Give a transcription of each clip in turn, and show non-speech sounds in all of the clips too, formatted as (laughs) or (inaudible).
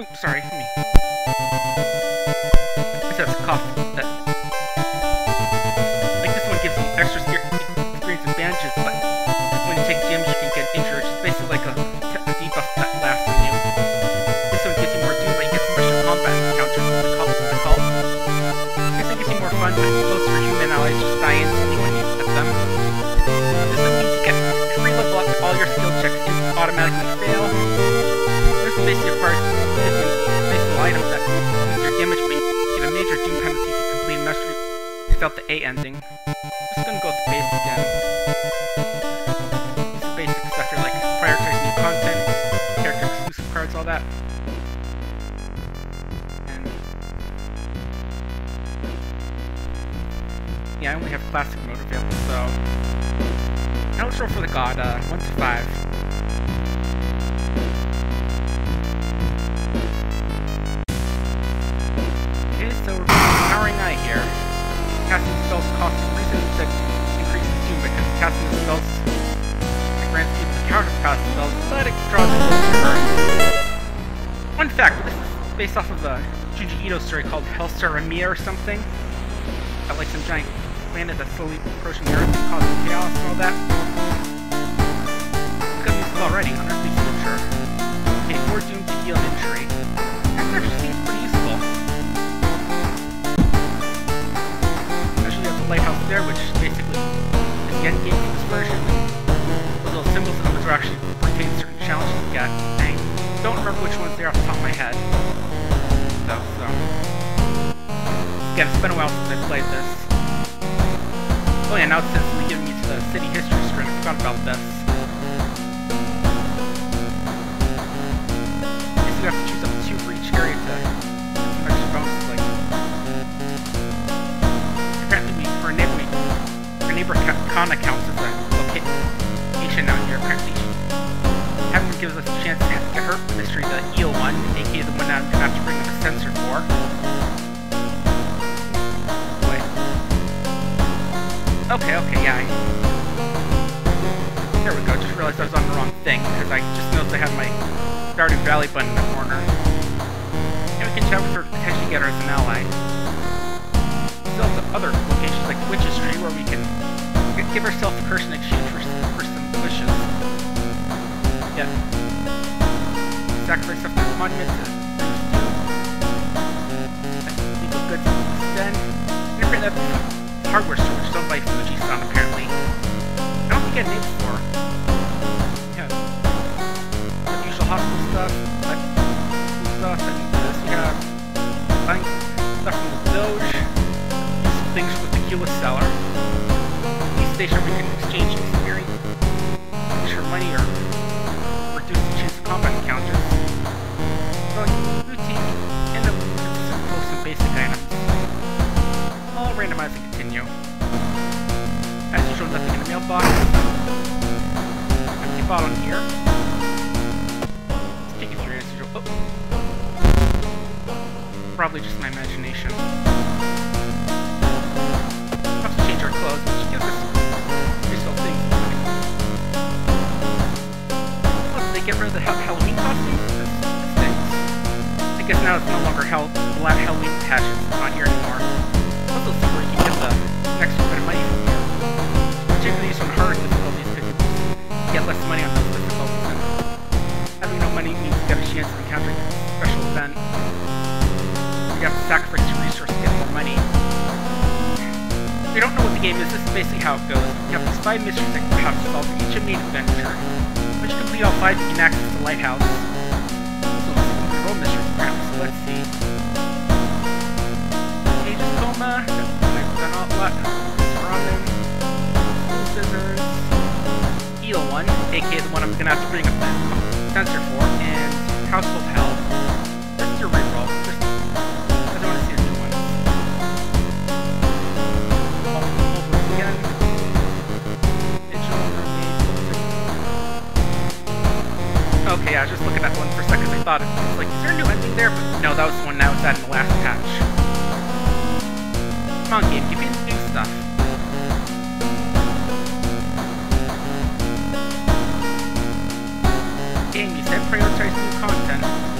Oh, sorry, me. Ending. I'm just gonna go the base again. These basic stuff here like prioritizing new content, character exclusive cards, all that. Yeah, I only have classic mode available, so... Now let's roll for the god, uh, 1 to 5. Based off of a Junji Ito story called Hellstar Remina or something. Got like some giant planet that's slowly approaching the Earth and causing chaos and all that. Got this already, unearthly sculpture. Okay, more doomed to heal an injury. That actually seems pretty useful. Actually, have the lighthouse there, which basically is the end game for this version. Those little symbols and numbers are actually pertain certain challenges you get. I don't remember which ones they are off the top of my head. Again, it's been a while since I played this. Oh yeah, now it's instantly giving me to the city history screen. I forgot about this. I guess you have to choose up two for each area to get some like apparently we for a neighbor we our neighbor Kana counts as a location out here. Apparently having gives us a chance to get her mystery the eel one, aka the one that I'm gonna have to bring up a sensor for. Okay, okay, yeah. I... There we go, just realized I was on the wrong thing, because I just noticed I had my Stardew Valley button in the corner. And we can chat with her to potentially get her as an ally. Still have other locations like Witch's Tree where we can give ourselves a curse in exchange for, for some wishes. Yeah. Sacrifice to the monument to to extend. And bring that hardware store, owned by Fuji-san, apparently. I don't think I named before. Yeah. Usual hospital stuff, like cool stuff, and this we have buying stuff from the Doge, Some things with the Kila seller. These station we can exchange experience, extra money, or reduce the chance of combat encounters. So, boutique, and a flow some basic items. All randomized continue. As usual, nothing in the mailbox. Empty bottle here. It through as usual. Probably just my imagination. Have to change our clothes, which gives us things. Oh, did they get rid of the ha Halloween costumes? This stinks. I guess now it's no longer hell black Halloween patches on here less money on difficulties and having no money means you get a chance of encountering a special event. You have to sacrifice your resources to get more money. If you don't know what the game is, this is basically how it goes. You have these five mysteries that you have to solve each of main adventure. Once you complete all five, you can access the lighthouse. So let's see control mysteries apparently, so let's see. Aegis Coma, I've done a lot. Ramen, Scissors, Eel one, aka the one I'm gonna have to bring up the sensor for, and Household Hell. Do a reroll. Just I don't want to see a new one. Again. Okay, I was just looking at that one for a second. I thought it was like, is there a new ending there? But no, that was the one that was at in the last patch. Come on, game, give me said prioritize new content.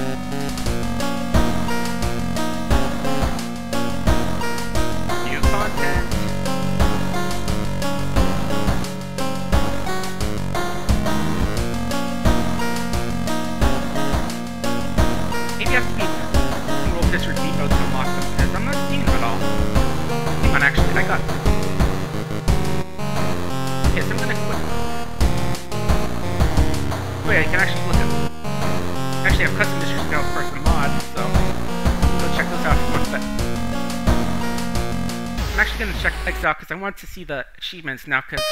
Want to see the achievements now, because...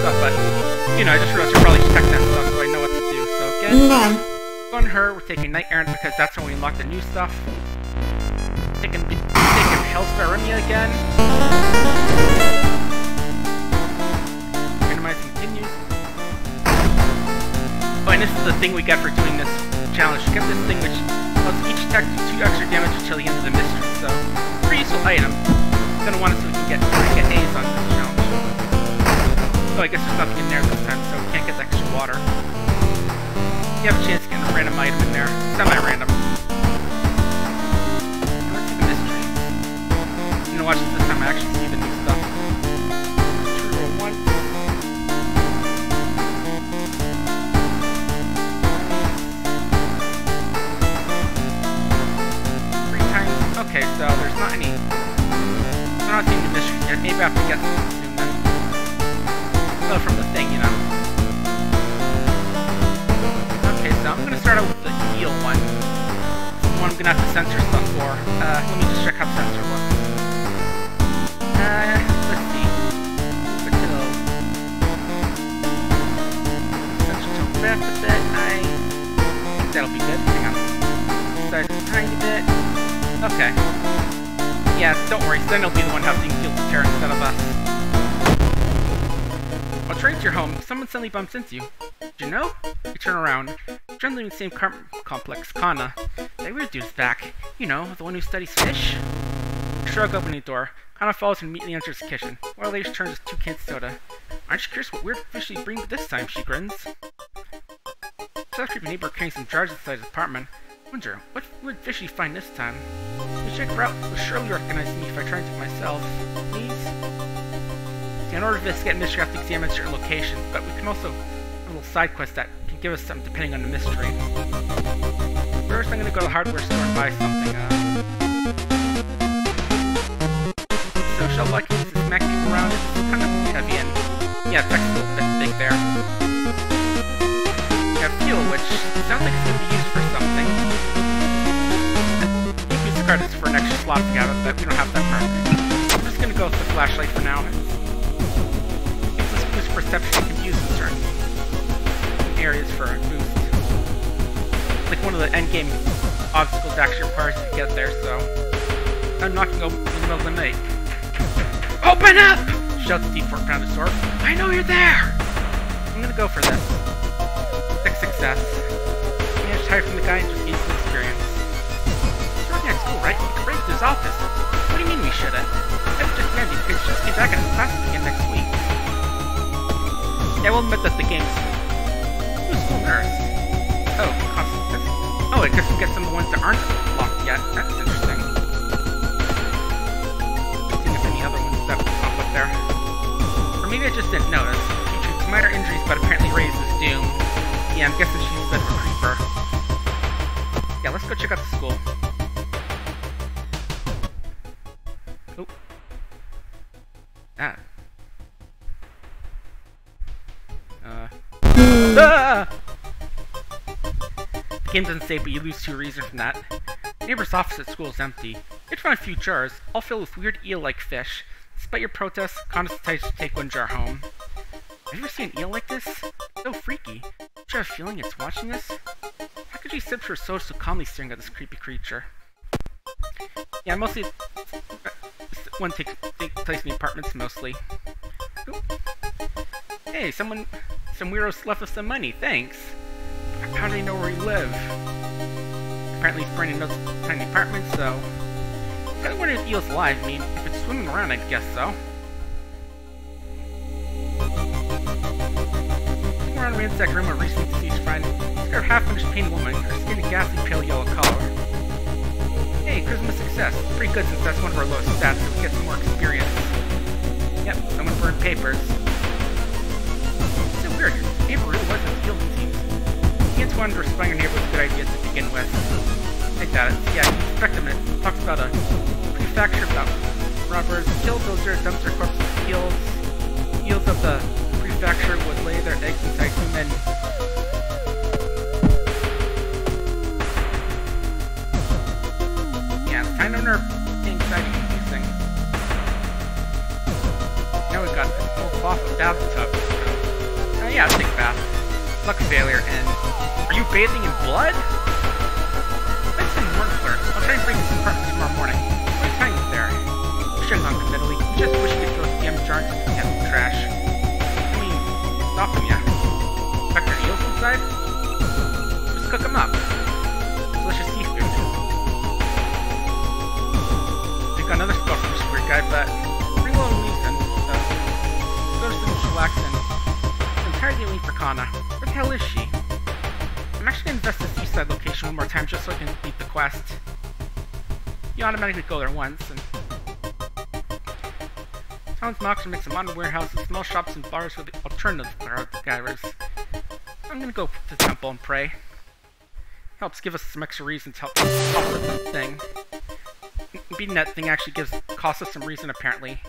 stuff, but, you know, I just realized you're probably checking that stuff, so I know what to do, so, okay. No. On her, we're taking Night Errant because that's when we unlock the new stuff. Taking, taking Hellstar Remina again. Randomizing continues. Oh, and this is the thing we get for doing this challenge. You get this thing which lets each tech do 2 extra damage until the end of the mystery, so pretty useful item. Gonna want it so we can get, get A's on this challenge. Oh, I guess there's nothing in there this time, so we can't get the extra water. You have a chance to get a random item in there. Semi-random. Let's see the mystery. You know, watch this time I actually see the new stuff. Okay, so there's not any... I'm not seeing the mystery yet. Maybe I have to get Oh, from the thing, you know. Okay, so I'm gonna start out with the heal one. The one I'm gonna have to censor stuff for. Uh, let me just check how censor looks. Uh, let's see. Fertile. Censor to left a bit. I think that'll be good. Hang on. Size a tiny bit. Okay. Yeah, don't worry. Then will be the one having to deal with terror instead of us. I'll to your home. Someone suddenly bumps into you. Did you know? You turn around. Generally in the same complex, Kana. That weird dude's back. You know, the one who studies fish? Shrug opening the door. Kana follows and immediately enters the kitchen. While later turns two cans of soda. Aren't you curious what weird fish you bring this time? She grins. A creepy neighbor carrying some jars inside his apartment. Wonder, what weird fish you find this time? You check her out. Will surely recognize me if I try it myself. Please? In order to investigate mystery, we have to examine certain locations, but we can also a little side quest that can give us something depending on the mystery. First, I'm gonna go to the hardware store and buy something. Uh... So, shall I can smack people around? It's kind of heavy and yeah, it's actually a little bit big there. We have fuel, which sounds like it's gonna be used for something. Use card is for an extra slot to get it, but we don't have that part. I'm just gonna go with the flashlight for now. Perception can use in certain areas for a boost. Like one of the endgame obstacles actually requires you to get there, so I'm knocking open in the middle of the night. Open up! Shouts found his door. I know you're there! I'm gonna go for this. Six success. Managed hide from the guy and just gained some experience. Working at school, right? We can break into his office. What do you mean we shouldn't? I was just Mandy because she just came back week. Yeah, I will admit that the game's... Who's school nurse? Oh, constant. Oh, I guess we get some of the ones that aren't locked yet. That's interesting. Seeing if any other ones that pop up there. Or maybe I just didn't notice. She treats minor injuries but apparently raises Doom. Yeah, I'm guessing she's a creeper. Yeah, let's go check out the school. Oh. Ah. Ah! Game doesn't say, but you lose two reasons from that. Neighbor's office at school is empty. You'd find a few jars, all filled with weird eel-like fish. Despite your protests, Conus decides to take one jar home. Have you ever seen an eel like this? So freaky. Do you have a feeling it's watching us? How could you sip her soda so calmly staring at this creepy creature? Yeah, mostly one take, take place in the apartments mostly. Ooh. Hey, someone, some weirdos left us some money. Thanks. How do they know where we live? Apparently, he's burning those tiny apartments, so. I kind of wonder if eel's alive. I mean, if it's swimming around, I'd guess so. Around the ransack room, a recent deceased friend. A half-finished painted woman, her skin a ghastly pale yellow color. Hey, Charisma success. Pretty good since that's one of our lowest stats, so we get some more experience. Yep, someone burned papers. Weird, neighbor really wasn't it seems. He wanted to spying your neighbor was a good idea to begin with. I doubt it. Yeah, you inspect him it talks about a prefecture about robbers, kill villager, dumps their corpses in. Fields of the prefecture would lay their eggs inside human kind of nerve anxiety inducing. Now we've got a full cloth of bathtub. Oh yeah, take a bath. Luck failure, and are you bathing in blood? That's some work clerk. I'll try and bring some apartment tomorrow morning. What time is there? Sure, non-committally. Just wish you could throw the damn jar the kettle trash. I mean, stop them, yeah. Dr. Eels inside? Just cook them up. Delicious seafood. We've got another spot from this weird guy, but bring a little reason. So, go to some chillax and Entirely for Kana. Where the hell is she? I'm actually gonna invest this east side location one more time just so I can beat the quest. You automatically go there once, and... Town's mocks makes some modern warehouses, small shops and bars with alternative gyrers. I'm gonna go to the temple and pray. Helps give us some extra reason to help with the thing. Beating that thing actually gives costs us some reason apparently.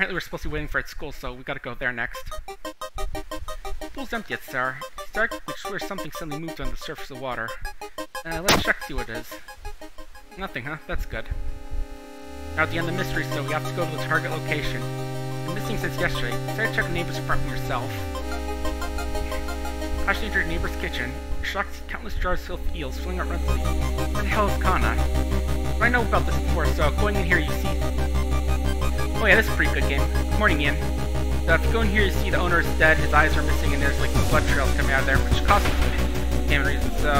Apparently we're supposed to be waiting for at school, so we gotta go there next. The pool's empty at Sarah. Which swears something suddenly moved on the surface of the water. Uh, let's check see what it is. Nothing, huh? That's good. Now at the end of the mystery, so we have to go to the target location. Been missing since yesterday. Try to check the neighbor's apartment yourself. Crashing into your neighbor's kitchen. Shocked countless jars filled with eels filling up runway. Where the hell is Kana? I know about this before, so going in here you see... Oh yeah, this is a pretty good game. Morning, Ian. So if you go in here, you see the owner is dead, his eyes are missing, and there's like blood trails coming out of there, which costs damn reason, so...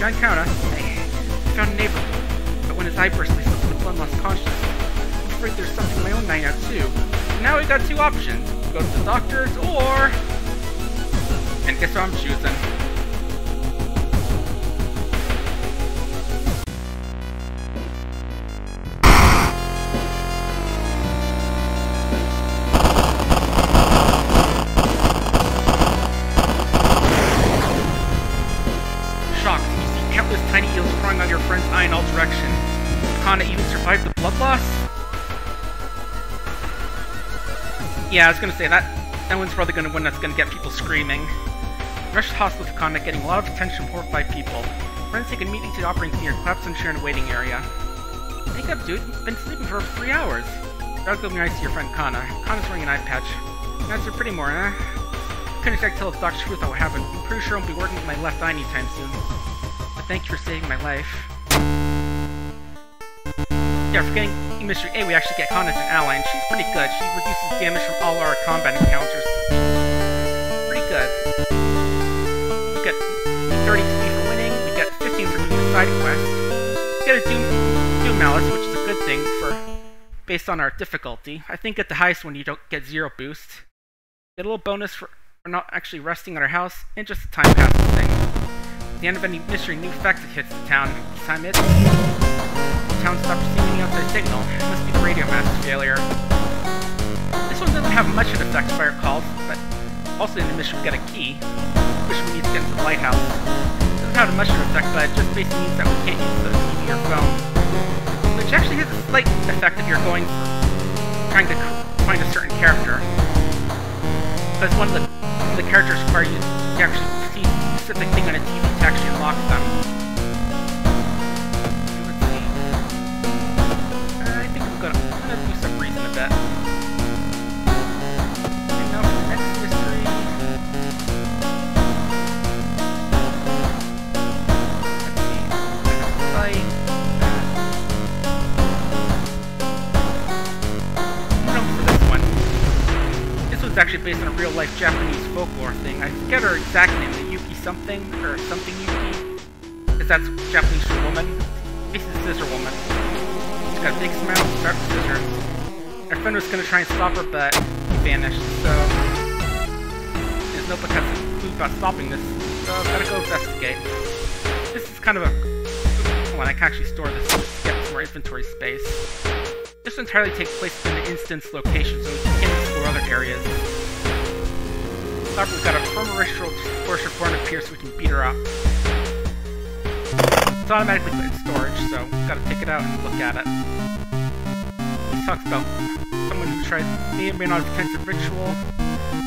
John Kana, I found a neighbor, but when his eye burst, he slipped the blood lost consciousness. I'm afraid there's something in my own night out too. So now we've got two options. Go to the doctors, or... And guess what I'm choosing? Yeah, I was gonna say that that one's probably gonna one that's gonna get people screaming. Rushed to hospital with Kana getting a lot of attention from horrified people. Friends immediately to the operating theater, collapsed on chair in a waiting area. Wake up, dude. Been sleeping for three hours. Dog's looking nice to your friend Kana. Kana's wearing an eye patch. That's her pretty more, huh? Couldn't exactly tell if Dr. Truth what happened. I'm pretty sure I won't be working with my left eye anytime soon. But thank you for saving my life. Yeah, for getting mystery A, we actually get Kana as an ally, and she's pretty good. She reduces damage from all our combat encounters. Pretty good. We get 30 XP for winning, we get 15 for doing the side quest. We get a Doom, Doom Malice, which is a good thing for based on our difficulty. I think at the highest one you don't get zero boost. Get a little bonus for, for not actually resting at our house, and just a time passing thing. At the end of any mystery, new effect hits the town. This time it's the town stopped receiving outside signal. It must be the radio master failure. This one doesn't have much of an effect if I recall, but also in the mission we get a key, which we need to get to the lighthouse. It doesn't have much of an effect, but it just basically means that we can't use the TV or phone. Which actually has a slight effect if you're going trying to find a certain character. Because one of the the characters require you to actually see a specific thing on a TV to actually unlock them. One's actually based on a real life Japanese folklore thing. I forget her exact name, the Yuki something, or something Yuki. Because that's Japanese woman. Basically, scissor woman. She's got a big smile, sharp scissors. Our friend was gonna try and stop her, but he vanished, so. There's no a clue about stopping this, so I've gotta go investigate. This is kind of a. Hold on, I can actually store this to get some more inventory space. This entirely take place in the instance location, so we can explore other areas. However, we've got a perma-ritual worship born here so we can beat her up. It's automatically put in storage, so we've got to take it out and look at it. Talks about someone who tried may or may not have ritual.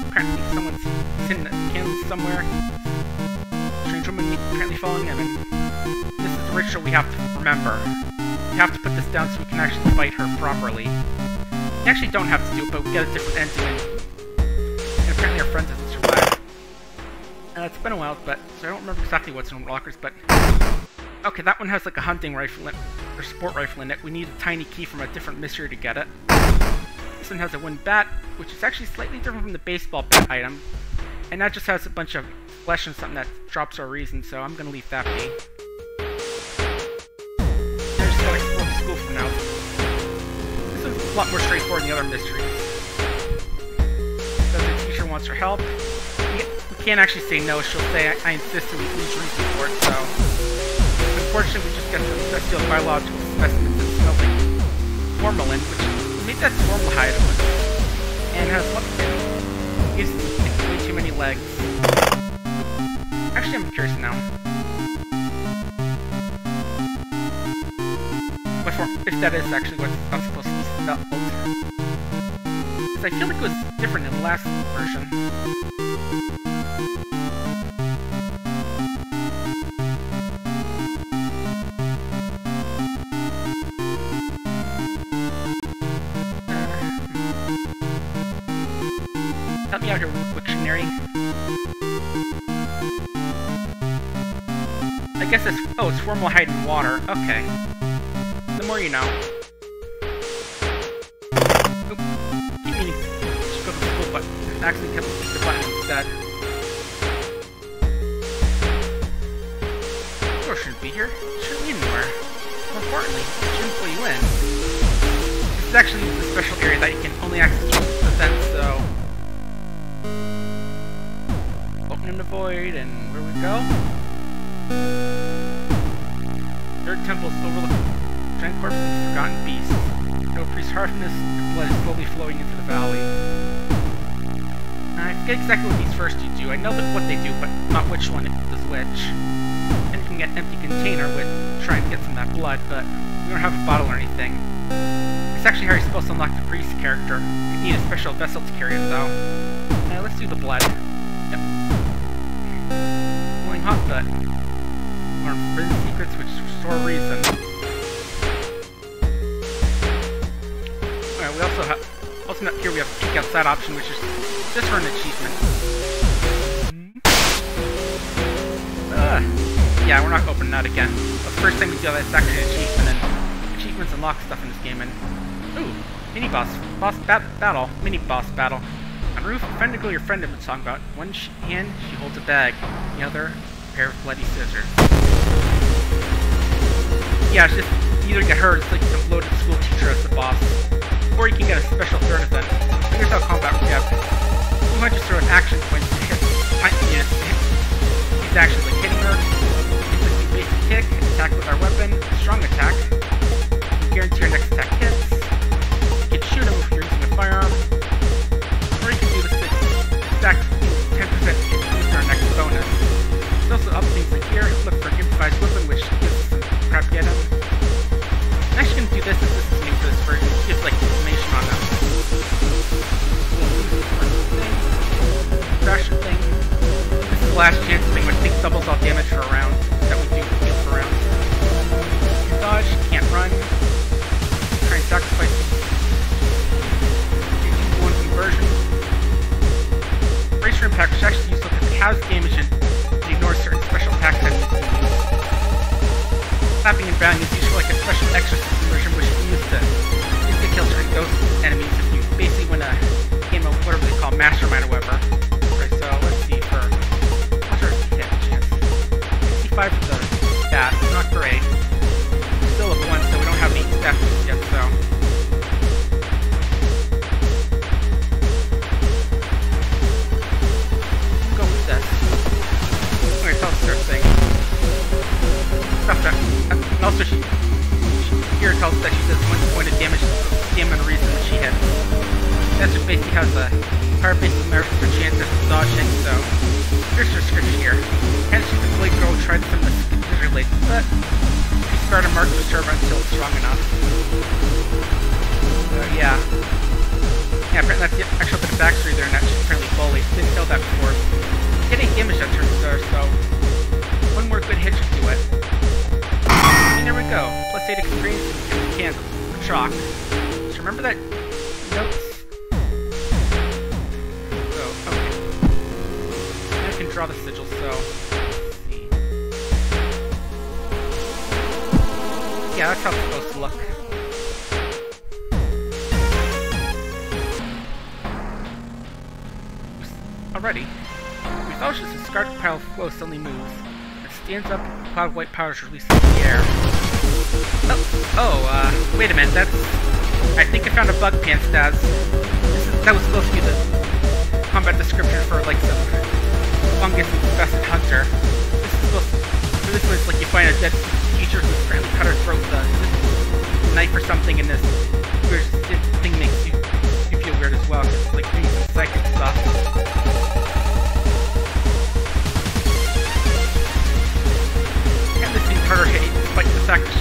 Apparently someone's hidden candles somewhere. Strange woman apparently following him, and this is the ritual we have to remember. We have to put this down so we can actually fight her properly. We actually don't have to do it, but we get a different ending, and, and apparently our friend doesn't survive. Uh, it's been a while, but so I don't remember exactly what's in lockers, but okay, that one has like a hunting rifle in, or sport rifle in it. We need a tiny key from a different mystery to get it. This one has a wind bat, which is actually slightly different from the baseball bat item, and that just has a bunch of flesh and something that drops a reason. So I'm gonna leave that be. I just gotta explore the school for now. This one's a lot more straightforward than the other mysteries. The teacher wants her help? We, can't actually say no. She'll say, I, I insist and we lose reason for it, so... Unfortunately, we just get to steal biological specimens that smell like formalin, which maybe that's formaldehyde, and has what like, way too many legs. Actually, I'm curious now. What form, if that is actually what I'm supposed to spelled. Because I feel like it was different in the last version. Me out here, Wiktionary. I guess it's... Oh, it's formaldehyde in water. Okay. The more you know. Keep meaning to to the school, but actually kept the button instead. Door shouldn't be here. It shouldn't be anywhere. More importantly, it shouldn't pull you in. This is actually the special area that you can only access with events, so... Open in the void, and where we go? Third temple's overlooked giant corpse and forgotten beast. No priest harshness, your blood is slowly flowing into the valley. I forget exactly what these first two do. I know what they do, but not which one does which. And you can get empty container with trying to get some of that blood, but we don't have a bottle or anything. It's actually how you're supposed to unlock the priest character. You need a special vessel to carry it, though. Let's do the blood. Secrets which reason. Alright, we also have also not, here we have peek outside option, which is just for an achievement. Uh, yeah, we're not opening that again. But first time we do that, it's actually an achievement, and achievements unlock stuff in this game, and ooh, mini boss, boss bat battle, mini boss battle. On roof, friend to go your friend have been talking about. One hand, she holds a bag. The other, pair of bloody scissors. Yeah, it's just either get her, it's like a loaded school teacher as the boss, or you can get a special third event. Here's how combat have. You might just throw an action point to hit actions like hitting her, inflicting basic kick, attack with our weapon, strong attack. You guarantee your next attack hits. All damage for a round. That would do heal for round. Dodge, can't run. Try and sacrifice. One conversion. Bracer impact, which actually uses it has damage and it ignores certain special attacks that Slapping and bounding is usually like a special exorcist conversion which is used to insta kill certain ghost enemies if you basically win a game of whatever they call mastermind or whatever. Also, she, here tells that she does one point of damage, damage reason that she hits. That's just basically has the power of American for chances of dodging, so here's her description here. Hence she's a blade girl tried some the blades, but she started a mark to serve until strong enough. So yeah. Yeah, apparently that's the actual bit of backstory there, and that she's apparently bullied. Didn't know that before. Getting damage that turns star, so one more good hit should do it. And there we go. Plus 8 experience and can shock. So remember that notes. So, okay. Now I can draw the sigil, so. Yeah, that's how it's supposed to look. Already. Resolves as a scarlet pile of flow suddenly moves. It stands up, a cloud of white powder is released into the air. Oh, oh, uh, wait a minute, that's... I think I found a bug pants, is, that was supposed to be the combat description for, like, some fungus infested hunter. This is supposed to... This it's like you find a dead teacher who's apparently cut her throat with a knife or something, and this weird thing makes you, you feel weird as well, 'cause it's like doing some psychic stuff. Harder hitting, despite the fact that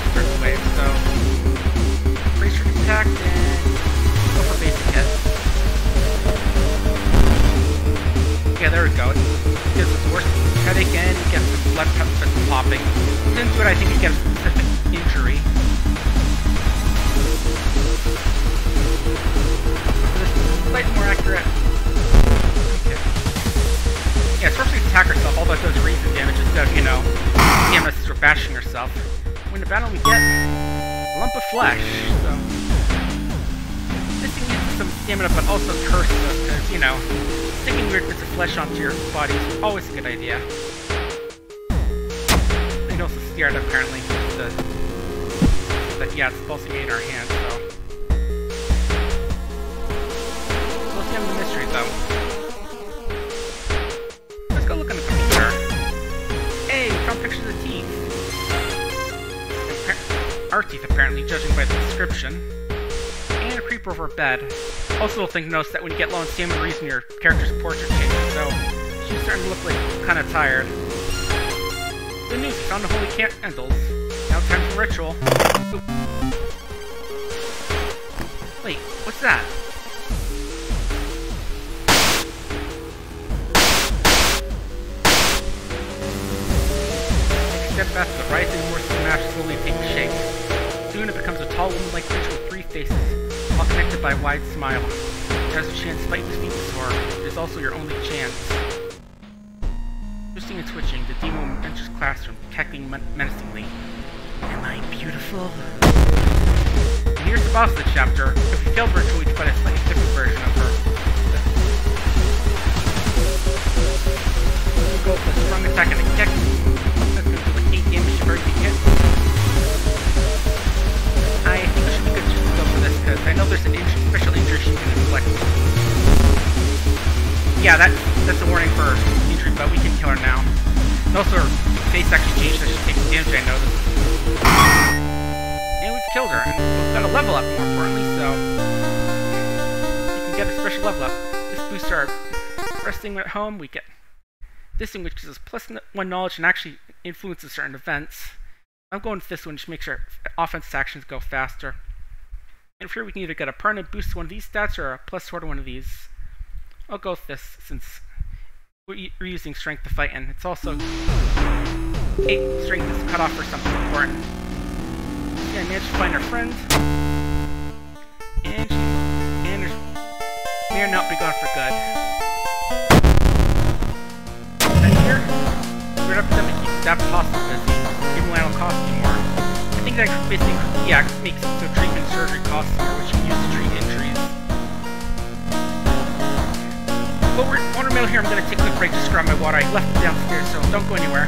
blood popping. Do it, I think he specific injury. Slightly more accurate. Okay. Yeah, it's supposed to attack herself, although it does reason damage instead of, you know, DMS or bashing herself. When the battle we get a lump of flesh, so this thing uses some stamina but also curses us, because, you know, sticking weird bits of flesh onto your body is always a good idea. Apparently, the, that, yeah, it's supposed to be in our hands, so. Let's get the mystery, though. Let's go look on the computer. Hey, found pictures of teeth. Our teeth, apparently, judging by the description. And a creeper over a bed. Also, little thing to notice that when you get low on stamina, the reason your character's portrait changes, so she's starting to look like kind of tired. Found the holy candles. Now time for ritual. Wait, what's that? Beautiful? Here's the boss of the chapter. If we failed virtually to fight a slightly different version of her. Go for a strong attack and a kick. That's going to do like 8 damage to big hit. I think be good just go for this, because I know there's an inj special injury she can inflict. Yeah, that, that's a warning for injury, but we can kill her now. And also, her face actually changed, so she takes damage, I noticed. And we've got a level up, more importantly, so... actually level up. This boosts our resting at home. We get this thing, which gives us plus one knowledge and actually influences certain events. I'm going with this one, just make sure offensive actions go faster. And here we can either get a permanent boost to one of these stats or a plus four to one of these. I'll go with this since we're, using strength to fight, and it's also eight strength is cut off for something important. Yeah, I managed to find our friend, and she and may or not be gone for good. And here, we're up to them to keep staff hospital busy, even when it'll cost you more. I think that basically, yeah, makes so treatment surgery costs more, which you can use to treat injuries. But we're on middle here, I'm gonna take a quick break, to grab my water. I left it downstairs, so don't go anywhere.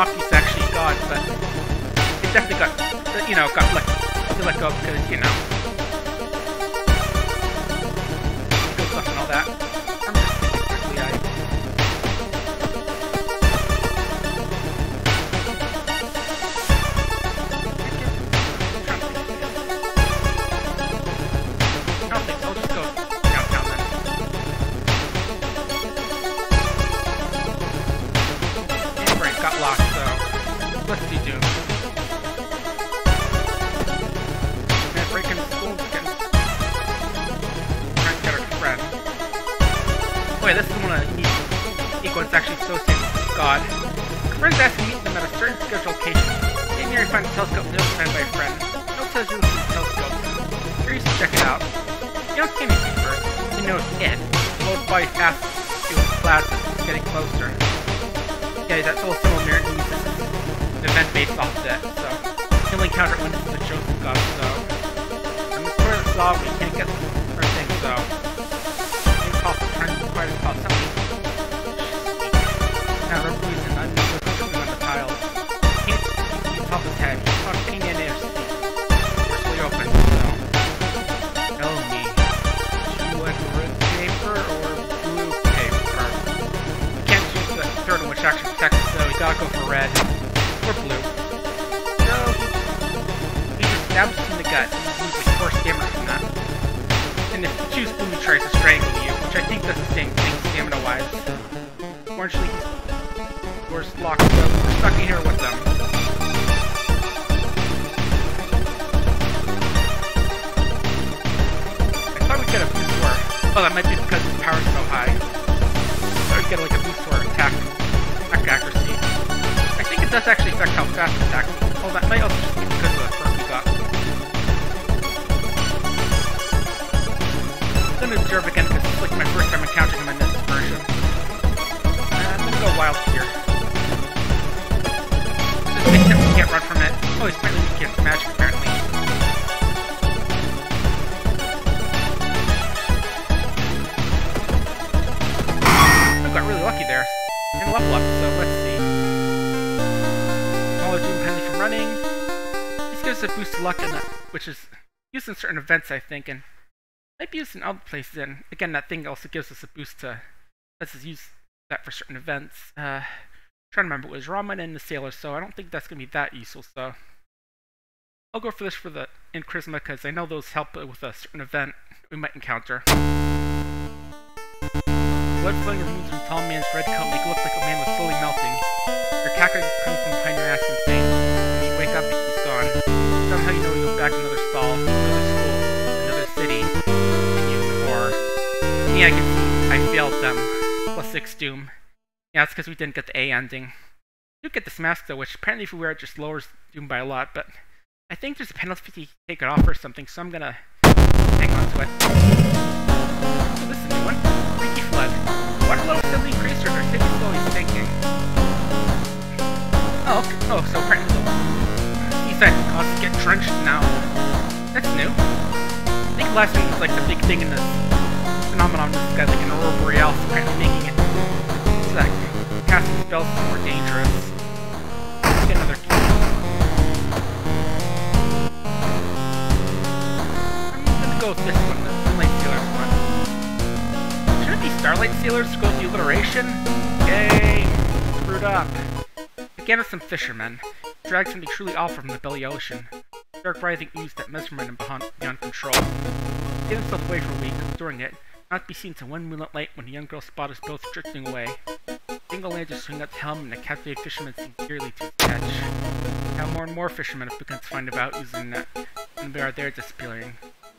Maki's actually got, but it definitely got, you know, got like, let go because, you know, good stuff and all that. Events, I think, and might be used in other places. And again, that thing also gives us a boost to lets us just use that for certain events. Uh, trying to remember, it was Ramen and the Sailor, so I don't think that's gonna be that useful. So I'll go for this for the in Charisma because I know those help with a certain event we might encounter. Blood flowing removes from tall man's red coat, make it look like a man was slowly melting. Your cackle comes from behind Yeah, I I failed them. Plus six doom. Yeah, that's because we didn't get the A ending. We do get this mask though, which apparently if we wear it just lowers doom by a lot, but I think there's a penalty you take it off or something, so I'm gonna hang on to it. So this is a new one. Freaky Flood. Water level suddenly increased or our city slowly sinking. Oh, okay. oh, so apparently the seaside causes get drenched now. That's new. I think last time was like the big thing in this phenomenon this guy like an aurora borealis apparently making it so that casting spells is more dangerous. Get another key. I'm gonna go with this one, the Starlight Sailors one. Should it be Starlight Sailors to go with the alliteration? Yay! Screwed up. Again with some fishermen. Dragged something truly awful from the belly ocean. Dark writhing ooze that mesmerized him beyond, control. Hid himself away for a week, storing it, not be seen till one moonlit light when the young girl spotted us both drifting away. Single lantern swing up to helm and the captivated fisherman seemed dearly to catch. Now more and more fishermen have begun to find about using that, and they are there disappearing.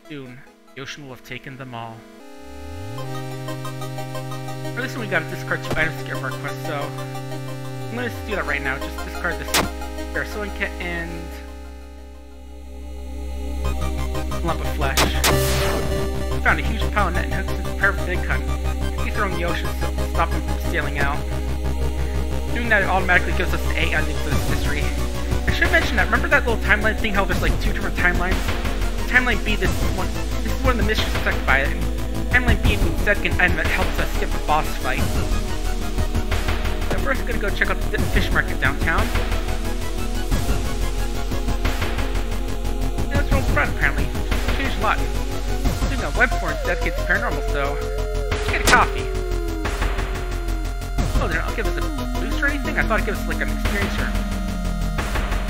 Soon, the ocean will have taken them all. For this one, we gotta discard two items to get our quest, so I'm gonna do that right now. Just discard this kit and lump of flesh. Found a huge pile of net and a pair of big hunt. You throw in the ocean so stop him from sailing out. Doing that automatically gives us the A ending for this mystery. I should mention that. Remember that little timeline thing? How there's like two different timelines. Timeline B, this is one. This is one of the mysteries affected by it. And timeline B means second item that helps us skip the boss fight. So first, gonna go check out the fish market downtown. Yeah, that's real fun, apparently. Changed a lot. A web forum dedicated to paranormal, so let's get a coffee. Oh, they're not give us a boost or anything? I thought it'd give us like an experience or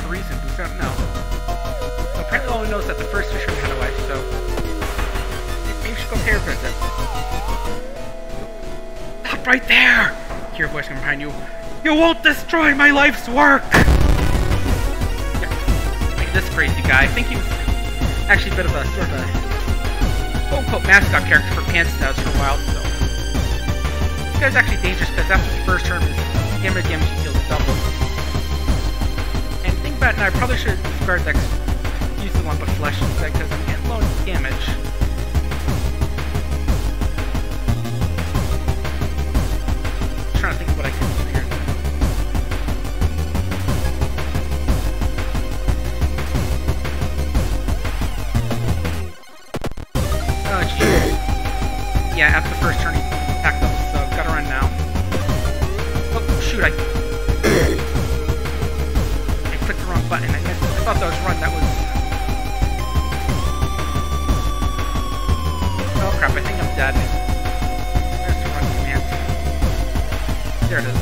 a reason boost. I don't know. Apparently all we know is that the first fisherman had a wife, so maybe we should go pay her. Stop right there! Hear a voice from behind you. You won't destroy my life's work! Yeah. This crazy guy. I think he was actually a bit of a sort of a quote-unquote mascot character for Panstasz for a while, so. This guy's actually dangerous because after the first turn, his damage damage deals double. And think about it now, I probably should discard that use the lump of flesh instead because I'm getting low damage. yeah, after the first turn, attack those, so gotta run now. Oh, shoot, I... (coughs) I clicked the wrong button. I, missed, I thought that was run, that was... Oh crap, I think I'm dead. There's the run command. There it is.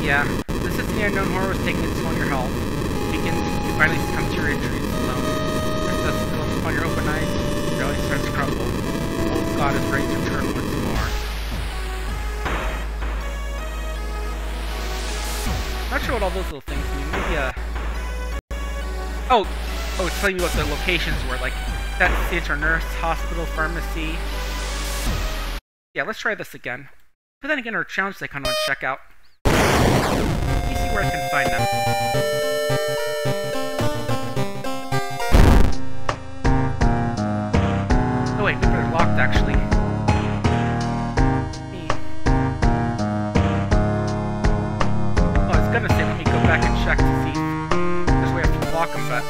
Yeah, this is the unknown horror was taking its on your health. It begins to finally succumb to your injuries alone. As dust spills upon your open eyes, your belly starts to crumble. Is ready to more. Not sure what all those little things mean. Maybe uh Oh, oh, it's telling me what the locations were. Like that theater, nurse, hospital, pharmacy. Yeah, let's try this again. But then again, our challenge I kind of want to check out. Let me see where I can find them. Check see. This way I have to lock them, but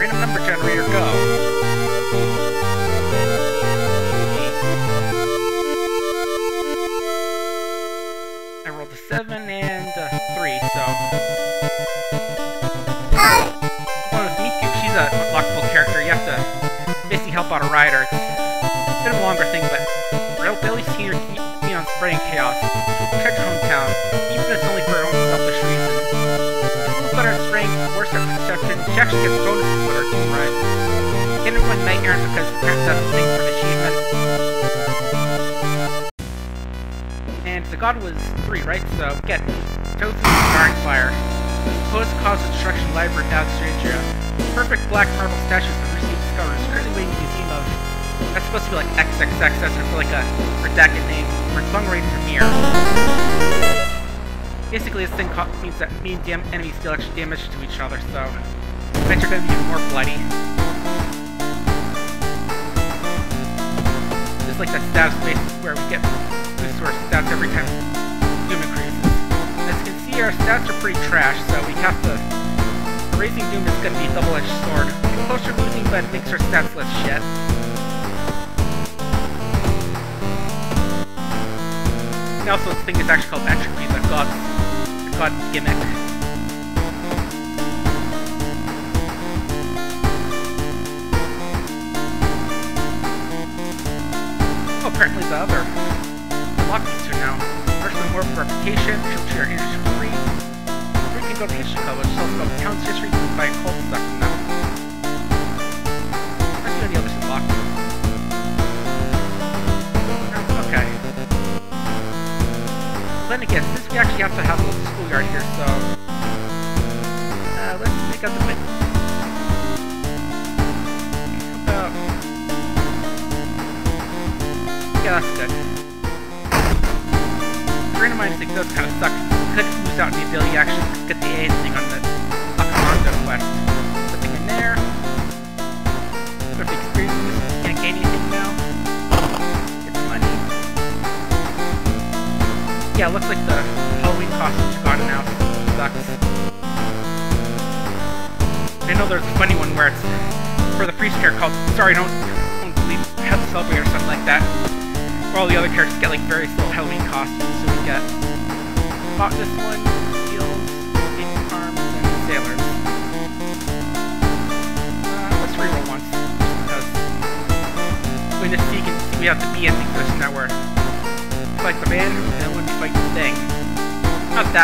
random number generator go. I rolled a seven and a three, so. One with Miku, she's a unlockable character. You have to basically help out a rider. It's bit of a longer thing, but Rail Billy's here to keep me on spreading chaos. Protect hometown, even if it's only for her own selfish reasons. Little better at strength, worse at perception. She actually gets bonuses when her team rides. Getting one Night Errant because apparently that's a thing for the achievement. And the god was three, right? So get Tofu Starring Fire. Post cause destruction live for Down Stranger. Perfect black marble statues supposed to be like XXX, that's for like a redacted name. For Tongue Raid Premiere. Basically this thing means that me and dam enemies deal extra damage to each other, so I bet you're gonna be more bloody. Just like that status base where we get boost to our stats every time Doom increases. As you can see, our stats are pretty trash, so we have to... Raising Doom is gonna be a double-edged sword. Get closer to losing, but it makes our stats less shit. And also, thing is actually called Entropy, the god, god gimmick. Oh, apparently the other unlock these now. One more reputation, she'll share history free. Can go to History Club, which sells about counts history to buy cult stuff again, since we actually have to have a little schoolyard here, so... Uh, let's make up the bit. About... Yeah, that's good. Thing does kind of suck. Could lose out on the ability to actually get the A thing on Yeah, it looks like the Halloween costumes are gone now. Sucks. I know there's a funny one where it's for the priest character called Sorry, don't don't believe have to celebrate or something like that. Where all the other characters get like various little Halloween costumes, so we get Botanist one, Seals, Ink Arms, and. Uh, let's reroll once, because this we have the B ending version now where fight the man, fight thing. Not that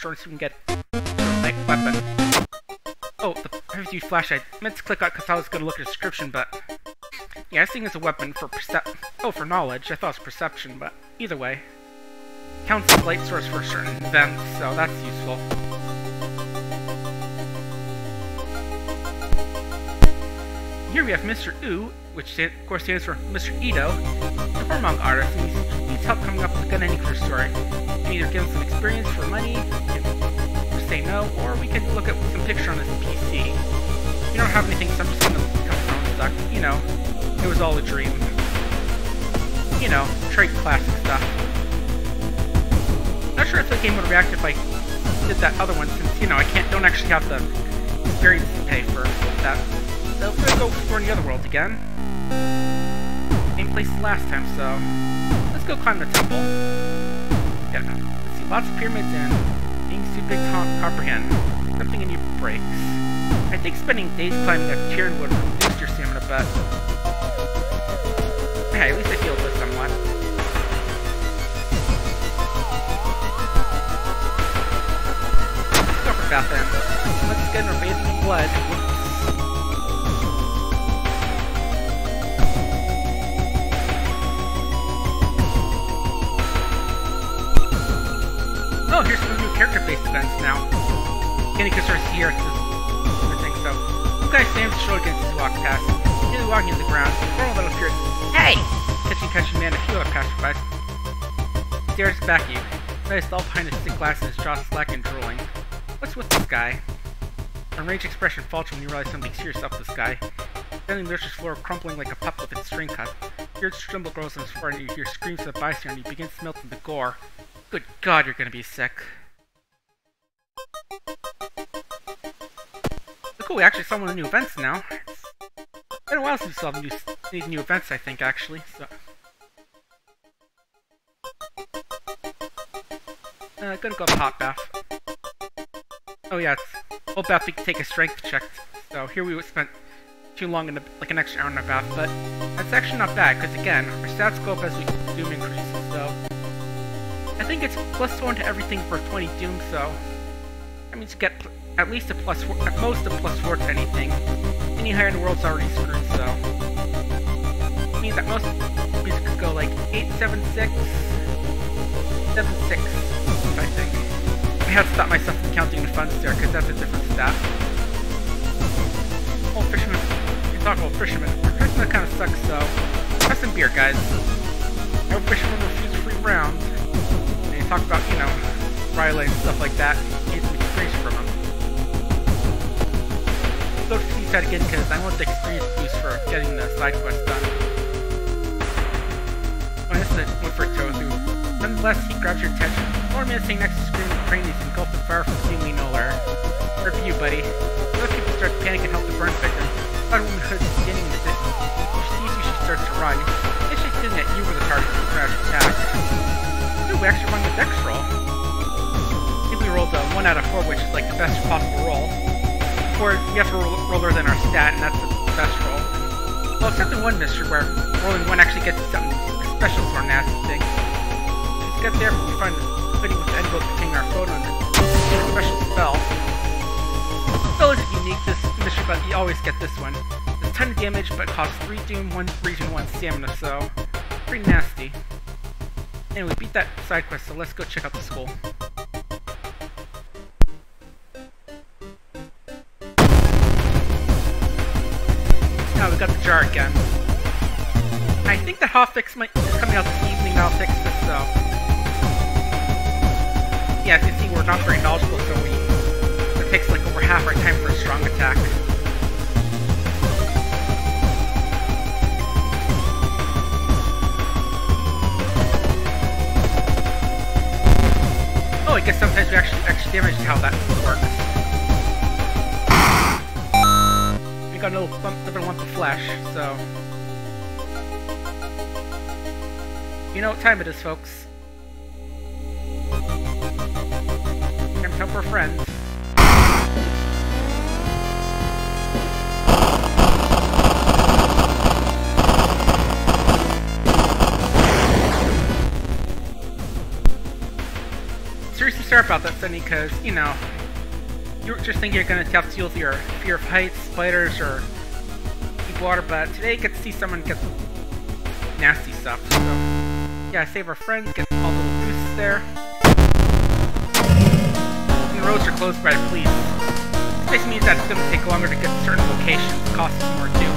can get weapon. Oh, the heavy flashlight. I meant to click out because I was going to look at the description, but yeah, this thing is a weapon for percep. Oh, for knowledge. I thought it was perception, but either way, counts as a light source for certain events, so that's useful. Here we have Mr. U, which of course stands for Mr. Ito, a Hormong artist, and he needs help coming up with a gun ending for a story. Can either give him some experience for money, say no, or we can look at some picture on this PC. We don't have anything, so I'm just gonna come from stuck. You know, it was all a dream. You know, trade classic stuff. Not sure if the game would react if I did that other one, since, you know, I can't, don't actually have the experience to pay for that. So we're gonna go explore the other world again. Same place as last time, so let's go climb the temple. Yeah, see, lots of pyramids and too big to comprehend. Something in you breaks. I think spending days climbing a pyramid would reduce your stamina, but hey, at least I feel good somewhat. Let's go for bath. Let's get bathing in blood. Character-based events now. Kenny Kisar's here I think so. This guy stands short against his walk past, nearly walking in the ground. Girl that appears, Hey! Catching catching man a few other passersby. Stares back at you. Nice all behind his thick glass and his jaw slack and drooling. What's with this guy? A range expression falters when you realize something serious up this guy. Standing the nurse's floor, crumpling like a pup with its string cut. Your tremble grows on his forehead and you hear screams of the bystander and he begins to melt in the gore. Good god, you're gonna be sick. Cool, we actually saw one of the new events now. It's been a while since we saw new, these new events, I think, actually, so... Uh, gonna go hot bath. Oh yeah, it's full bath we can take a strength check, so here we spent too long in a, like an extra hour in a bath, but that's actually not bad, because again, our stats go up as we doom increases, so... I think it's plus one to everything for 20 doom, so... You get at least a plus four, at most a plus four to anything. Any higher in the world's already screwed, so... It means that most music could go like 8, 7, 6... 7, 6, I think. I have to stop myself from counting the funds there, because that's a different stat. Old fisherman... You talk about fisherman. Fisherman kind of sucks, so... Have some beer, guys. No fisherman refuse free rounds. And you talk about, you know, Riley and stuff like that. Go to see that again, because I want the experience boost for getting the side quest done. Oh, this is one for Tozu. Nonetheless, he grabs your attention. Minutes sitting next to screaming crane is engulfed in fire from seemingly nowhere. Review, buddy. Most people start to panic and help the burn victim. One woman hood is beginning in the distance. She sees you, she starts to run. Initially thinking that you were the target of the crash attack. Ooh, we actually run the dex roll. I think we rolled a 1 out of 4, which is like the best possible roll. Or you have to roll roller than our stat, and that's the best roll. Well, except in one mystery where rolling 1 actually gets something special for a nasty thing. Let's get there, we find the fitting with the envelope containing our photo and a special spell. Spell isn't unique, this mystery, but you always get this one. It's 10 damage, but costs 3 doom, 1 region, 1 stamina, so pretty nasty. Anyway, we beat that side quest, so let's go check out the school. Now we got the jar again. I think the hotfix might is coming out this evening. I'll fix this, so yeah. As you see, we're not very knowledgeable, so we it takes like over half our time for a strong attack. Oh, I guess sometimes we actually extra damage how that works. We got a little bump, different lump of flesh, so. You know what time it is, folks. Time to help our friends. Seriously sorry about that, Sunny, because, you know, you just thinking you're gonna have to deal with your fear of heights, spiders, or deep water, but today you get to see someone get some nasty stuff, so... Yeah, save our friends, get all the little boosts there. The roads are closed by the police. This means that it's gonna take longer to get to certain locations, costs more too.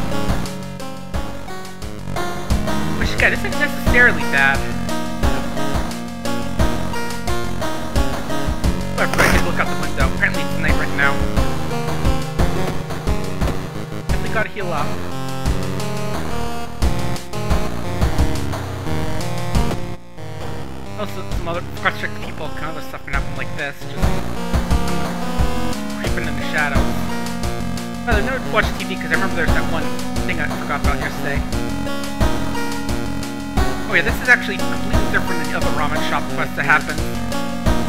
Which, again, isn't necessarily bad. I forgot to look out the window. Apparently it's night right now. Gotta heal up. Also, some other frustrated people kind of suffering happen like this, just creeping in the shadows. Way, I never watched TV because I remember there's that one thing I forgot about yesterday. Oh yeah, this is actually completely different than the other ramen shop quest that happens.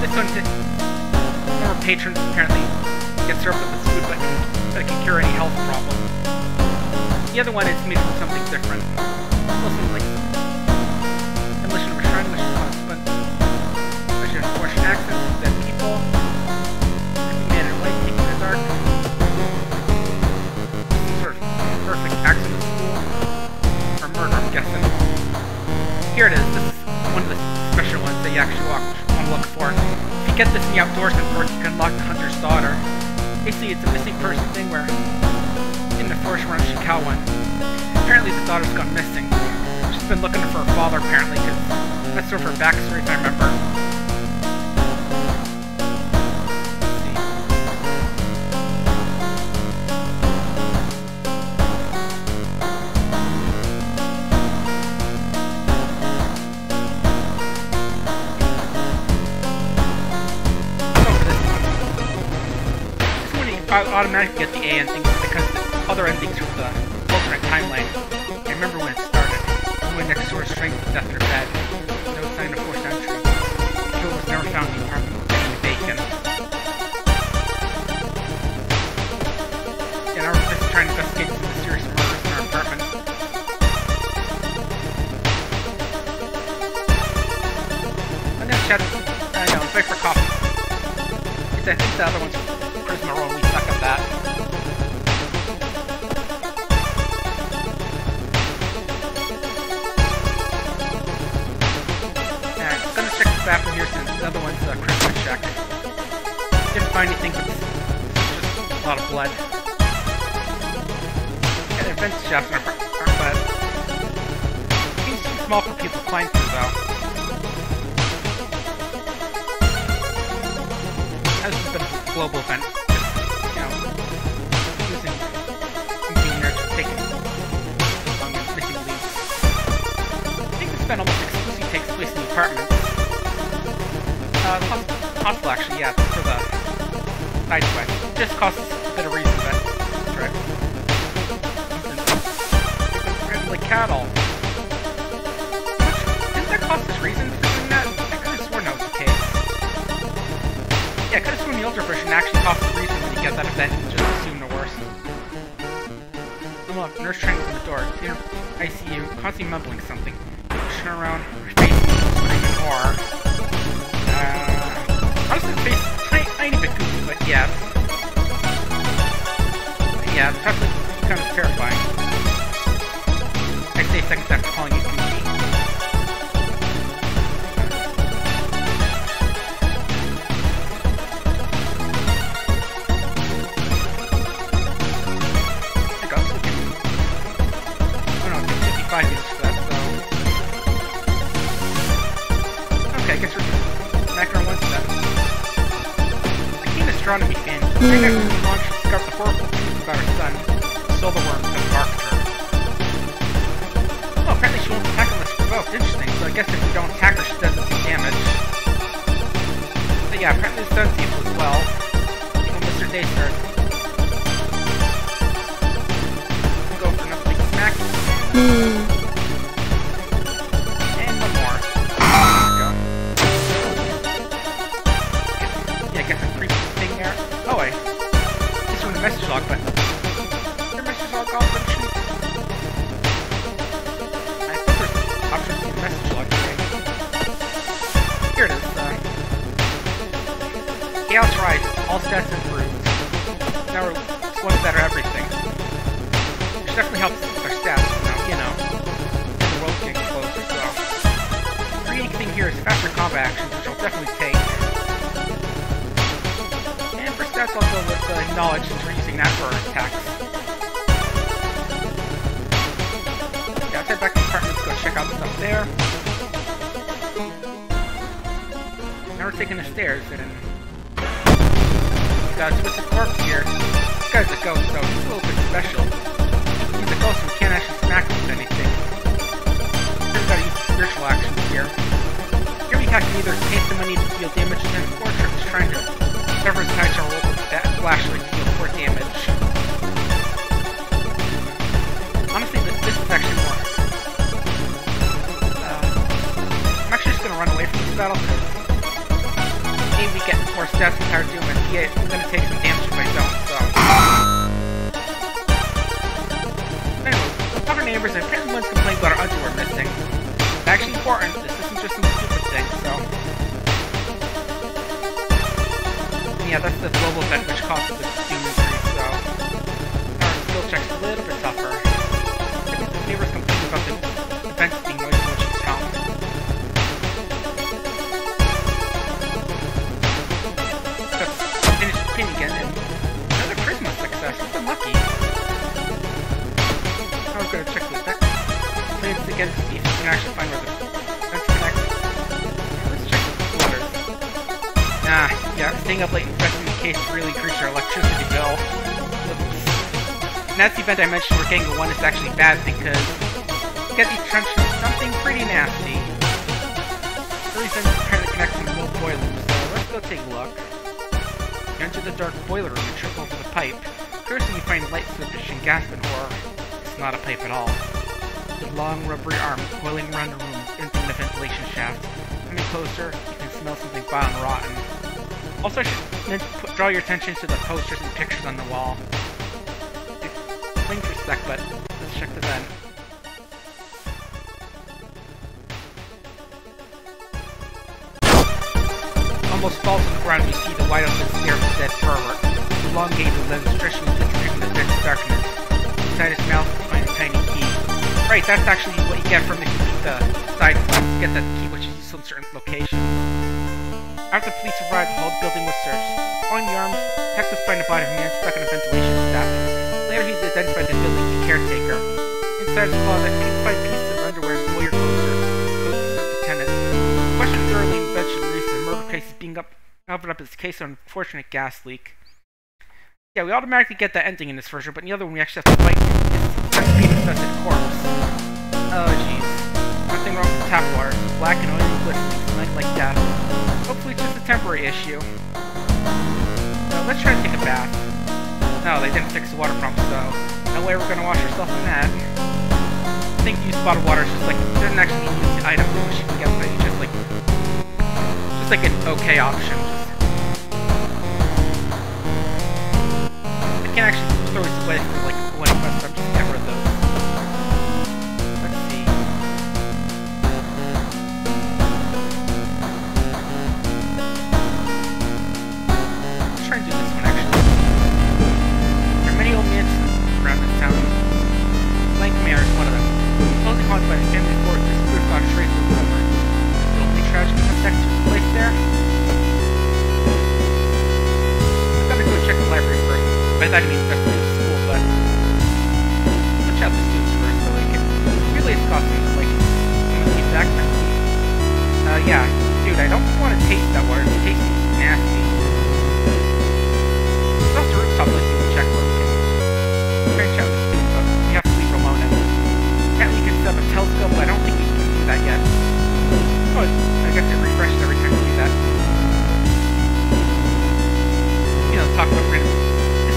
This one, former patrons apparently get served up with food, but that can cure any health problem. The other one is made from something different. Listen, like demolition of a shrine, which is but which is unfortunate accidents, dead people, man and white taken in the dark. Sort of perfect accident at school, or murder, I'm guessing. Here it is. This is one of the special ones that you actually want to look for. If you get this in the outdoors report, you can unlock the hunter's daughter. Basically, it's a missing person thing where in the forest around Shiokawa. Apparently, the daughter's gone missing. She's been looking for her father, apparently, because that's sort of her backstory, if I remember. One. One automatically get the A because the other endings Get, the creepy thing there. Oh, wait. This one's a message log, but... Your message log in the message log. Here it is, uh... Chaos Rise, all stats improved. Now we're one better everything. Which definitely helps with our stats, know, you know. The world's getting closer, so. The unique thing here is faster combat actions, which I'll definitely take. And for I'll go with uh, knowledge we're using that for our attacks. Yeah, let's head back to the apartment to go check out stuff there. Now we're taking the stairs and uh, Twisted Corpse here. This guy's a ghost, so he's a little bit special. He's a ghost, we can't actually smack him with anything. He's gotta use spiritual actions here. Here we have to either pay some money to deal damage to him, or Tripp's trying to sever his Kaichar roll to deal more damage. Honestly, this, this is actually more... Uh, I'm actually just gonna run away from this battle, maybe we get more stats with Hard Doom, and yeah, I'm gonna take some damage if I don't, so... Anyway, other neighbors. And everyone's complaining about our underwear missing. It's actually important, this isn't just some stupid thing, so... Yeah, that's the global event which causes the injury, so... Um, Our skill check's a little bit tougher. The neighbors complaining about the events being noisy when she's home. That's finished pin again, and another Prisma success. That's unlucky. I was gonna check the deck. Play this again to see if you can actually find where the fence connects. Let's check the letters. Nah, yeah, staying up late case really increased your electricity bill. And that's the event I mentioned where a 1 is actually bad because you get these trenches something pretty nasty. The reason apparently connects to the boiler, so let's go take a look. You enter the dark boiler room and trip over the pipe. First you find light slippage and in horror. It's not a pipe at all. The long rubbery arms coiling around the room entering the ventilation shaft. Coming closer, you can smell something foul and rotten. Also, I should draw your attention to the posters and pictures on the wall. For a sec, but let's check the vent. Almost falls to the ground, you see the wide open stare of the dead pervert. Elongated lens stretching into the dense darkness. Inside his mouth, you find a tiny key. Right, that's actually what you get from if beat the side get that key which is in certain locations. After police arrived, the whole building was searched. Following the arms, detectives find a body of a man stuck in a ventilation shaft. Later, he's identified the building's caretaker. Inside his closet, can find pieces of underwear and lawyer clothes clothes of the tenants. Questioned thoroughly and eventually released the murder case is being up, covered up as case of unfortunate gas leak. Yeah, we automatically get that ending in this version, but in the other one we actually have to fight centipede-infested corpse. Oh, jeez. Nothing wrong with tap water. Black and oily glistening, like, like death. Hopefully it's just a temporary issue. Now, let's try to take a bath. No, they didn't fix the water pump, so no way we're gonna wash ourselves in that. I think use bottled water is just like, it doesn't actually use the item which you can get, but it's just like, just like an okay option. Just, I can't actually throw this away for like that I mean that's the school, but let's check out the students first so they can really it's costing like the exact Uh yeah, dude, I don't want to taste that water. It tastes nasty. There's also a rooftop listing to check where we can try and chat the students, but we have to leave alone and apparently we can set up a telescope, but I don't think we can do that yet. Oh, I guess it refreshes every time we do that. You know, talk about random.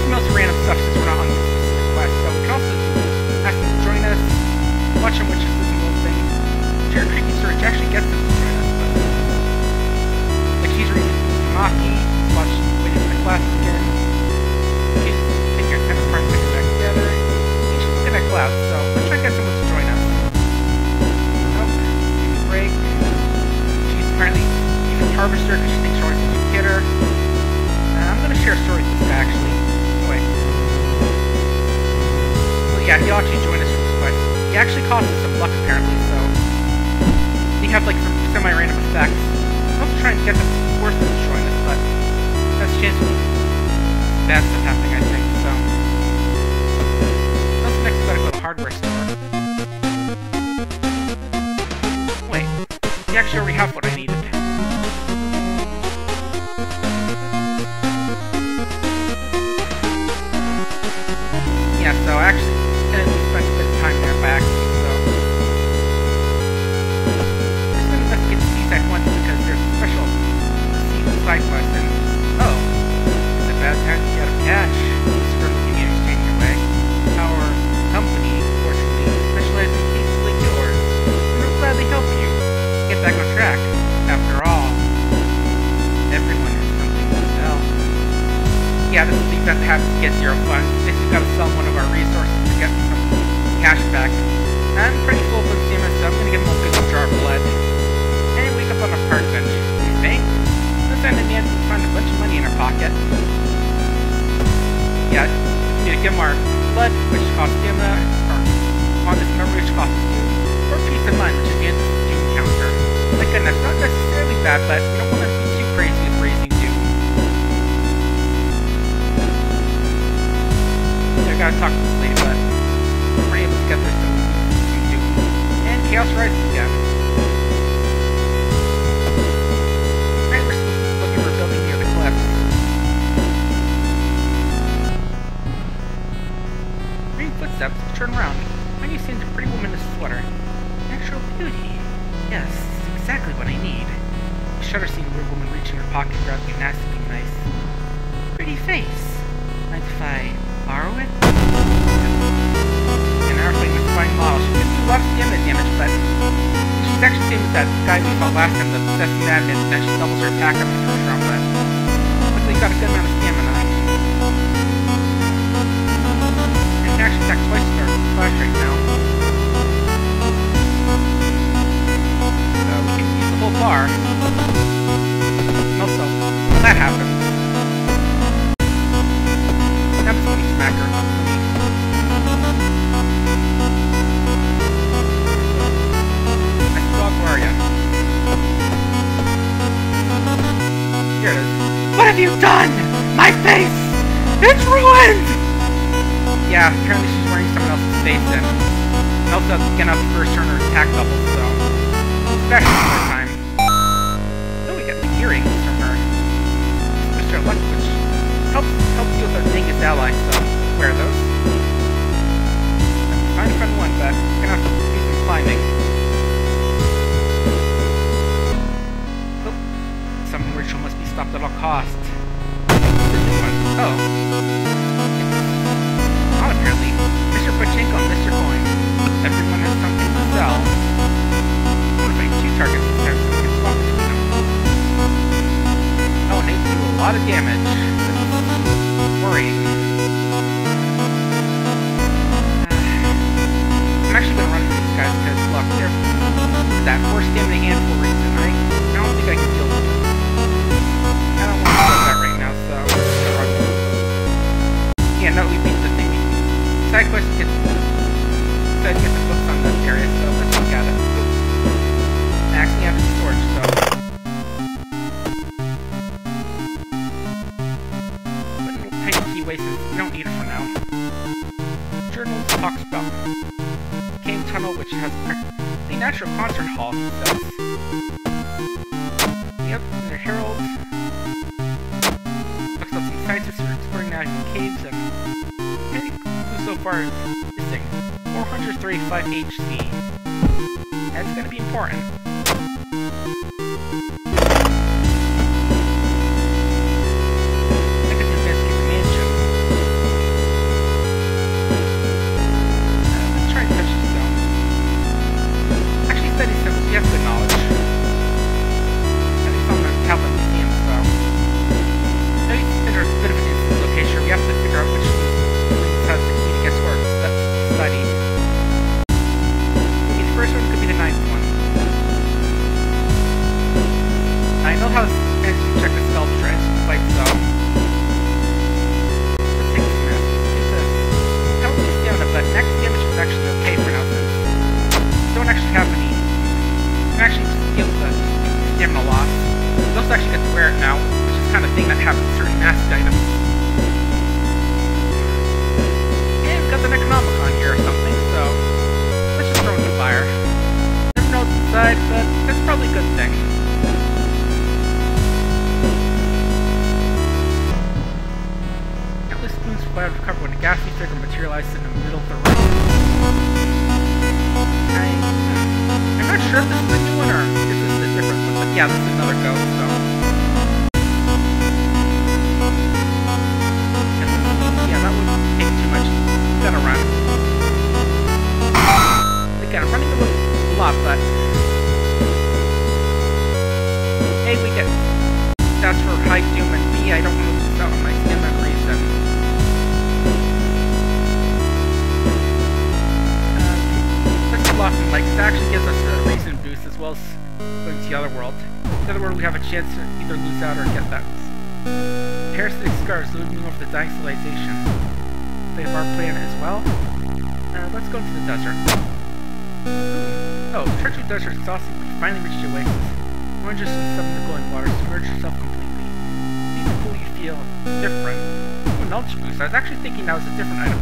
This the most random stuff since we're not on specific quest, so we can also ask to join us, watch them, which is this little thing. Share creepy search actually gets them to join us, but like she's reading Tamaki, watching waiting for the class again. Taking her time apart, putting back together. And she's looking at clouds, so let's try and get someone to join us. Nope. Me a break. She's apparently even harvester because she thinks Roy's a kidder. Uh, I'm gonna share a story with this guy actually. Yeah, he'll actually join us for this quest. He actually cost us some luck apparently, so he has, like some semi-random effects. I'm also trying to get the force to join us, but that's a chance bad stuff happening, I think. So. What's next? We gotta go to the hardware store. Wait, we actually already have what chaos rises again. That was a different item,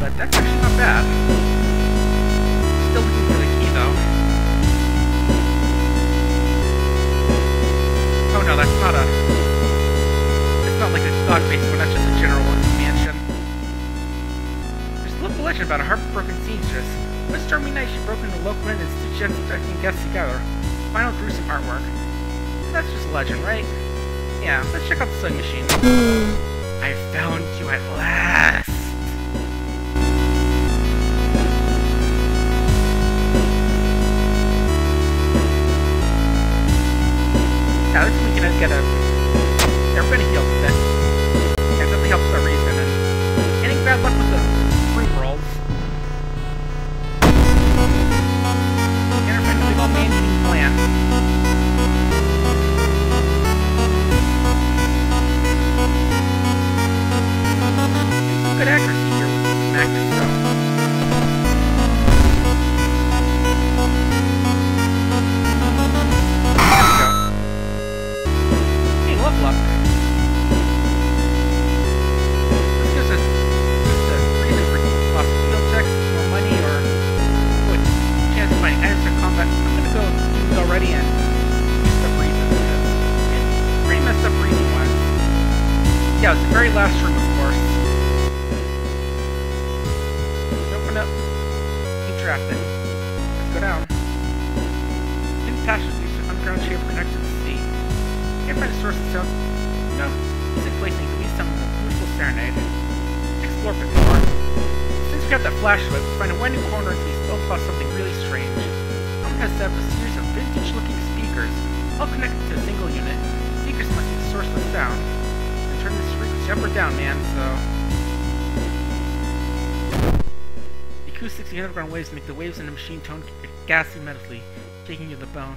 The underground waves make the waves in the machine tone ghastly medically, shaking you to the bones.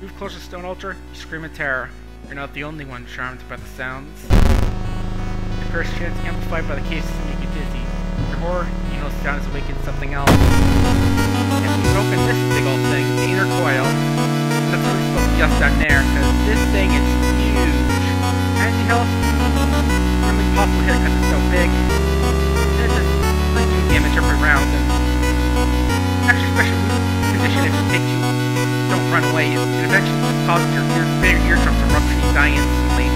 Move closer to Stone Altar, you scream in terror. You're not the only one charmed by the sounds. The curse chants amplified by the cases make you dizzy. Your horror, you know sound has awakened something else. And we open this big old thing, the inner coil. That's what we're supposed to just down there, because this thing is huge. Anti-health, really possible hit because it's so big. Every round, actually special condition if it takes you don't run away, it, eventually causes your ear, big eardrum to rupture and die instantly.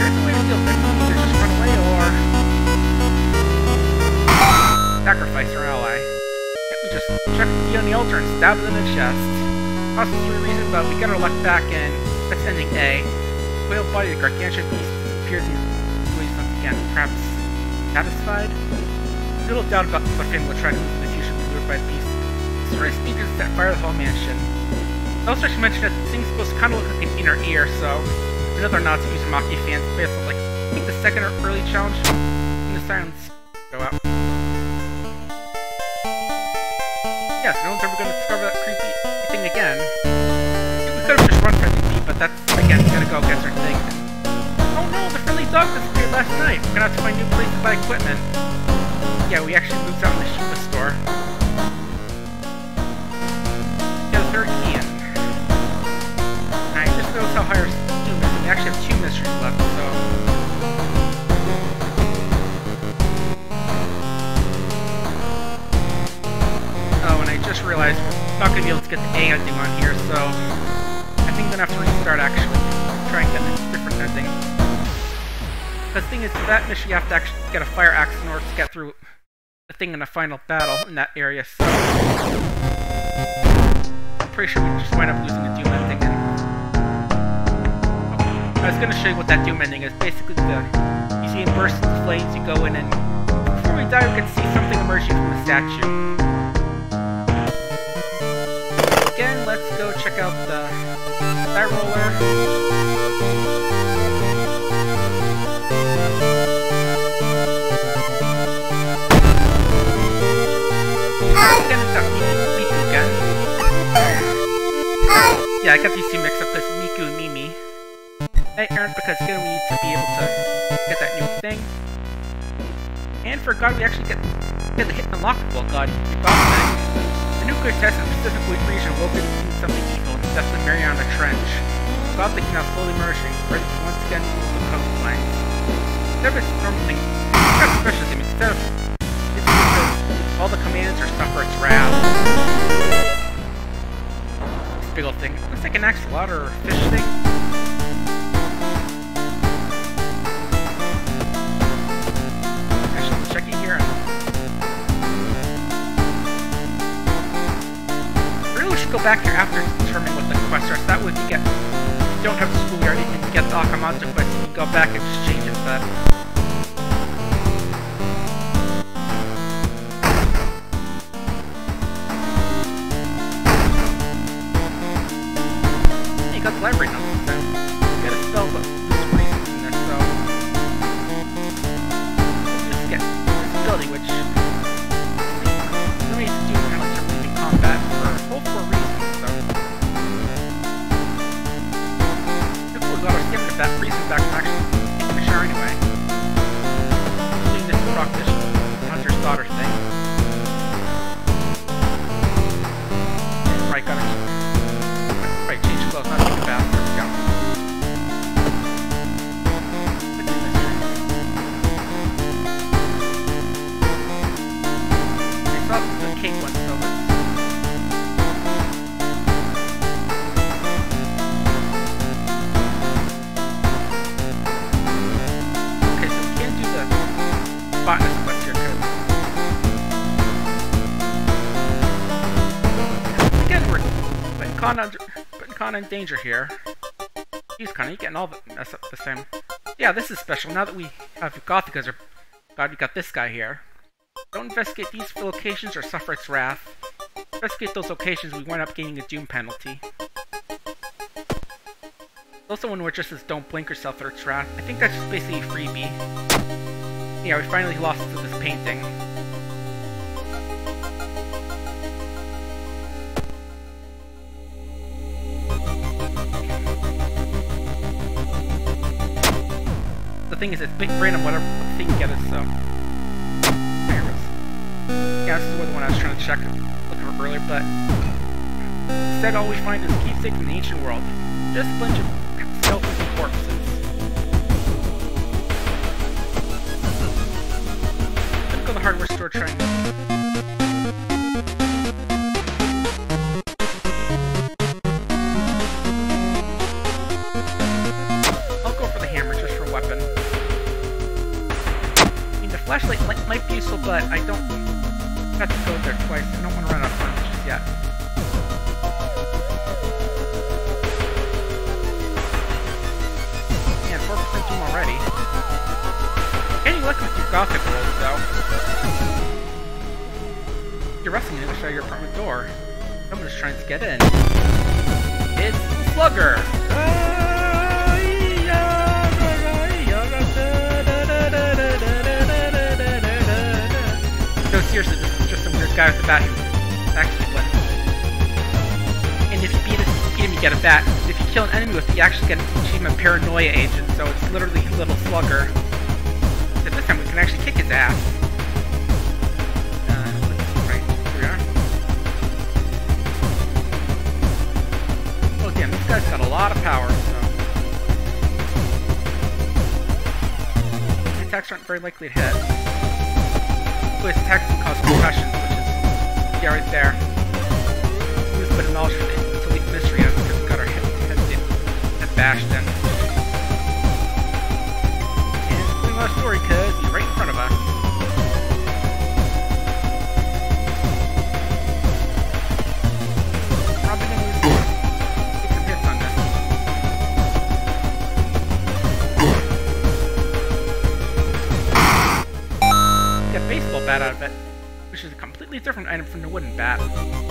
There's a way to deal with it. Either just run away or sacrifice your ally. Yeah, we just chuck the on the altar and stab it in the chest. Costs us three reason, but we get our luck back and that's ending A. Whale body, the gargantuan beast disappears waves once again. Perhaps satisfied? Little doubt about the to in the future lured by the beast. Destroy speakers that fire the whole mansion. I also, should mention that the thing's supposed to kind of look like an inner ear, so another nod to Uzumaki fans based on like I think the second or early challenge in the silence go out. Yes, no one's ever gonna discover that creepy thing again. We could have just run friendly beat, but that's again gonna go against our thing. Oh no, the friendly dog disappeared last night. We're gonna have to find new place to buy equipment. Yeah, we actually moved out in the Shiba store. Key. I just noticed how high our doom and we actually have two mysteries left, so... Oh, and I just realized we're not gonna be able to get the A ending on here, so... I think I'm gonna have to restart, actually. Try and get a different ending. Because the thing is, for that mission you have to actually get a fire axe in order to get through the thing in the final battle in that area, so... I'm pretty sure we just wind up losing the Doom ending. And... I was gonna show you what that Doom ending is. Basically, the you see in bursts of flames, you go in and before we die, we can see something emerging from the statue. Again, let's go check out the Yeah, I got these two mixed up because Miku and Mimi. Hey, Aaron, because again we need to be able to get that new thing. And for God, we actually get get the hit unlockable God, you got thing. The nuclear test the Pacific region will be something evil that's the Mariana Trench. God they now slowly merging, ready to once again move the coastline. Instead of its normal thing, special thing. Instead of all the commands are suffer its wrath. Big old thing. Looks like an axolotl or fish thing. Go back here after determining what the quests are. So that way, if you get, if you don't have the schoolyard you get the Akamatsu quest, you can go back and change it. But in danger here. He's kind of getting all the mess up this time. Yeah, this is special. Now that we have Gothica's, or God, we got this guy here. Don't investigate these locations or suffer its wrath. Investigate those locations, we wind up gaining a doom penalty. Also, where it just says don't blink yourself or its wrath. I think that's just basically freebie. Yeah, we finally lost to this painting. Thing is, it's big random whatever thing get is so. Anyways. Yeah, this is the one I was trying to check, looking for earlier, but instead all we find is keepsake from the ancient world. Just a bunch of skeletons and corpses. To the hardware store trying I'll apartment door. Someone is trying to get in. It's Slugger! No, seriously, this is just some weird guy with a bat who actually. And if you beat, it, beat him, you get a bat. If you kill an enemy with it, you actually get an achievement Paranoia Agent, so it's literally a little slugger. Except this time we can actually kick his ass. Power, so... His attacks aren't very likely to hit. But his attacks can cause concussions, which is... Yeah, right there. Use a bit of knowledge to mystery out because we got our head, head, head bashed in. From the wooden bat.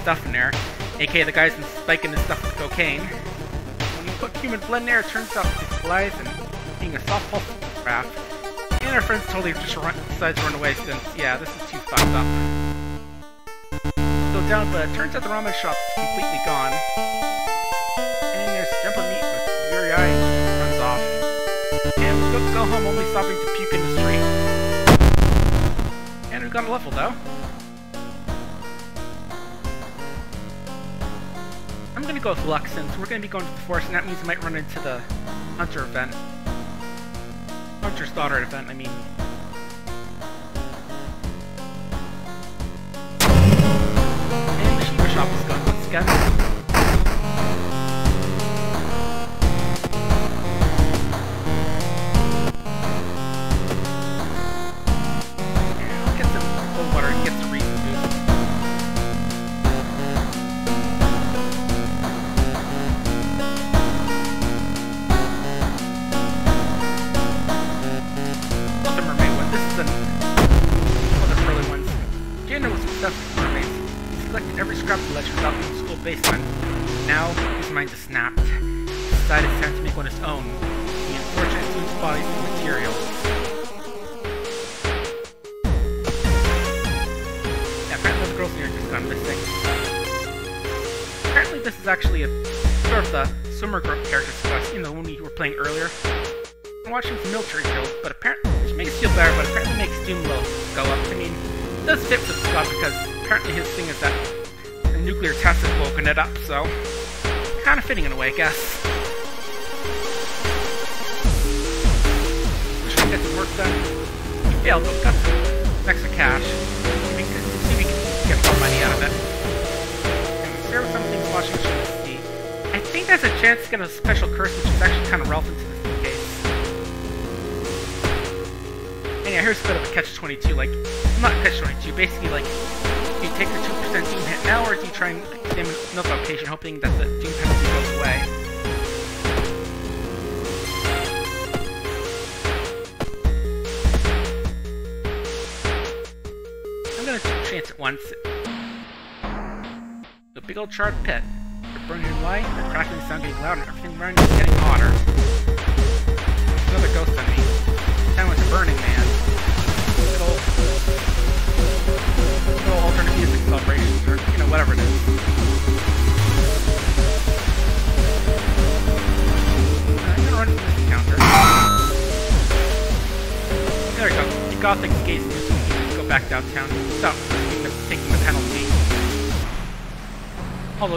stuff in there, aka the guy's been spiking this stuff with cocaine. When you put human blood in there, it turns out to flies and being a soft pulse crap. And our friends totally just run, decides to run away since, yeah, this is too fucked up. Still down, but it turns out the ramen shop's completely gone. And there's Jumper Meat with weary eyes runs off. And we go, go home only stopping to puke in the street. And we got a level though. to go with Luxon. we're going to be going to the forest, and that means we might run into the hunter event. Hunter's daughter event, I mean. And the shop is gone once again.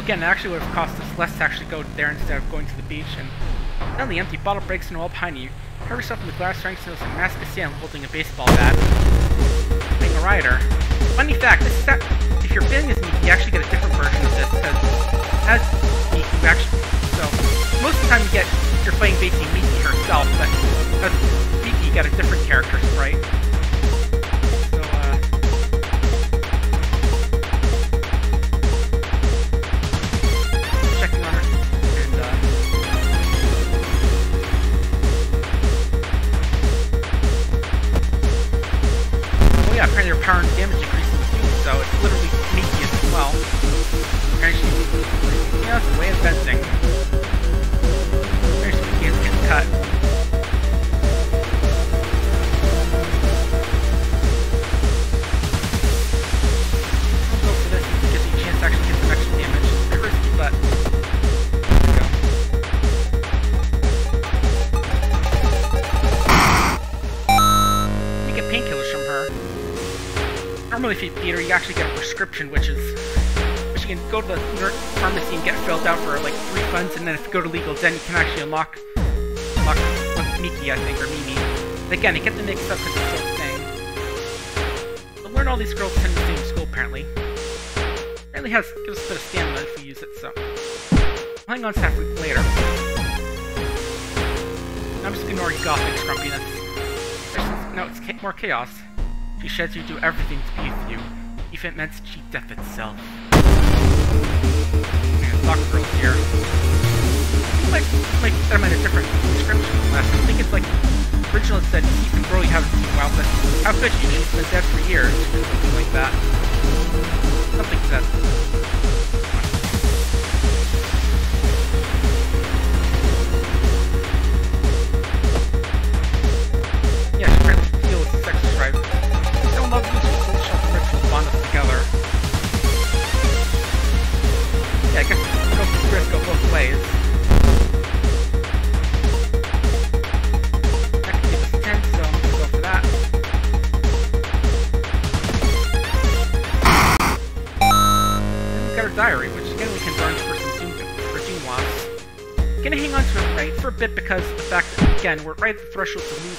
again, it actually would have cost us less to actually go there instead of going to the beach, and then the empty bottle breaks in the wall behind you. Cover yourself in the glass drinks and there's a masked assailant holding a baseball bat. Being a rioter. Funny fact, this is if you're playing as me, you actually get a different version of this, because as me, you actually, so, most of the time you get, you're playing basically Meeky herself, but because Miki, you get a different character sprite. Again, you get them mixed up because it's the same. But learn all these girls attend the same school, apparently. Apparently has gives us a bit of stamina if we use it, so. Hang on to that later. I'm just ignoring gothic scrumpiness. No, it's more chaos. She sheds you do everything to be with you, if it meant to cheat death itself. Doc girls here. Like, like that might a different description. I think it's like original it said you haven't seen well, but how could you? She's been dead for years, something like that. Something that. Right at the threshold of losing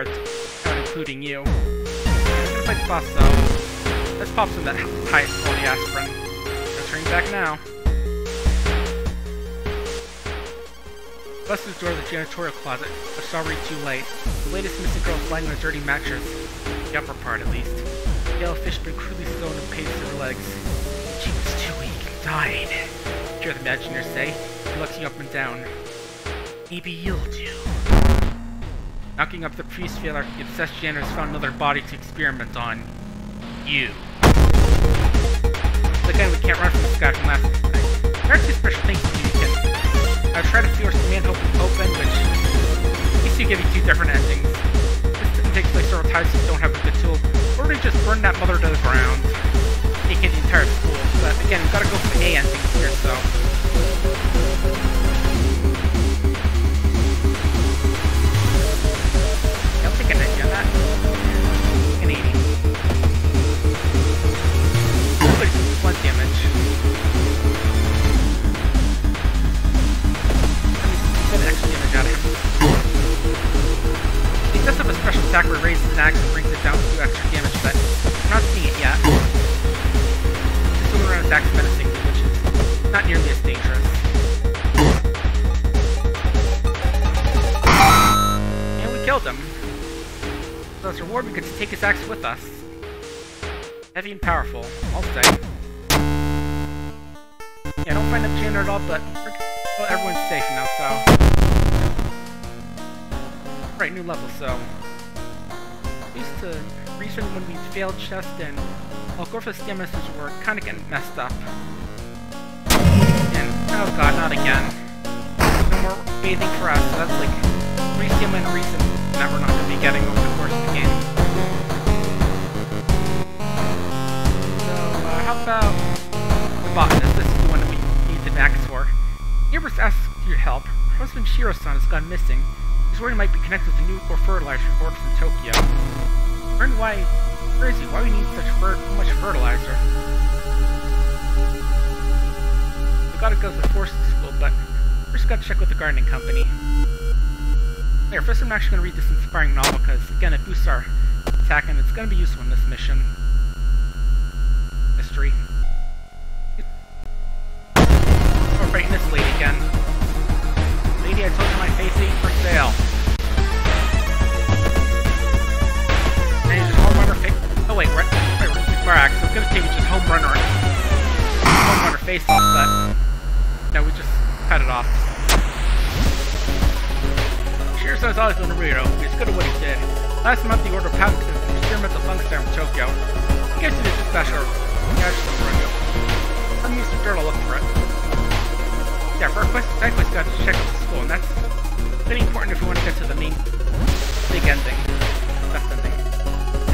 entire time, including you. Gonna fight the though. Let's pop some of that highest quality aspirin. Turn back now. Bust the door of the janitorial closet, but already too late. The latest missing girl is lying on a dirty mattress. The upper part, at least. Yellow fish been crudely sewn and pasted to her legs. She was too weak and died. Hear the Imagineer say, looking up and down. Maybe you'll do. Knocking up the the obsessed janitor has found another body to experiment on. You again, we can't run from the sky from last night. Two special things you can. I've tried to force command open, open, which these two give you two different endings. This takes place several times if you don't have a good tool, or to just burn that mother to the ground, taking the entire school. But again, we've got to go for the A endings here, so. Raises his axe and brings it down to extra damage, but I'm not seeing it yet. This one around his axe menacing, which is not nearly as dangerous. And we killed him. So as reward, we get to take his axe with us. Heavy and powerful, I'll say. Yeah, don't find the channel at all, but well, everyone's safe now, so... Right, new level, so... Used to recently when we failed chest and Algorfa's stamina were kind of getting messed up. And, oh god, not again. No more bathing for us, so that's like three stamina reason that we're not to be getting over the course of the game. So, uh, how about the botanist? This is the one that we need the max for. Neighbors asked your help. Her husband Shiro-san has gone missing. Worried might be connected to nuclear fertilizer orders from Tokyo. Learn why he? Why we need such fer much fertilizer? We gotta go to the forest school, but first gotta check with the gardening company. There, first I'm actually gonna read this inspiring novel, because again it boosts our attack and it's gonna be useful in this mission. Mystery. Fighting this lady home run her face off, but no, we just cut it off. Sure says always been a weirdo. He's good at what he did. Last month he ordered patent to experiment the fungus there in Tokyo. I guess it is a special for you. I'm used to dirt, look for it. Yeah, for our quest, quest, got to check out the school, and that's pretty important if you want to get to the main big ending. Best ending.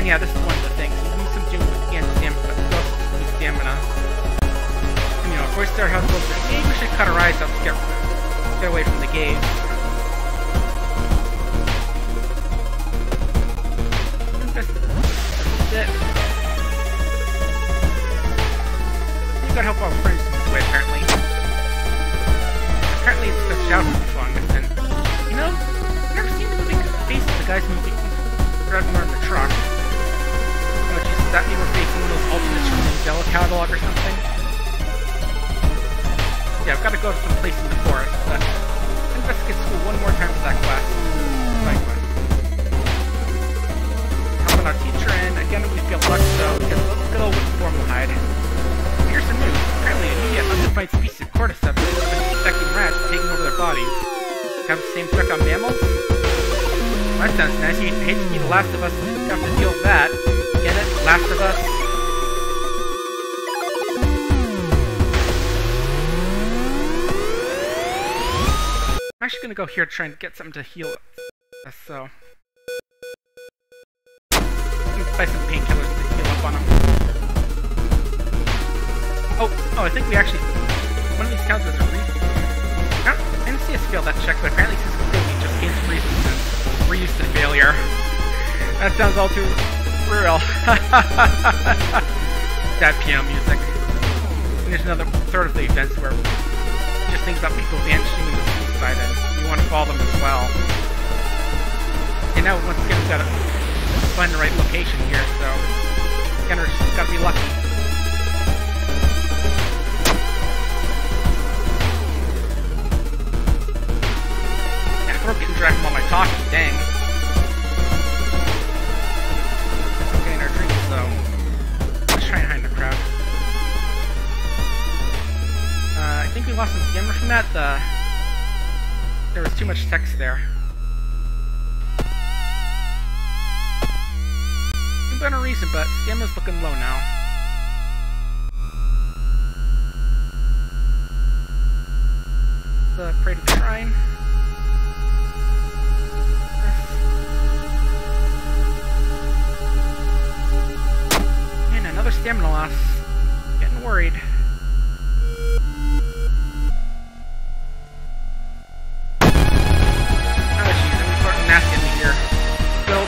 And yeah, this is one of the things. You need some gym stamina, with stamina. And, you know, voice star has both maybe we should cut our eyes out to get, get away from the game. That's. We gotta help our friends in this way, apparently. Apparently it's the shout fungus, and, you know, I've never seen the moving face of the guys moving driving around the truck that mean we're facing those alternates from the Mandela Catalogue or something? Yeah, I've got to go to some place in the forest, investigate school one more time for that class. Quest. Helping our teacher, and again we feel luck, so we get a little good old formaldehyde. Here's some news. Apparently, a yet undefined species of cordyceps is infecting rats, taking over their bodies. Have the same effect on mammals? That sounds. You'd hate to be the last of us have to deal with that. Get it? Last of Us? I'm actually gonna go here to try and get something to heal us, so... Buy some painkillers to heal up on them. Oh, oh, I think we actually... One of these counts as a reason. I didn't see us fail that check, but apparently we just gained some resistance, we're to failure. That sounds all too real. (laughs) that piano music. And there's another third of the events where just things about people vanishing and you want to follow them as well. And now once again we've got to find the right location here, so again we're gotta be lucky. Yeah, throat getting dragged while my talking, dang. so let's try and hide the crowd. Uh, I think we lost some stamina from that. The, there was too much text there. No a reason, but stamina's looking low now. Uh, the pray to the shrine. another stamina loss. Getting worried.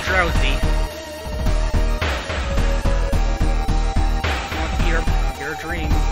drowsy. Don't your dreams.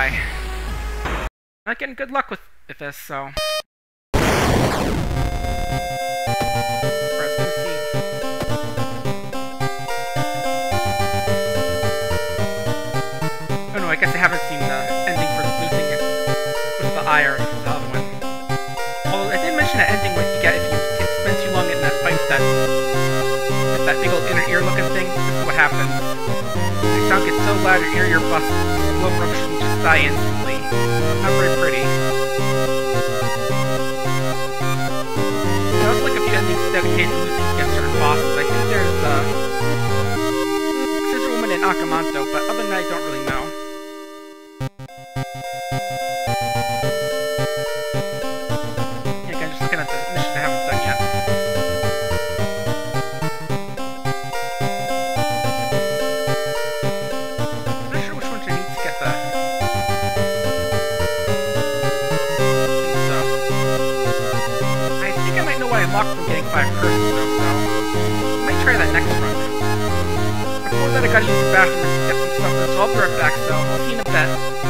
die. Not getting good luck with, this, so... Oh no, I guess I haven't seen the ending for losing it with the ire, the other one. Although I did mention that ending what you get if you spend too long in that fight that that big old inner ear looking thing. This is what happens. The sound gets so loud your ear you're busted woman sciently. Not very pretty. Sounds like a few endings dedicated to losing against certain bosses. I think there's, uh, Scissor Woman in Aka Manto, but other than that, I don't really know. gotta use the bathroom get some stuff I'll be right back, so I'll see you in a bit.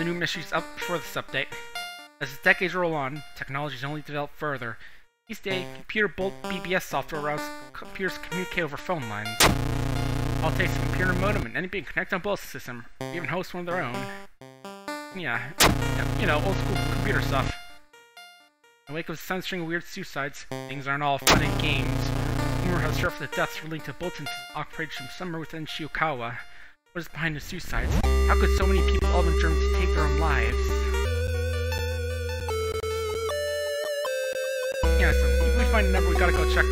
The new mysteries up before this update. As the decades roll on, technology has only developed further. These days, computer bolt BBS software allows computers to communicate over phone lines. All takes a computer modem and anybody can connect on both system, even host one of their own. Yeah, you know, old school computer stuff. In the wake of the sun of weird suicides, things aren't all fun and games. Rumor has surfaced that deaths were linked to bulletins operated from somewhere within Shiokawa. What is behind the suicides? How could so many people all driven to take their own lives? Yeah, so if we find a number, we gotta go check.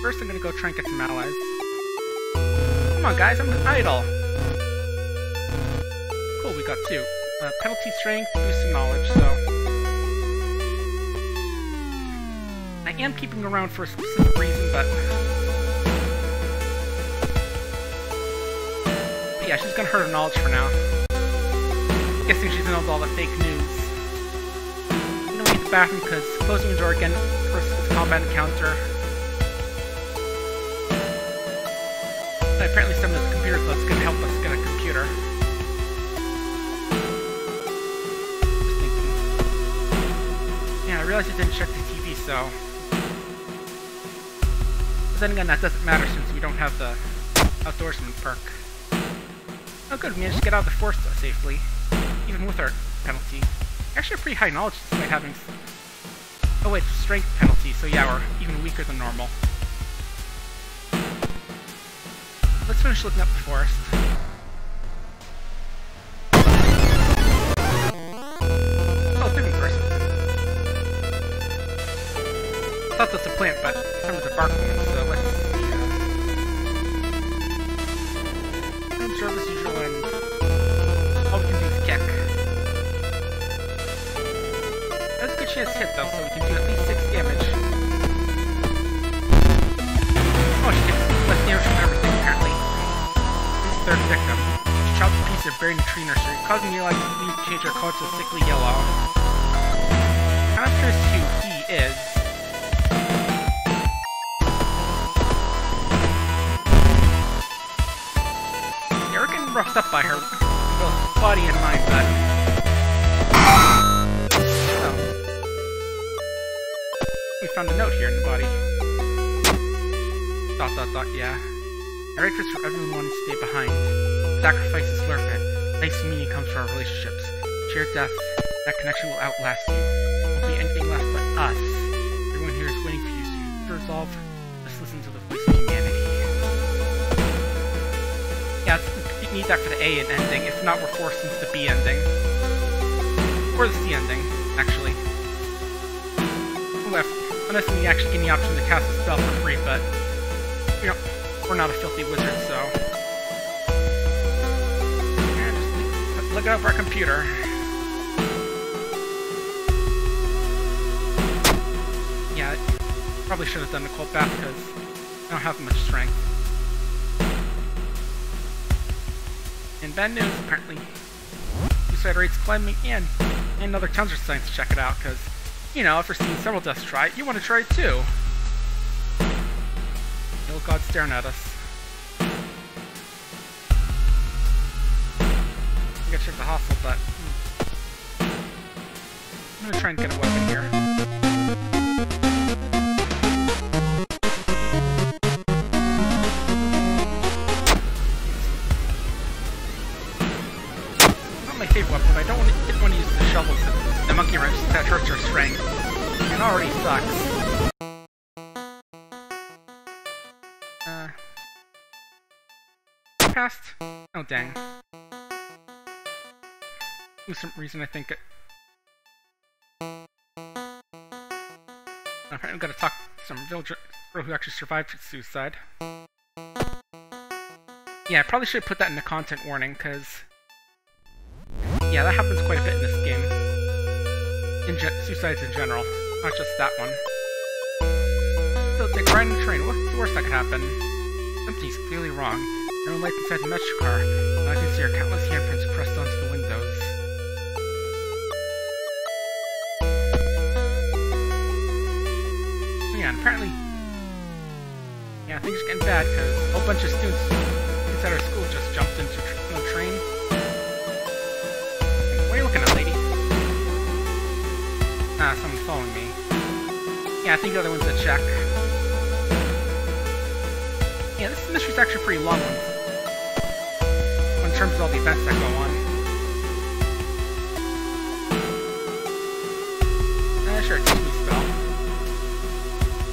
First, I'm gonna go try and get some allies. Come on, guys, I'm an idol. Cool, we got two. Uh, penalty strength, boost some knowledge, so... I am keeping around for a specific reason, but yeah, she's gonna hurt her knowledge for now. i Guessing she's knows all the fake news. I'm gonna leave the bathroom because closing the door again versus combat encounter. And apparently some of the computer cloud's gonna help us get a computer. Yeah, I realized I didn't check the TV, so... But then again, that doesn't matter since we don't have the. Oh good, we managed to get out of the forest safely, even with our penalty. Actually, a pretty high knowledge despite having... Oh wait, strength penalty, so yeah, we're even weaker than normal. Let's finish looking up the forest. Oh, living person. I thought that's a plant, but some of the bark so let's see. Uh... Service chance hit though, so we can do at least 6 damage. Oh, she gets less damage from everything, apparently. Third victim. She chopped a piece of buried in a tree nursery, causing Eli to change her color to sickly yellow. I'm curious who he is. You're getting roughed up by her, both body and mind, but found a note here in the body. Dot dot dot, yeah. Narrators for everyone wanting to stay behind. Sacrifices worth it. Nice meaning comes from our relationships. Shared death, that connection will outlast you. Won't be anything left but us. Everyone here is waiting for you, so to resolve. Just listen to the voice of humanity. Yeah, you need that for the A ending. If not, we're forced into the B ending. Or the C ending, actually. Unless we actually get the option to cast a spell for free, but you know, we're not a filthy wizard, so. Yeah, just look up our computer. Yeah, probably should have done the cold bath because I don't have much strength. And bad news, apparently. Suicide rates climbing in. And other towns are starting to check it out because you know, after seeing several deaths try it, you want to try it too. Old god staring at us. I guess you're the hostile, but... Hmm. I'm gonna try and get a some reason I think it... I'm gonna talk to some villager who actually survived suicide. Yeah, I probably should have put that in the content warning, because yeah, that happens quite a bit in this game. in suicides in general, not just that one. So take a ride in the train. What's the worst that could happen? Something's clearly wrong. No lights inside the metro car. I can see our countless handprints pressed onto the windows. And apparently, yeah, things are getting bad because a whole bunch of students inside our school just jumped into the train. What are you looking at, lady? Ah, someone's following me. Yeah, I think the other one's a check. Yeah, this mystery's actually a pretty long one. In terms of all the events that go on.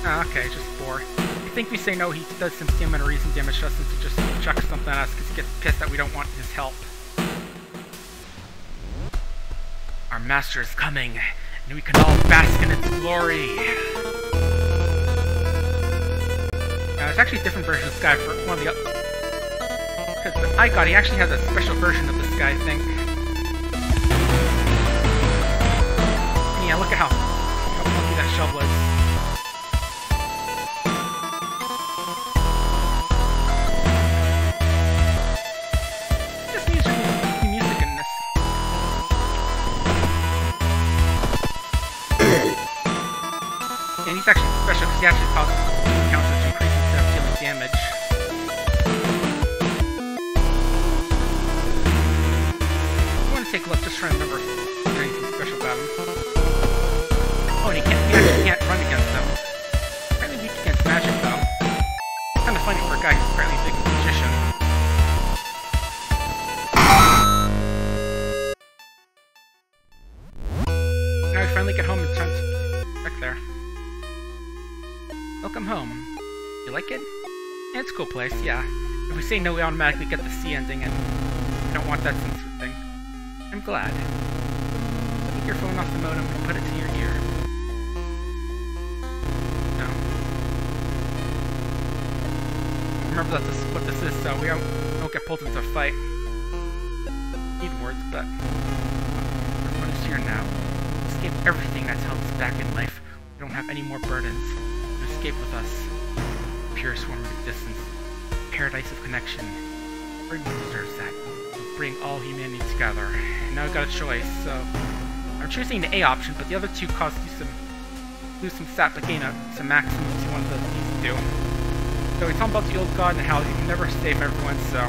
Ah, okay, just four. I think we say no, he does some stamina reason damage to us since he just chucks something at us because he gets pissed that we don't want his help. Our master is coming, and we can all bask in its glory. Uh, there's actually a different version of this guy for one of the other. Because the I got, he actually has a special version of this guy, I think. Yeah, look at how say no, we automatically get the C ending, and I don't want that censored thing. I'm glad. Take your phone off the modem and put it to your ear. No. Remember that this what this is, so we don't, don't get pulled into a fight. Need words, but everyone is here now. Escape everything that's held us back in life. We don't have any more burdens. Escape with us. Pure swarm of existence. Paradise of connection. Everyone deserves that. Bring all humanity together. Now I've got a choice, so I'm choosing the A option, but the other two cost you some lose some stat to gain a, some maximum to one of the these do. So we talking about the old god and how you can never save everyone, so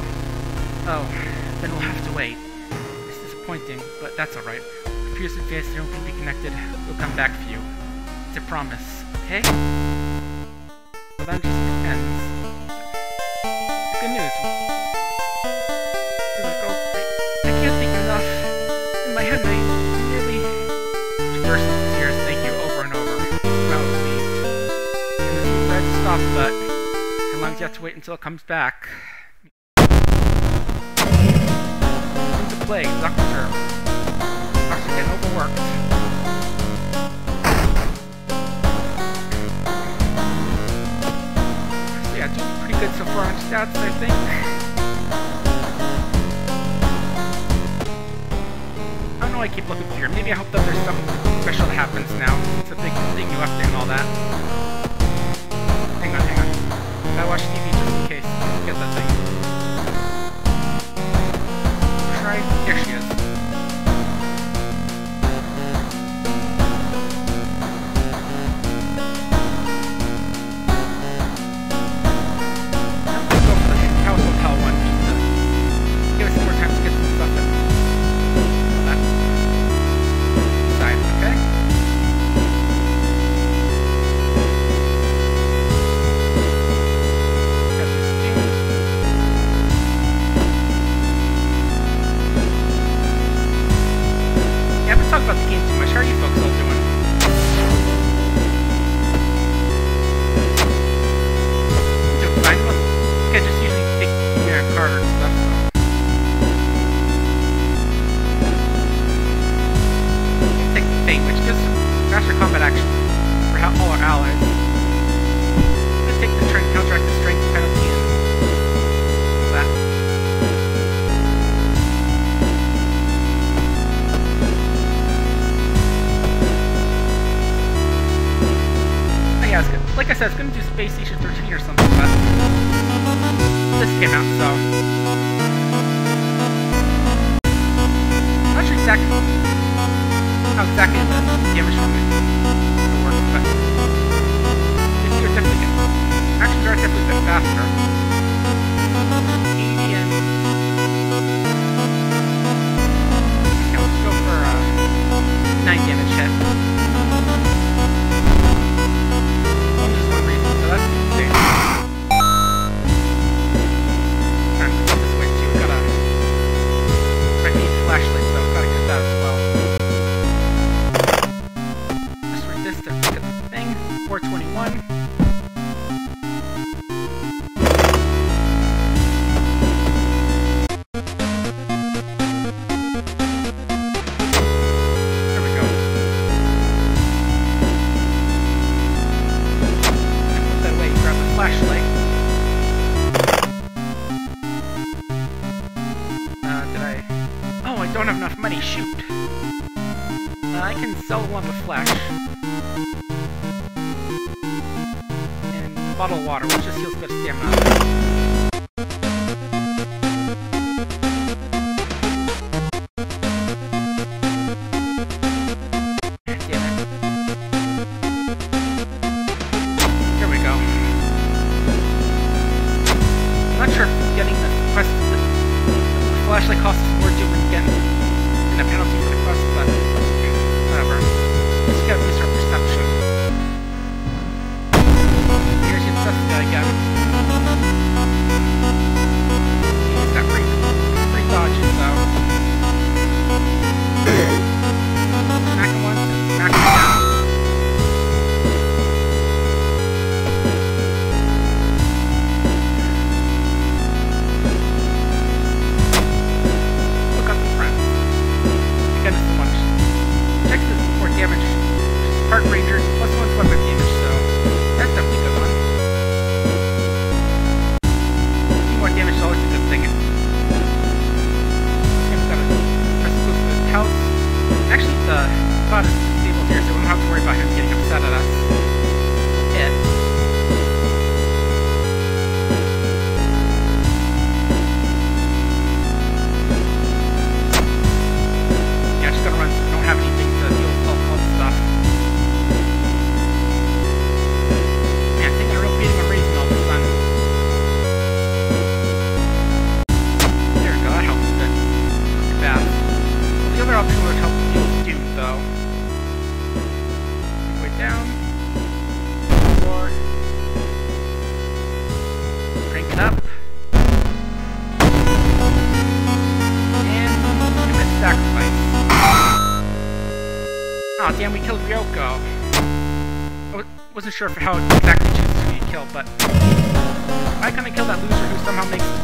Oh, then we'll have to wait. It's disappointing, but that's alright. If Pierce advanced and can be connected, we'll come back for you. It's a promise, okay? Well, that just ends. News. There's a girl. I can't think enough. In my head, I nearly. Burst into tears, thank you over and over. Well relieved. And this red stop, but how long do you have to wait until it comes back? wasn't sure how exactly Jesus to be killed, but I kind of kill that loser who somehow makes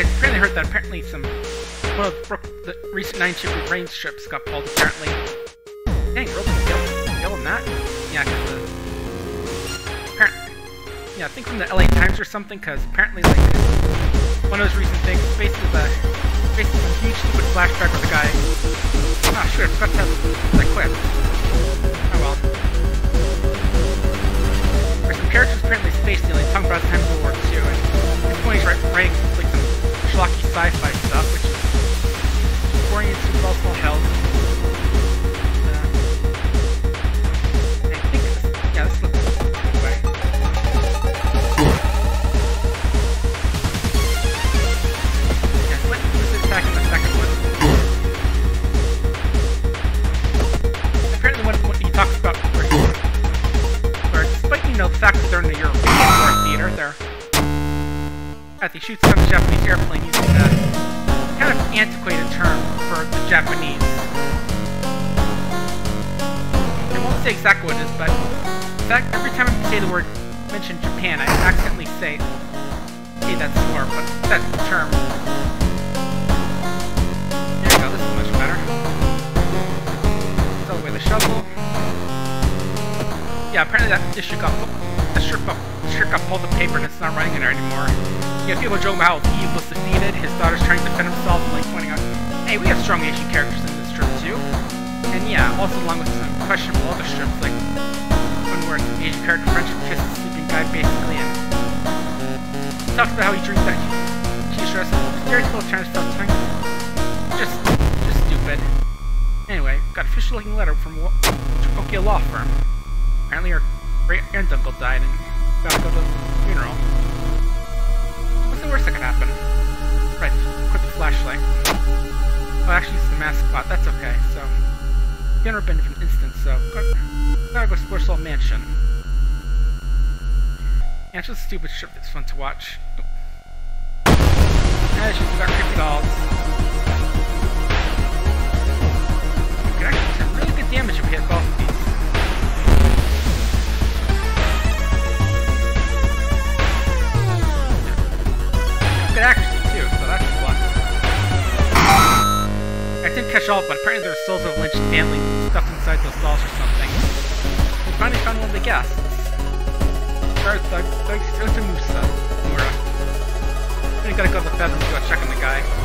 like I apparently heard that apparently some one of the, the recent nine ship range ships got pulled apparently. Dang, Robin killed, killed that? Yeah, cause the apparently, yeah, I think from the LA Times or something, because apparently like one of those recent things, basically the basically a huge stupid flashback with the guy. Ah, sure, I forgot to I quit. Oh well. There's some characters apparently space dealing, talking about the time of World War II, and when he's writing like some schlocky sci-fi stuff, which is oriented to also health. Say say that slur, but that term. There we go, this is much better. Throw away the shovel. Yeah, apparently that issue got the shirt got, shirt got pulled the paper and it's not running in there anymore. Yeah, people joke about how Eve was defeated, his daughter's trying to defend himself, and like pointing out, hey, we have strong Asian characters in this strip too. And yeah, also along with some questionable other strips, like one where an Asian character friendship kisses sleeping guy basically, and talks about how he dreams that she's dressed stereotypical Chinese stuff thing. Just, just stupid. Anyway, got a official looking letter from Tokyo law firm. Apparently her great aunt uncle died and gotta go to the funeral. What's the worst that could happen? Right, equip the flashlight. Oh, actually, it's the mascot. That's okay, so... You've never been to an instance, so... Gotta, go explore Soul Mansion. Yeah, it's just a stupid strip that's fun to watch. It's just about creepy dolls. You can actually some really good damage if we hit both of these. good accuracy too, so that's plus. I didn't catch all, but apparently there there's souls of lynched family stuffed inside those dolls or something. There's the there's the Musa. Mura. We gotta go to the bedroom to go check on the guy. I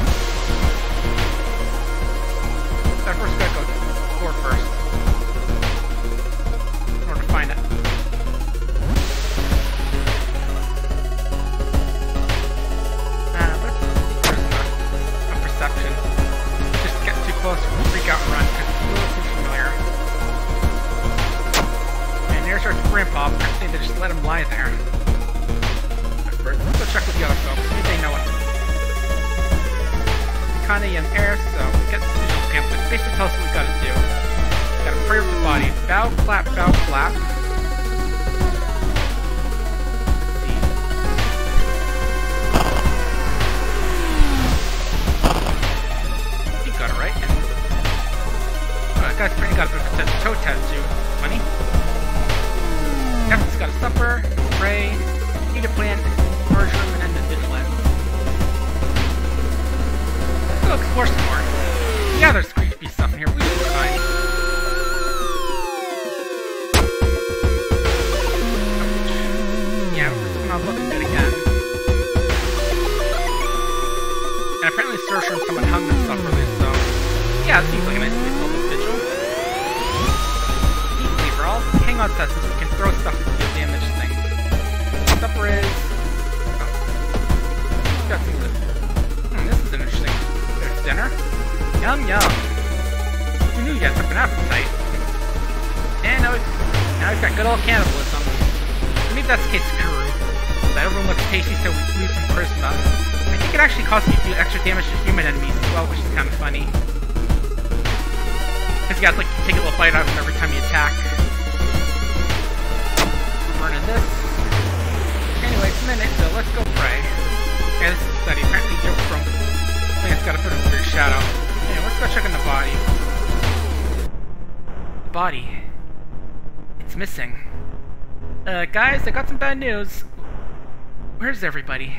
Where's everybody?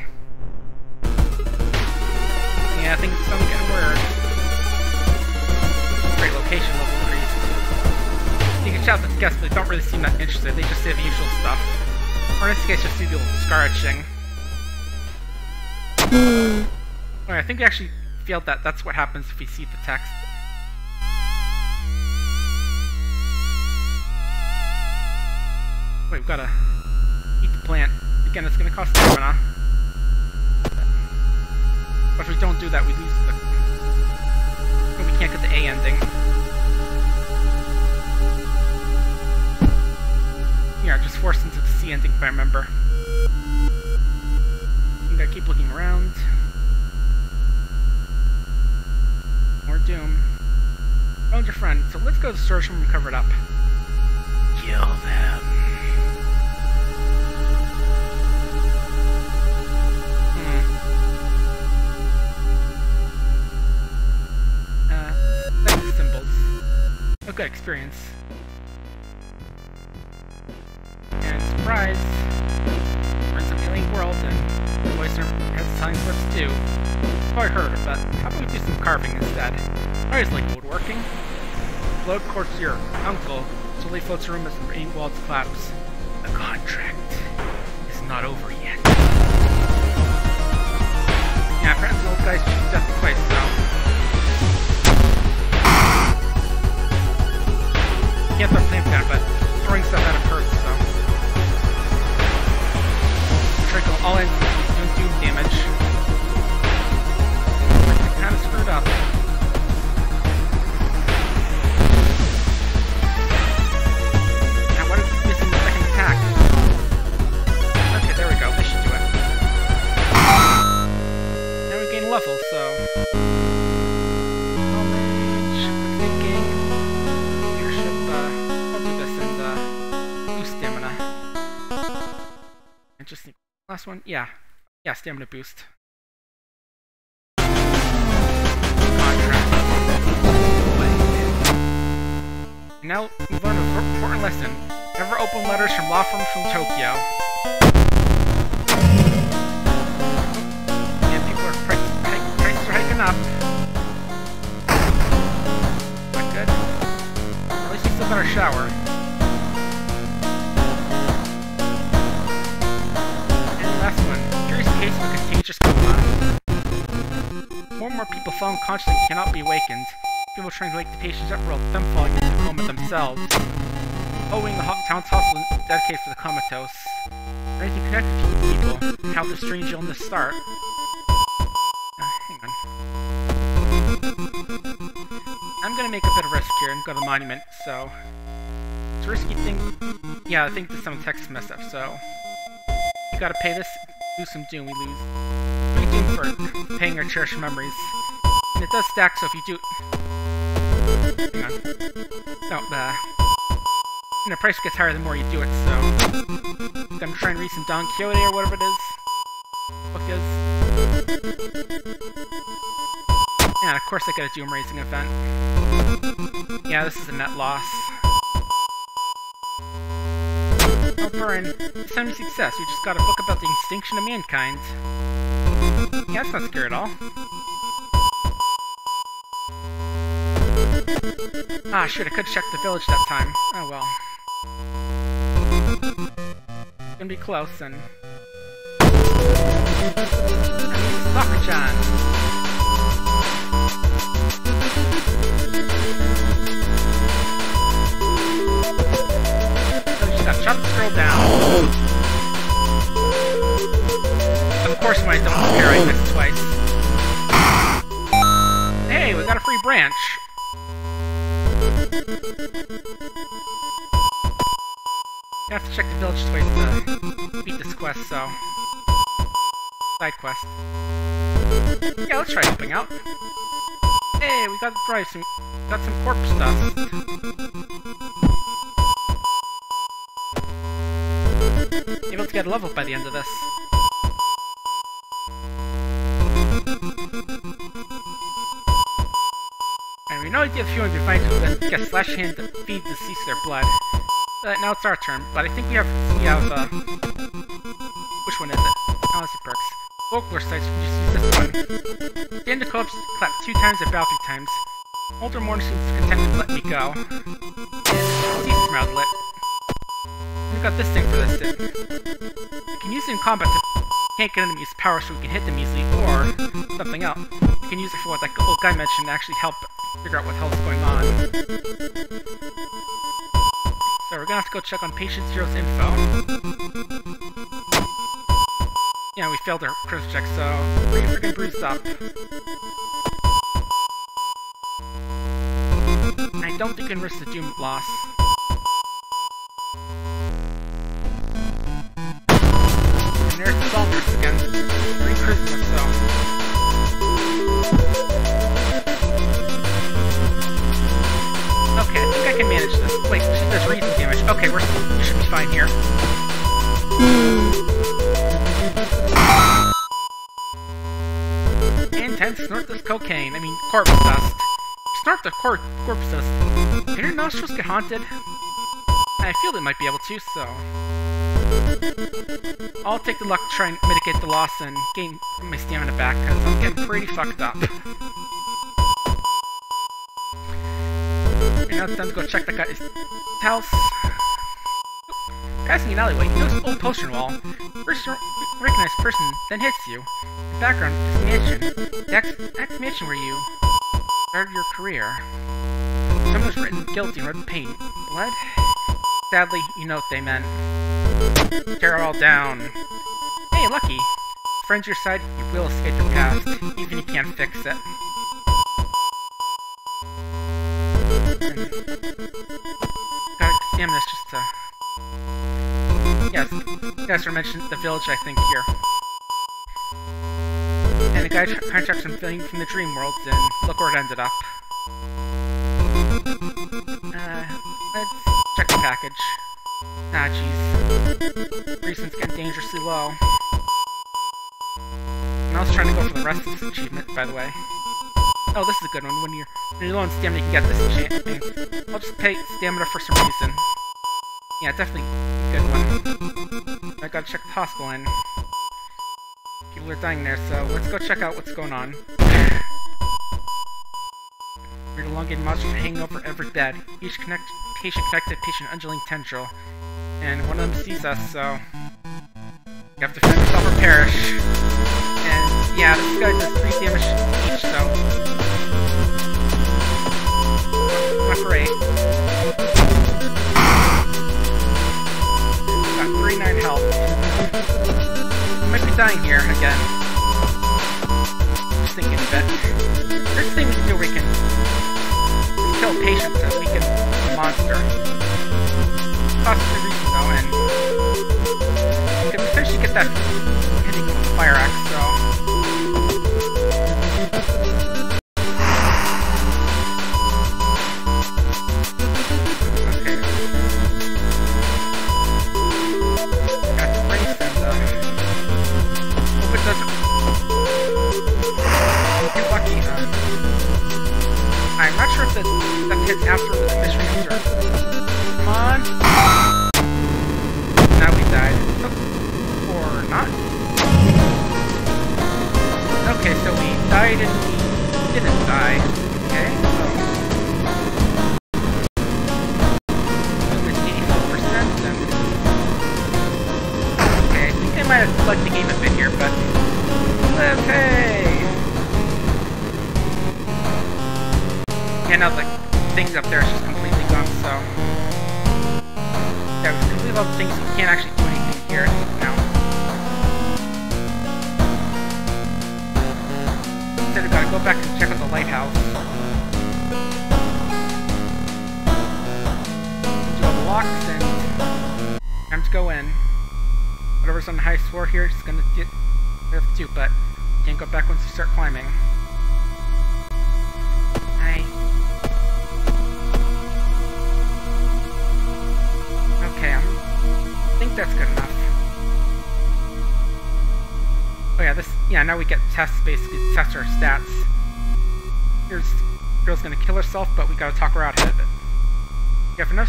Yeah, I think it's starting to get weird. Great location level increased. You can shout at the guests, but they don't really seem that interested. They just say the usual stuff. Or in this case, just do the little scar etching. Hmm. Alright, I think we actually feel that that's what happens if we see the text. Wait, we've the plant. Again, it's gonna cost stamina. But if we don't do that, we lose the... We can't get the A ending. Yeah, just forced into the C ending if I remember. You gotta keep looking around. More Doom. Found your friend, so let's go to the storage room and cover it up. Experience. And surprise! We're in some alien world, and the voice has telling us what to do. Heard it, but how about we do some carving instead? I always like woodworking. Course your uncle slowly floats around as rain walled clouds. The contract is not over yet. Yeah, apparently the old guy's death twice, so. Can't throw last one? Yeah. Yeah, stamina boost. Now, we've learned an important lesson. Never open letters from law firms from Tokyo. Yeah, people are price, prices are hiking up. Not good. At least you still got a shower. Case of a contagious. More and more people fall unconscious and cannot be awakened. People trying to wake the patients up will them falling into the coma themselves. Owing the ho- town's hospital dedicated for the comatose. Anything connected to people? How the strange illness start? Uh, hang on. I'm gonna make a bit of risk here and go to the monument, so... It's a risky thing... Yeah, I think there's some text messed up, so... You gotta pay this, lose some doom, we lose. We doom for paying our cherished memories. And it does stack, so if you do... Hang on. No, uh... And the price gets higher the more you do it, so... I'm gonna try and read some Don Quixote or whatever it is. Book is. Yeah, of course I get a Doom Raising event. Yeah, this is a net loss. It's time to success. You just got a book about the extinction of mankind. Yeah, that's not scary at all. Ah, shoot, I could check the village that time. Oh well. It's gonna be close, and... Soccer-chan! Oh, got shut this girl down. Of course, when I don't prepare, I twice. Hey, we got a free branch. You have to check the village twice to beat this quest, so... side quest. Yeah, let's try helping out. Hey, we got probably some got some corpse dust. Able to get a level by the end of this. And we know you have feeling divine to get slash hand to feed the deceased their blood. Uh, now it's our turn, but I think we have we have uh which one is it? Oh, let's perks. Folklore sites, we just use this one. Stand the corpse, clap two times and bow three times. Older Morn seems content to let me go. Cease from outlet. We got this thing for this thing. We can use it in combat to (laughs) can't get enemies power so we can hit them easily, or something else. You can use it for what that old guy mentioned to actually help figure out what the hell's going on. So we're gonna have to go check on Patient Zero's info. Yeah, we failed our crimson check, so we're freaking bruised up. I don't think we can risk the Doom loss. The Salters again. Christmas, so. Okay, I think I can manage this. Wait, does reason damage. Okay, we're we should be fine here. Intense snort this cocaine. I mean, corpse dust. Snort the cor corpse dust. Can your nostrils get haunted? I feel they might be able to, so... I'll take the luck to try and mitigate the loss and gain my stamina back, because I'm getting pretty fucked up. And now it's time to go check that guy's house. Passing an alleyway, you notice an old poster wall. First you recognize person, then hits you. The background is mansion. The ex, ex mansion where you started your career. Someone was written guilty in red paint. Blood? Sadly, you know what they meant. Tear it all down. Hey, Lucky! Friends your side, you will escape your past, even if you can't fix it. Got stamina just to... Yes, guys were mentioned the village, I think, here. And the guy contracts something from the dream world, and look where it ended up. Uh, let's check the package. Ah, jeez. Reason's getting dangerously low. And I was trying to go for the rest of this achievement, by the way. Oh, this is a good one. When you're, when you're low on stamina, you can get this enchantment. I'll just pay stamina for some reason. Yeah, definitely good one. I gotta check the hospital and people are dying there, so let's go check out what's going on. We're elongated monsters hanging over every bed. Each connect patient connected patient undulating tendril. And one of them sees us, so you have to defend yourself or perish. And yeah, this guy does three damage each, so not great. Got 39 health. Might be dying here again. Just thinking of it. There's things we can do we can kill a patient to weaken the monster. Costs a reason though, and you can potentially get that hitting fire axe, so. I'm not sure the that hits after the mission hunter. Come on. Now we died. Oh, or not. Okay, so we died and we didn't die. Okay, so.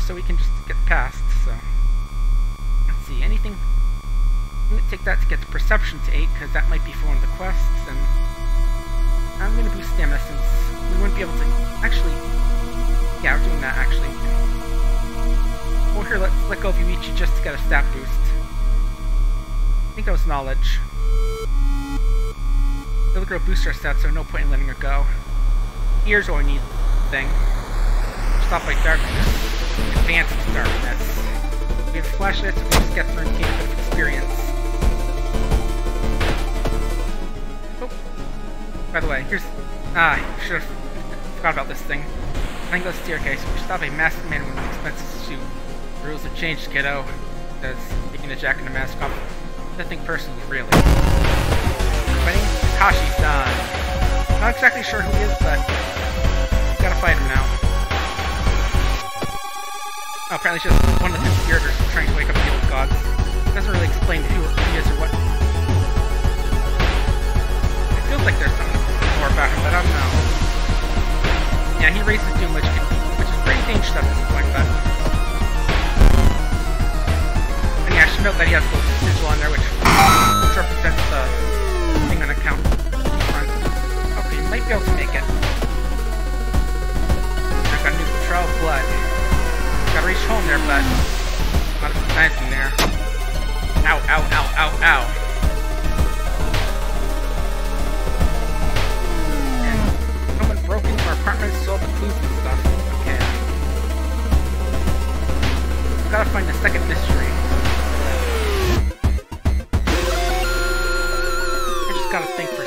So we can just get past, so. Let's see, anything I'm gonna take that to get the perception to 8, because that might be for one of the quests, and I'm gonna boost stamina since we wouldn't be able to actually yeah, we're doing that actually. Well here let's let go of Yuichi just to get a stat boost. I think that was knowledge. The girl boosts our stats, so no point in letting her go. Here's what we need thing. Stop by darkness. Advanced darkness. We have flashlights, we just get through bit of experience. Oh. By the way, here's... Ah, I should have forgot about this thing. Angle staircase. We stop a masked man with an expensive suit. Rules have changed, kiddo. Says, taking a jacket and a mask off. Nothing personal, really. Kashi-san. Not exactly sure who he is, but... Gotta fight him now. Oh, apparently just one of the conspirators trying to wake up the old gods. Doesn't really explain who he is or what. It feels like there's something more about him, but I don't know. Yeah, he raises Doom Lich, which is pretty dangerous at this point, but... And yeah, I should note that he has a little sigil on there, which, represents the thing on account. Okay, might be able to make it. I've got of blood. Gotta reach home there, but not a nice in there. Ow, ow, ow, ow, ow. Someone broke into our apartment, stole the clues and stuff. Okay. Gotta find the second mystery. I just gotta think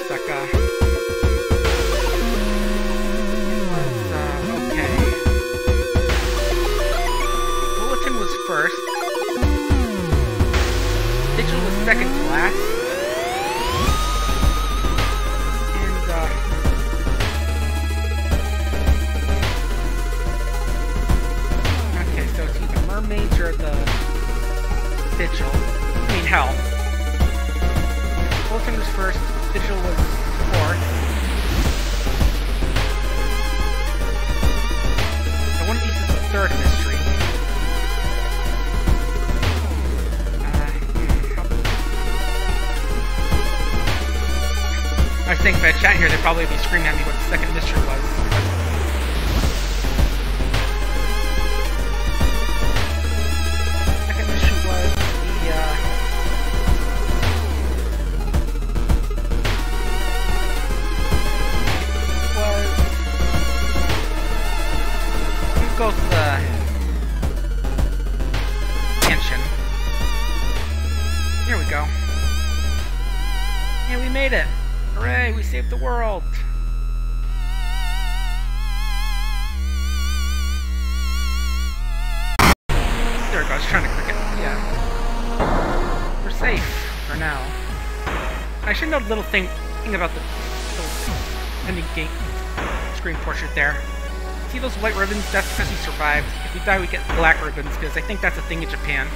die, we get black ribbons, because I think that's a thing in Japan.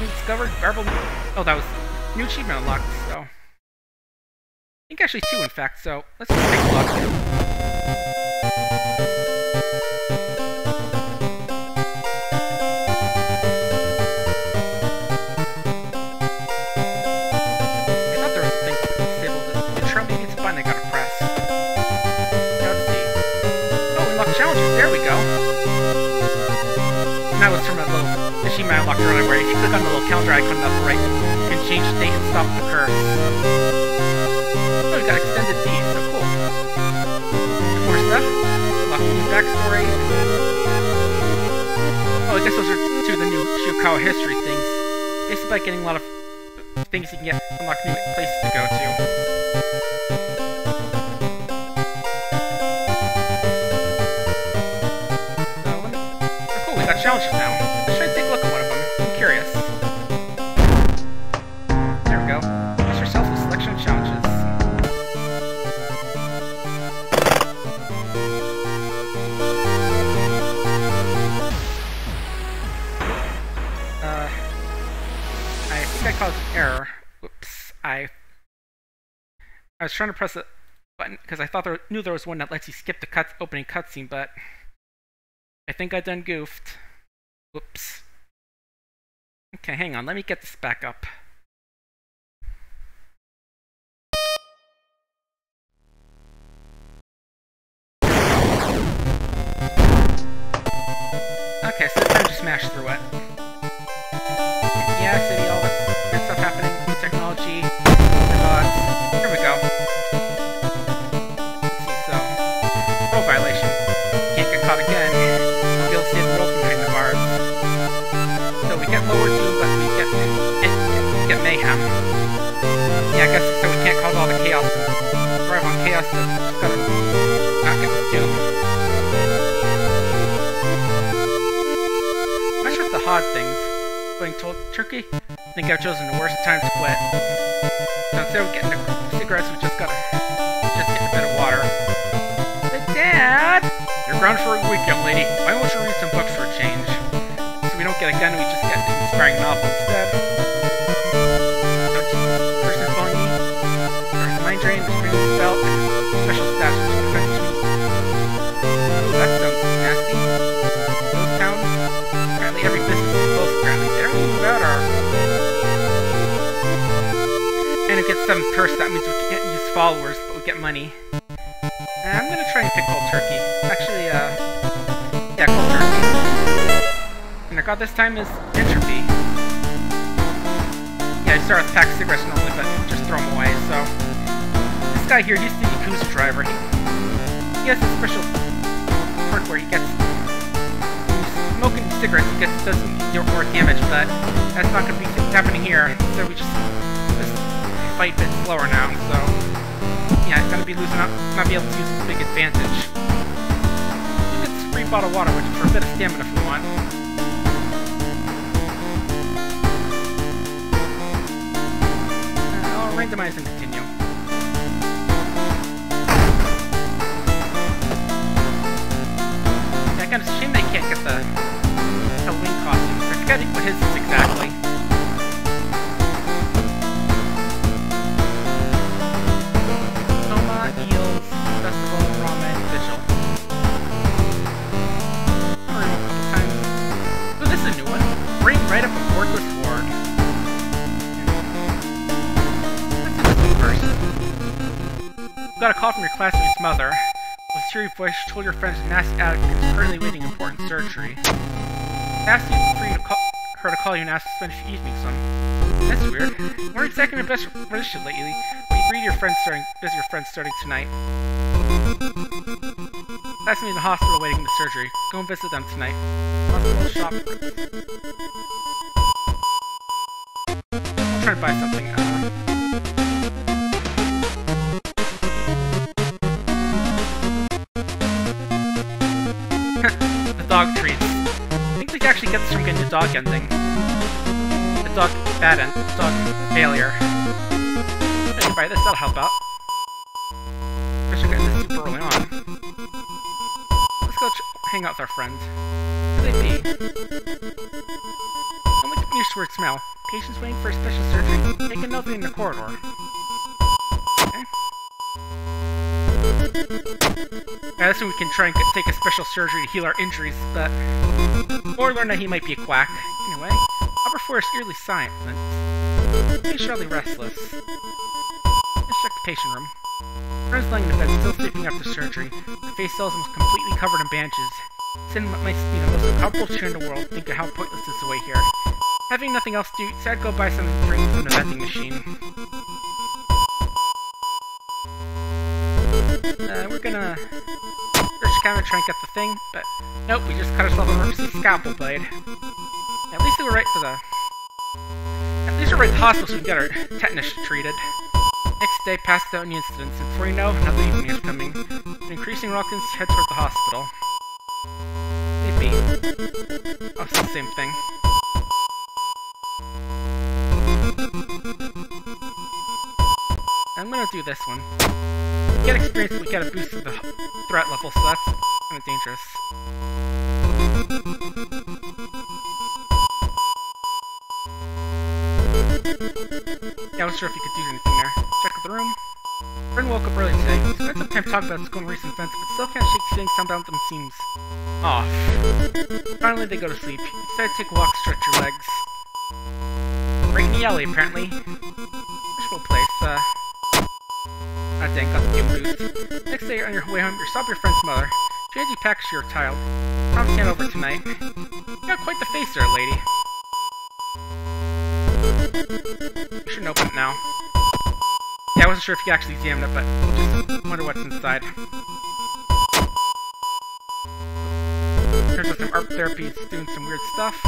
We discovered Garble... Oh, that was new achievement unlocked, so... I think actually two, in fact, so let's take a look. Calendar icon on the right, can change date and stop the curse. Oh, we got extended D, so cool. More stuff. New backstory. Oh, I guess those are two of the new Shiokawa history things. Basically by getting a lot of things you can get unlock new places to go to. Trying to press the button because I thought there knew there was one that lets you skip the cut opening cutscene, but I think I done goofed. Whoops. Okay, hang on. Let me get this back up. Okay, so time to smash through it. Hard things. Turkey? I think I've chosen the worst time to quit. So instead of getting the cigarettes, we just gotta just get a bit of water. But Dad! You're grounded for a week, young lady. Why won't you read some books for a change? So we don't get a gun, we just get an inspiring novel instead. Some curse, that means we can't use followers, but we get money. Uh, I'm gonna try and pick cold turkey. Actually, uh... Yeah, cold turkey. And I got this time is entropy. Yeah, I start with pack cigarettes normally, but just throw them away, so... This guy here he's the Yakuza driver. He, he has a special perk where he gets... Smoking cigarettes, he gets doesn't do more damage, but that's not gonna be happening here. So we just fight a bit slower now, so... Yeah, it's gonna be losing out, not be able to use a big advantage. You this free bottle of water, which for a bit of stamina if we want. Uh, I'll randomize and continue. She told your friends an nasty addict is currently waiting important surgery. You for you to call her to call you and ask to spend a few evenings on. That's weird. We're exactly in the best relationship lately. But you agree to your friends starting visit your friends starting tonight. That's me in the hospital waiting the surgery. Go and visit them tonight. I'll try to buy something. Uh, dog ending. The dog bad end. Dog failure. I can buy this, that'll help out. Guess we're getting this super early on. Let's go hang out with our friend. Where they be? Don't look at me weird smell. Patient's waiting for a special surgery? Make a note in the corridor. One we can try and take a special surgery to heal our injuries, but... Or learn that he might be a quack. Anyway, floor is eerily silent. He's surely restless. Let's check the patient room. Friend's lying in the bed, still sleeping after surgery. The face cells almost completely covered in bandages. Sin my, be the most comfortable chair in the world. Think of how pointless this away here. Having nothing else to do, Sad go buy some drinks from the vending machine. Uh, we're gonna We're just kinda try and get the thing, but nope, we just cut ourselves an emergency scalpel blade. At least we were right for the. At least we're right to the hospital so we get our tetanus treated. Next day, passed out any incidents, and before you know, another evening is coming. With increasing reluctance, head toward the hospital. Maybe. Oh, it's the same thing. I'm gonna do this one. We get experience, we get a boost to the threat level, so that's kind of dangerous. Yeah, I wasn't sure if you could do anything there. Check the room. Friend woke up early today. Spent some time talking about school and recent events, but still can't shake seeing some about them seems off. Finally, they go to sleep. To take a walk, stretch your legs. The alley, apparently. Wishful place, uh... Ah, dang, got the boost. Next day, on your way home, you stop your friend's mother. You package your child. Tom's staying over tonight. You got quite the face there, lady. You shouldn't open it now. Yeah, I wasn't sure if you actually examined it, but just wonder what's inside. Here's some art therapy, it's doing some weird stuff.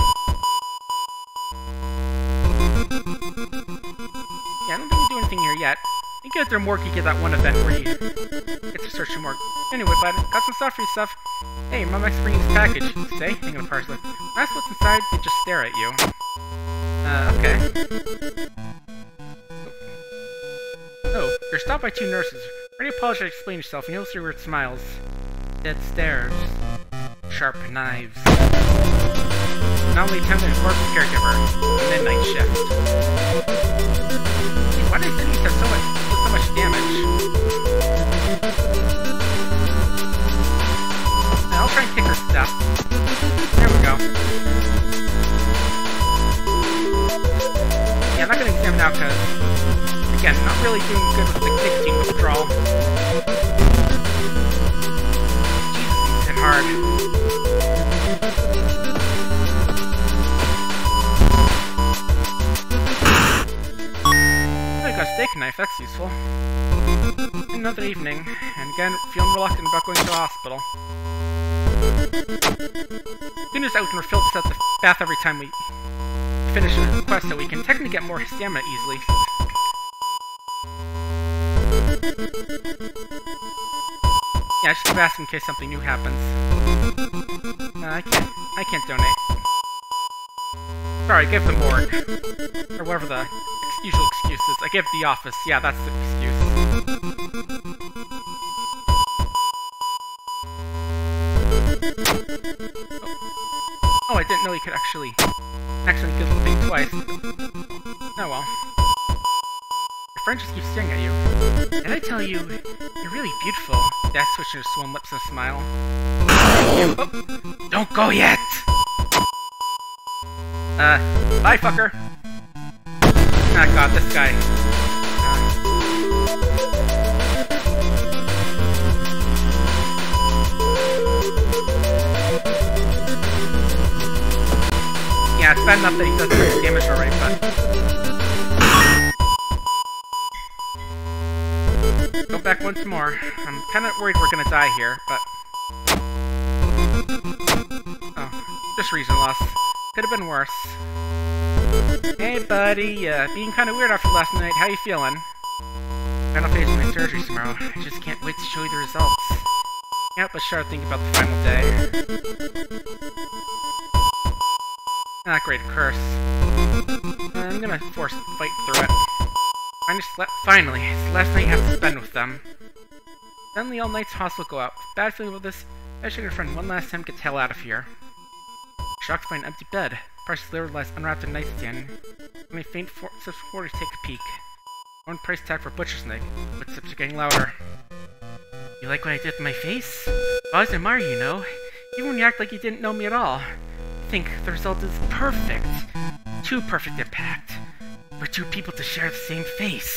Yeah, I don't think we do anything here yet. You get there more, you get that one event where you get to search some more. Anyway, bud, got some stuff for you stuff. Hey, my Mike's bringing this package. Say, hang on a parcel. Ask what's inside, they just stare at you. Uh, okay. Oh, you're stopped by two nurses. Ready to apologize and explain yourself, and you'll see weird smiles. Dead stares. Sharp knives. Not only attempting to corpse caregiver, midnight shift. Why these enemies have so much damage? Now, I'll try and kick her stuff. There we go. Yeah, I'm not gonna examine now because, again, not really doing good with the nicotine withdrawal. Jesus, hard. A steak knife, that's useful. Another evening, and again, feeling reluctant about going to the hospital. Good news that we can refill this at the bath every time we finish a quest, so we can technically get more stamina easily. Yeah, just asking in case something new happens. Uh, I can't. I can't donate. Sorry, give them the morgue. Or whatever the usual excuses. I gave the office. Yeah, that's the excuse. Oh, I didn't know you could actually... Actually, good thing twice. Oh well. Your friend just keeps staring at you. Did I tell you, you're really beautiful? Dad switched her swollen lips and a smile. Oh, don't go yet! Uh, bye, fucker. Ah, god, this guy. Yeah, it's bad enough that he does damage already, but... Go back once more. I'm kinda worried we're gonna die here, but... Oh, just reason loss. Could have been worse. Hey, buddy. Uh, being kind of weird after last night. How you feeling? Final phase of my surgery tomorrow. I just can't wait to show you the results. Can't but start thinking about the final day. Not great curse. I'm gonna force fight through it. Slept. Finally, it's the last night you have to spend with them. Suddenly, all nights hospital go out. Bad feeling about this. I should your friend one last time get the hell out of here. Shocked find an empty bed. Litter lies unwrapped in nightstand. Only faint to take a peek. One price tag for butcher's snake. Footsteps are getting louder. You like what I did my face? I always admire you, know. Even when you act like you didn't know me at all. I think the result is perfect. Too perfect, in fact. For two people to share the same face.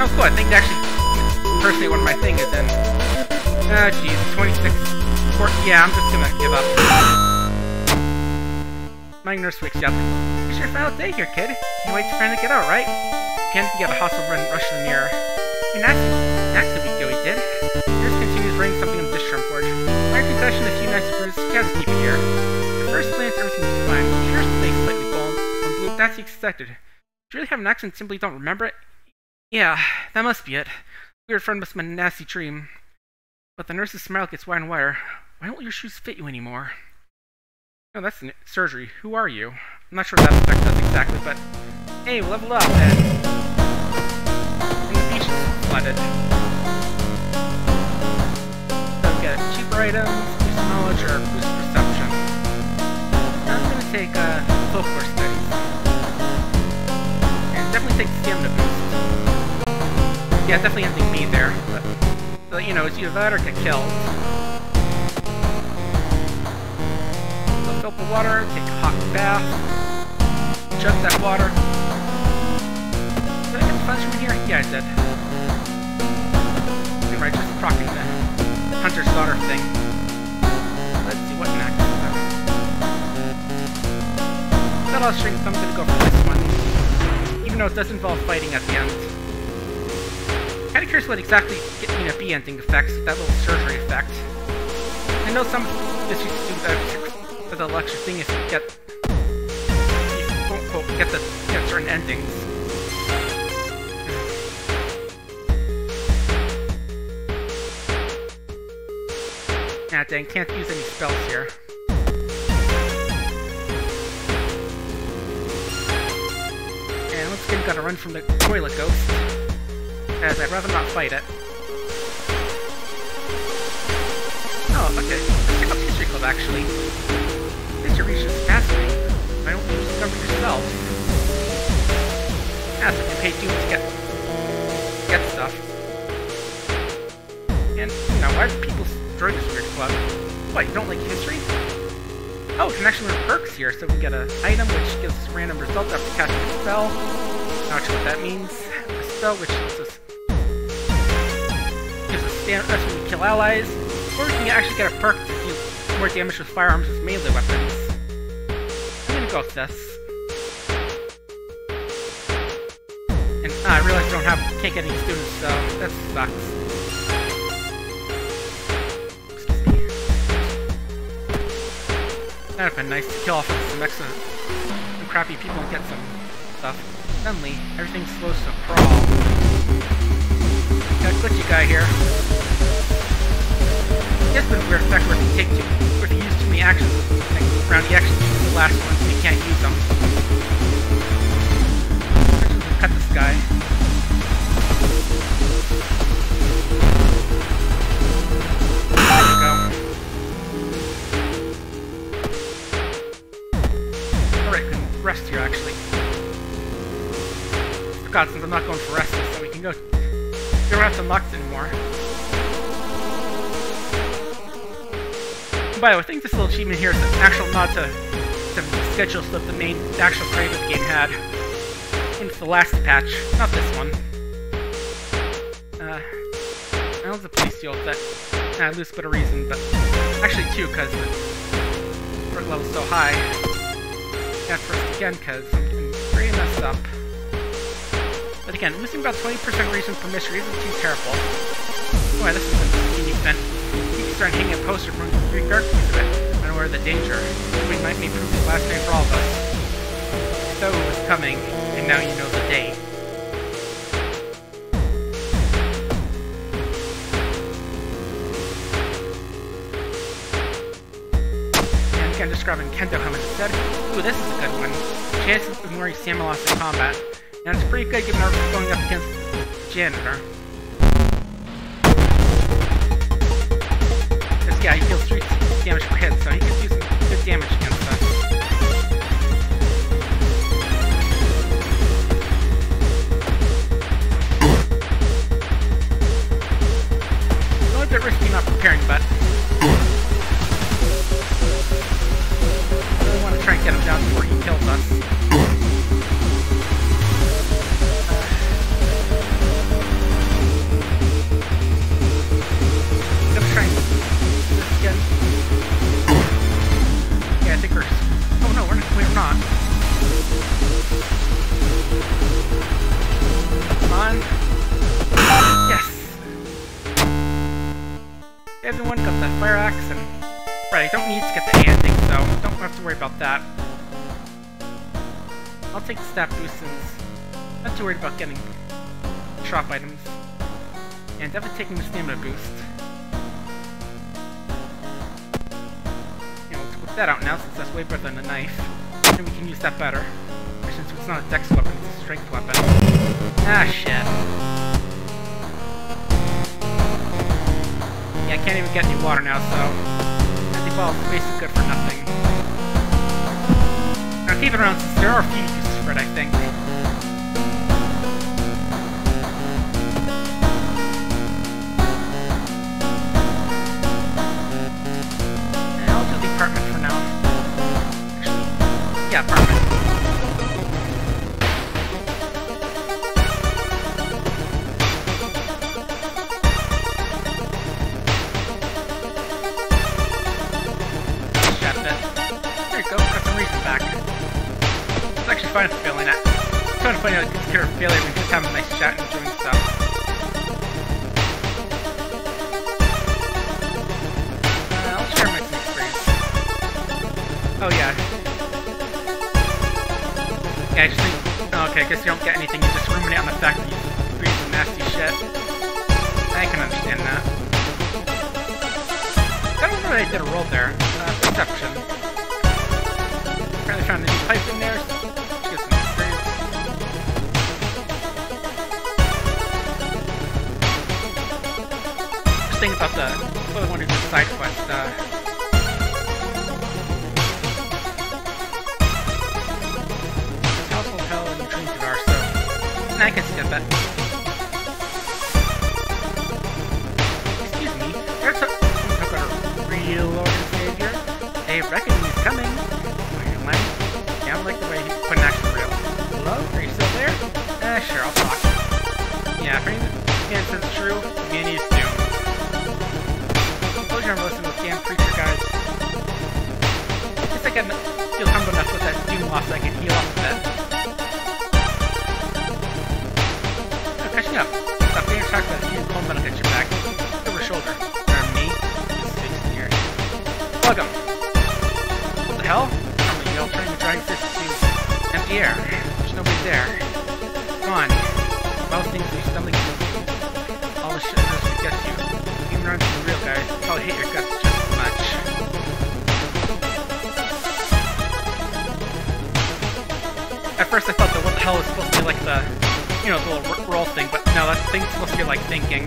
Oh, cool. I think actually, personally, one of my things is in. Ah, jeez, 26. Four, yeah, I'm just gonna give up. My nurse wakes you up. It's your final day here, kid. Can't wait to finally get out, right? Can't get a hostile run rush to the mirror. You're not next week, Joey did. Nurse continues writing something on the dish drum board. My concussion, a few nice bruises, you gotta keep it here. At first glance, everything's fine. Sure, face slightly bald, blue, that's expected. Do you really have an accent simply don't remember it? Yeah, that must be it. Weird friend must have been a nasty dream. But the nurse's smile gets wider and wider. Why don't your shoes fit you anymore? No, that's surgery. Who are you? I'm not sure what that effect does exactly, but... Hey, level up, and... and the beach is flooded. So I've got cheaper items, boost knowledge, or boost perception. I'm gonna take, uh, folklore study And definitely take stamina boost. Yeah, definitely ending me there, but... So, you know, it's either that or get killed. Up the water, take a hot bath, chug that water. Did I get the fuzz here? Yeah, I did. Right, just procking the hunter's daughter thing. Let's see what next. That all strength, I'm gonna go for this one. Even though it does involve fighting at the end. Kinda curious what exactly getting a B ending affects, that little surgery effect. I know some this used to do that with the lecture thing is get get the get certain endings. Ah dang, can't use any spells here. And once again, gotta run from the toilet ghost, as I'd rather not fight it. Oh, okay. Check out the History Club, actually. History reaches fascinating. Why don't you discover yourself? As if you pay dues to get, get stuff. And, now why do people join this weird club? What, you don't like history? Oh, actually learn perks here, so we get an item which gives us random results after casting a spell. Not sure what that means. A spell which gives us gives us that's when we kill allies. Or we can actually get a perk to do more damage with firearms with melee weapons. I'm go with this. And ah, I realize I don't have can't get any students, so that sucks. That would have been nice to kill off some extra some crappy people and get some stuff. Suddenly, everything slows to crawl. Got a glitchy guy here. Guess the weird effect where if you take you too many actions, around the last one, so you can't use them. Let's cut this guy. We. Alright, rest here actually. Forgot since I'm not going for rest, so we can go. We don't have to it anymore. By the way, I think this little achievement here is an actual nod to the schedule stuff the main actual creator of the game had. When it's the last patch, not this one. Uh, that was a police deal that I lose a bit of reason, but actually two, because the first level's so high. At first again, because I'm pretty messed up. But again, losing about 20% reason for mystery isn't too terrible. Boy, this is a unique event. Start hanging a poster from the it. I know where the danger. We might be proof last day for all of us. So it was coming, and now you know the date. And again, describing Kento helmet instead. Ooh, this is a good one. Chances of ignoring Samuelos in combat. And it's pretty good given we're going up against Janitor. Guy he deals 3 damage per hit, so he can do some good damage against us. A little bit risky not preparing, but... Really want to try and get him down before he Everyone got the fire axe and... Right, I don't need to get the ending, so don't have to worry about that. I'll take the stat boost since not too worried about getting shop items. And definitely taking the stamina boost. Let's whip that out now since that's way better than a knife. And we can use that better. Since it's not a dex weapon, it's a strength weapon. Ah, shit. Yeah, I can't even get any water now, so... Empty ball of space good for nothing. I keep it around since there are a few uses for I think. I'll do the apartment for now. Actually, yeah, apartment. Consider failure when just having a nice chat and doing stuff. Uh, I'll share my experience. Oh yeah. Yeah, I just think. Oh, okay, I guess you don't get anything. You just ruminate on the fact that you experienced some nasty shit. I can understand that. I don't know that I did a roll there. Uh, perception. Apparently found the new pipe in there. Think about the what I want to do side quest. Uh, household hell and dreams of I can skip it. Hell was supposed to be like the, you know, the little roll thing, but no, that thing's supposed to be like thinking.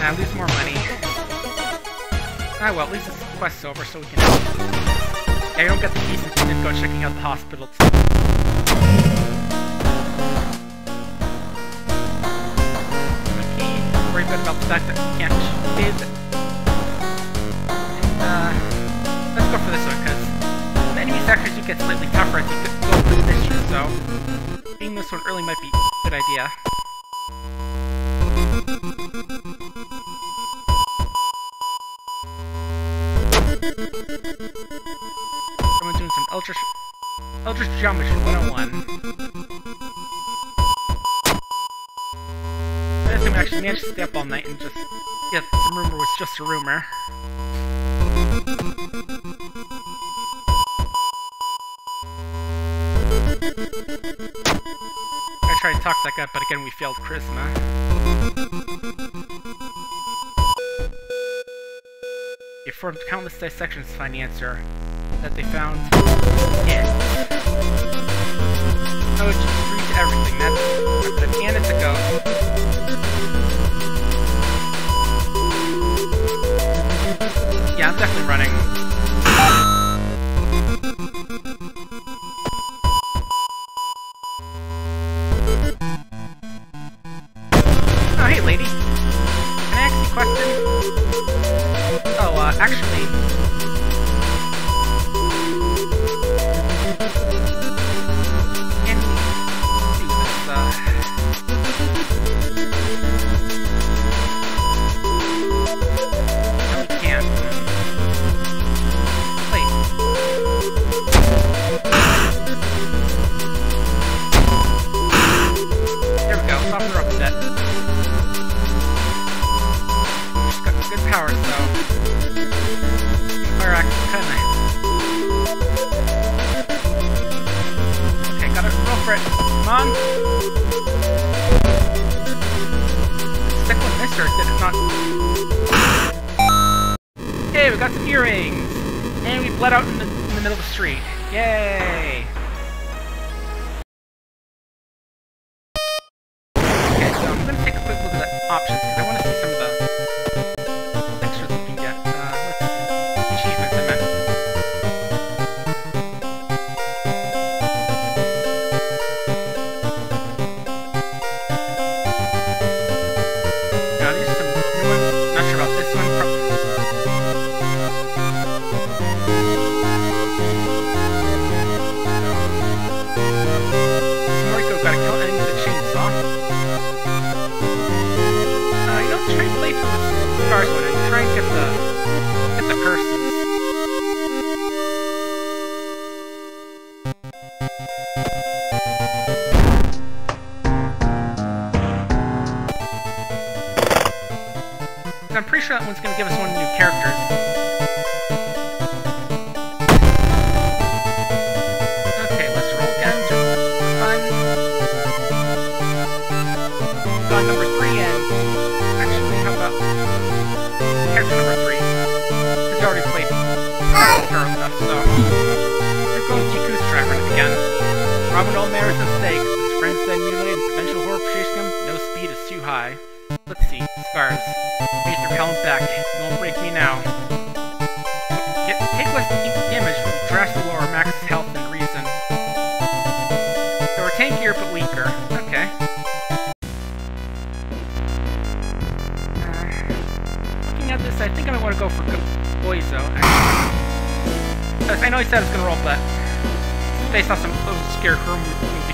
Ah, lose more money. Ah well, at least this quest's over so we can... Yeah, you don't get the keys since you didn't go checking out the hospital. Okay, worry about the fact that you can't bid. And, sectors do get slightly tougher as you go through the mission, so being this one early might be a good idea. Someone doing some Eldritch, Eldritch Geometry 101. I assume I actually managed to stay up all night and just, yeah, the rumor was just a rumor. We failed charisma. They formed countless dissections find the answer that they found it. Oh, it's just to everything. That's that's an it's. Yeah, I'm definitely running.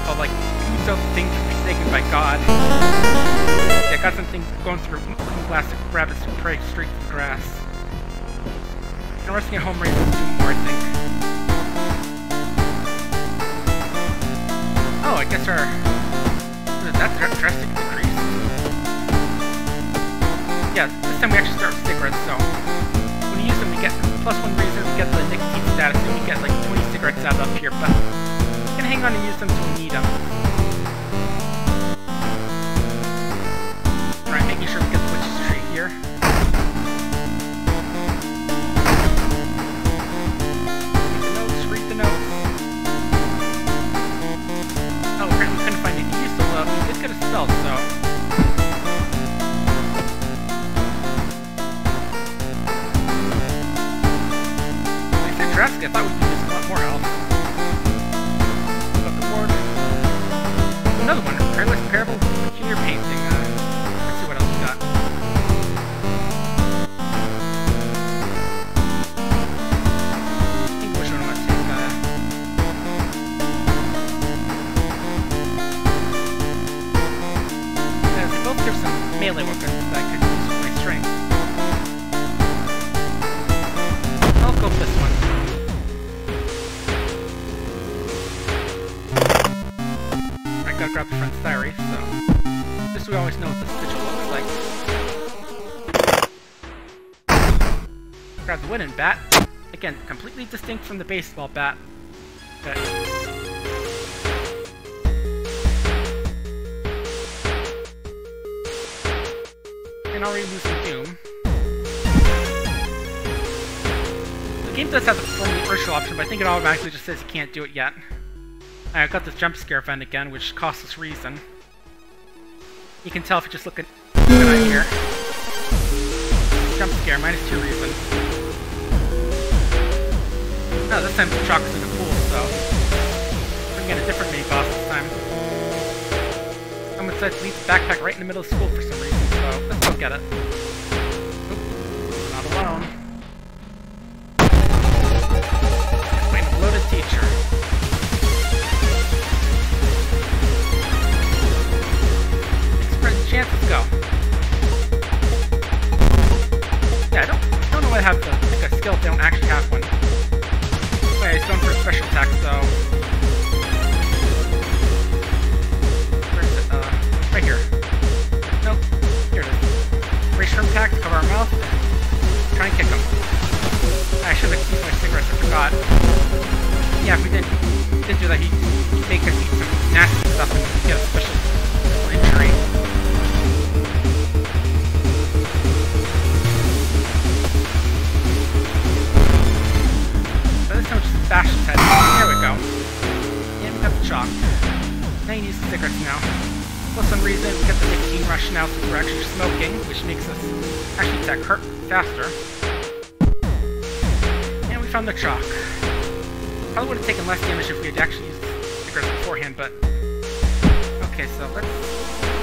Called like Who's Those Things Forsaken by God. Yeah, got something going through glass rabbits who prey the grass. And resting at home raises two more, I think. Oh, I guess our that drastic decrease. Yeah, this time we actually start with cigarettes, so when you use them, we get plus one reason to get the nicotine status, and we get like 20 cigarettes out up here, but hang on and use them till we need them. Alright, making sure we get the witch's tree here. Read the notes, read the notes. Oh, apparently we couldn't find any use of uh, we did get a spell, so. I thought we could use a lot more health. Distinct from the baseball bat. Okay. And already losing Doom. The game does have the perform the virtual option, but I think it automatically just says you can't do it yet. I got this jump scare event again, which costs us reason. You can tell if you just look at at here. Jump scare, minus two reason. No, this time is in the pool, so we're gonna get a different mini boss this time. Someone said to leave the backpack right in the middle of school for some reason, so let's go get it. Oop, not alone. Explain a bloated teacher. Special attack, so... It? Uh, right here. Nope. Here it is. Raise shrimp attack, cover our mouth. Try and kick him. I should have kept my cigarettes, I forgot. Yeah, if we didn't, didn't do that, he'd, make us eat some nasty stuff and get a special cigarettes now. Plus some reason, we get the nicotine rush now since we're actually smoking, which makes us actually attack hurt faster. And we found the chalk. Probably would have taken less damage if we had actually used the cigarettes beforehand, but... Okay, so let's...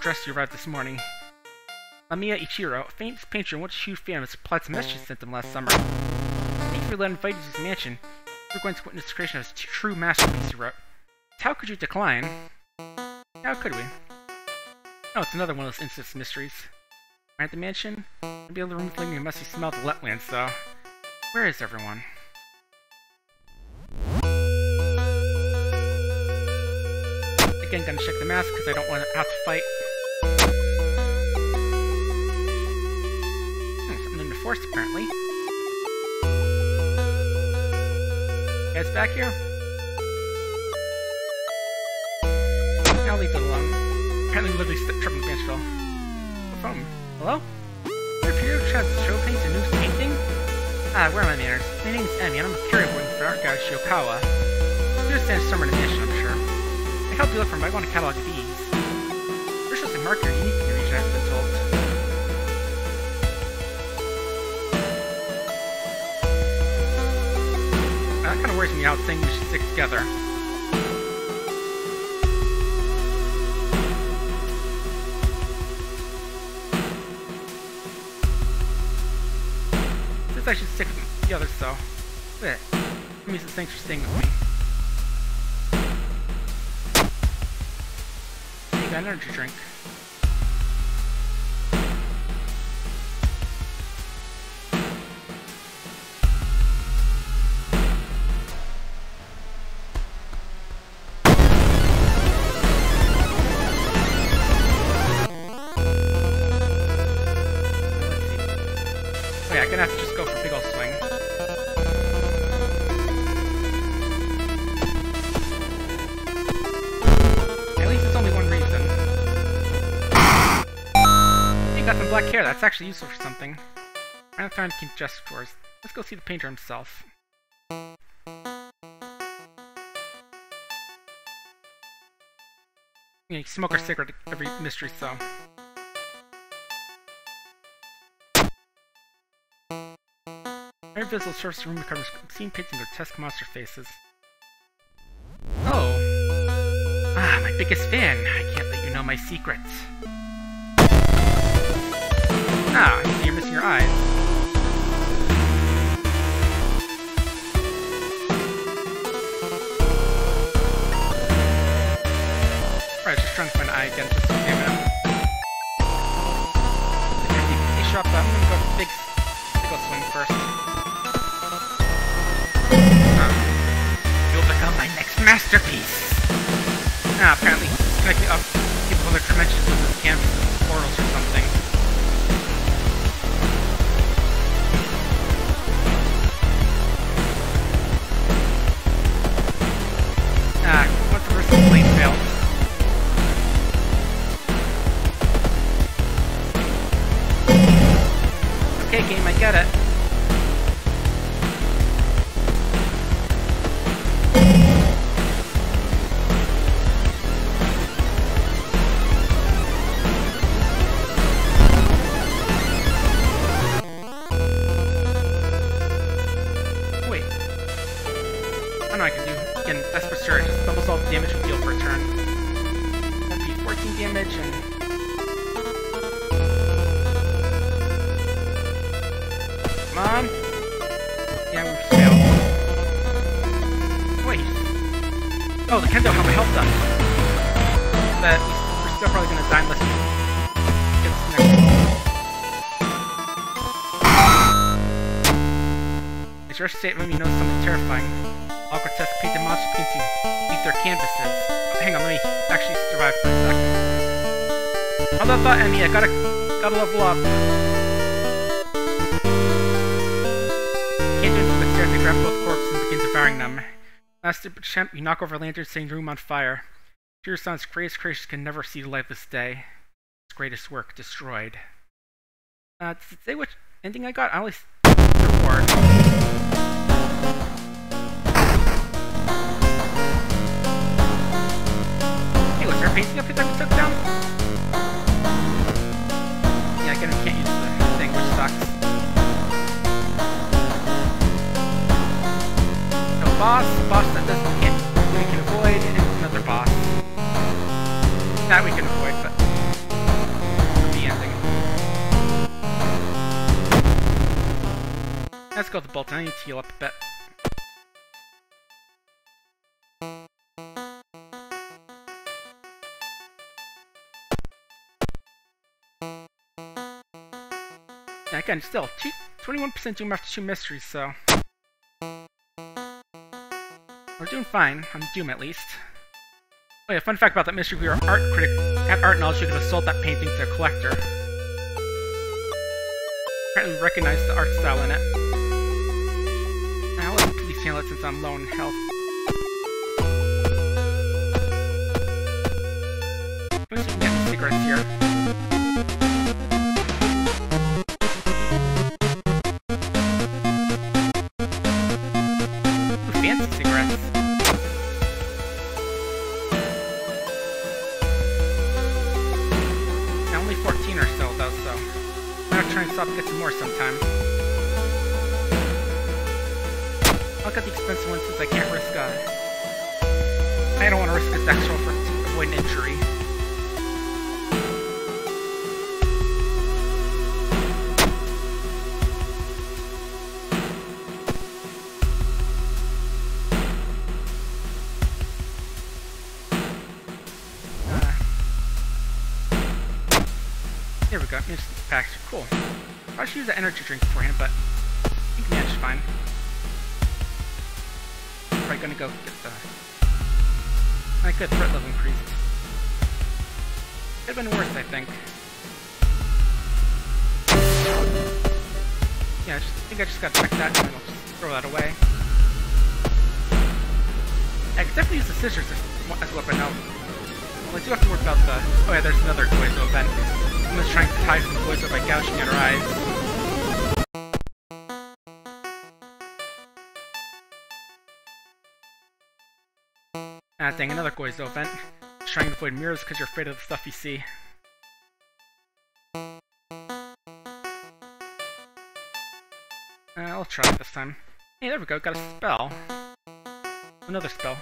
addressed you arrived this morning. Mamiya Ichiro, famous painter and once huge fan of supplied some messages sent him last summer. Thank you for letting invite to his mansion. We're going to witness the creation of a true masterpiece you wrote. How could you decline? How could we? Oh, it's another one of those incest mysteries. We're at the mansion. Maybe the room's leaving a musty smell of the wetlands, so... Where is everyone? Again, gonna check the mask because I don't want to have to fight. Forest, apparently. guys back here? I'll leave it alone. Apparently literally tripping bench fell. From hello? Your Imperial Chad show paints a new painting? Ah, where are my manners? My name's Emmy, and I'm a curator for art guy Shiokawa. You understand summer animation, I'm sure. I help you look for my I want to catalog these. There's just a marker unique to your of wears me we should stick together. Since I should stick together, so... There. That means thanks for staying with me. Hey, got an energy drink. That's actually useful for something. I'm trying to keep just drawers. Let's go see the painter himself. You smoke our cigarette every mystery, so. Every visible surface room becomes obscene paintings of grotesque monster faces. Oh. Ah, my biggest fan. I can't let you know my secrets. Ah, you're missing your eyes. Right, just to an eye again. He shot gonna go swing first. Ah. You'll become my next masterpiece! Ah, apparently, connecting up people other dimensions with this canvas, portals get it. Statement you know something terrifying. All grotesque painted monsters begin to beat their canvases. Hang on, let me actually survive for a second. How's that thought, Emmy? I gotta, gotta level up. Can't do anything but stare grab both corpses and begin devouring them. Last stupid champ, you knock over lanterns, the room on fire. Your son's greatest creations can never see the light of this day. His greatest work destroyed. Uh, does it say which ending I got? I only the reward. Hey, was there up that we took down? Yeah, we can't use the thing, which sucks. No boss, boss that doesn't hit, we can avoid, and another boss. That we can avoid, but the ending. Let's go with the bolt. I need to heal up a bit. Again, still, 21% Doom after two mysteries, so... We're doing fine, on Doom at least. Oh yeah, fun fact about that mystery, we are art critic, have art knowledge, we could have sold that painting to a collector. Apparently we recognize the art style in it. Now let's please handle it since I'm low in health. Let's get cigarettes here. More sometime. I'll get the expensive ones since I can't risk uh I don't want to risk a sexual for to avoid an injury. Uh, Here we go. Instant packs cool. I should use the energy drink for beforehand, but I think manage fine. Probably gonna go get the. My good threat level increased. Could have been worse, I think. Yeah, I, just, I think I just gotta check that and I'll just throw that away. I could definitely use the scissors as, as a weapon now. Well, I do have to worry about the... Oh yeah, there's another Goizo event. Someone's trying to hide from Goizo by gouging at her eyes. Ah, dang, another Goizo event. Just trying to avoid mirrors because you're afraid of the stuff you see. Uh, I'll try it this time. Hey, there we go, got a spell. Another spell.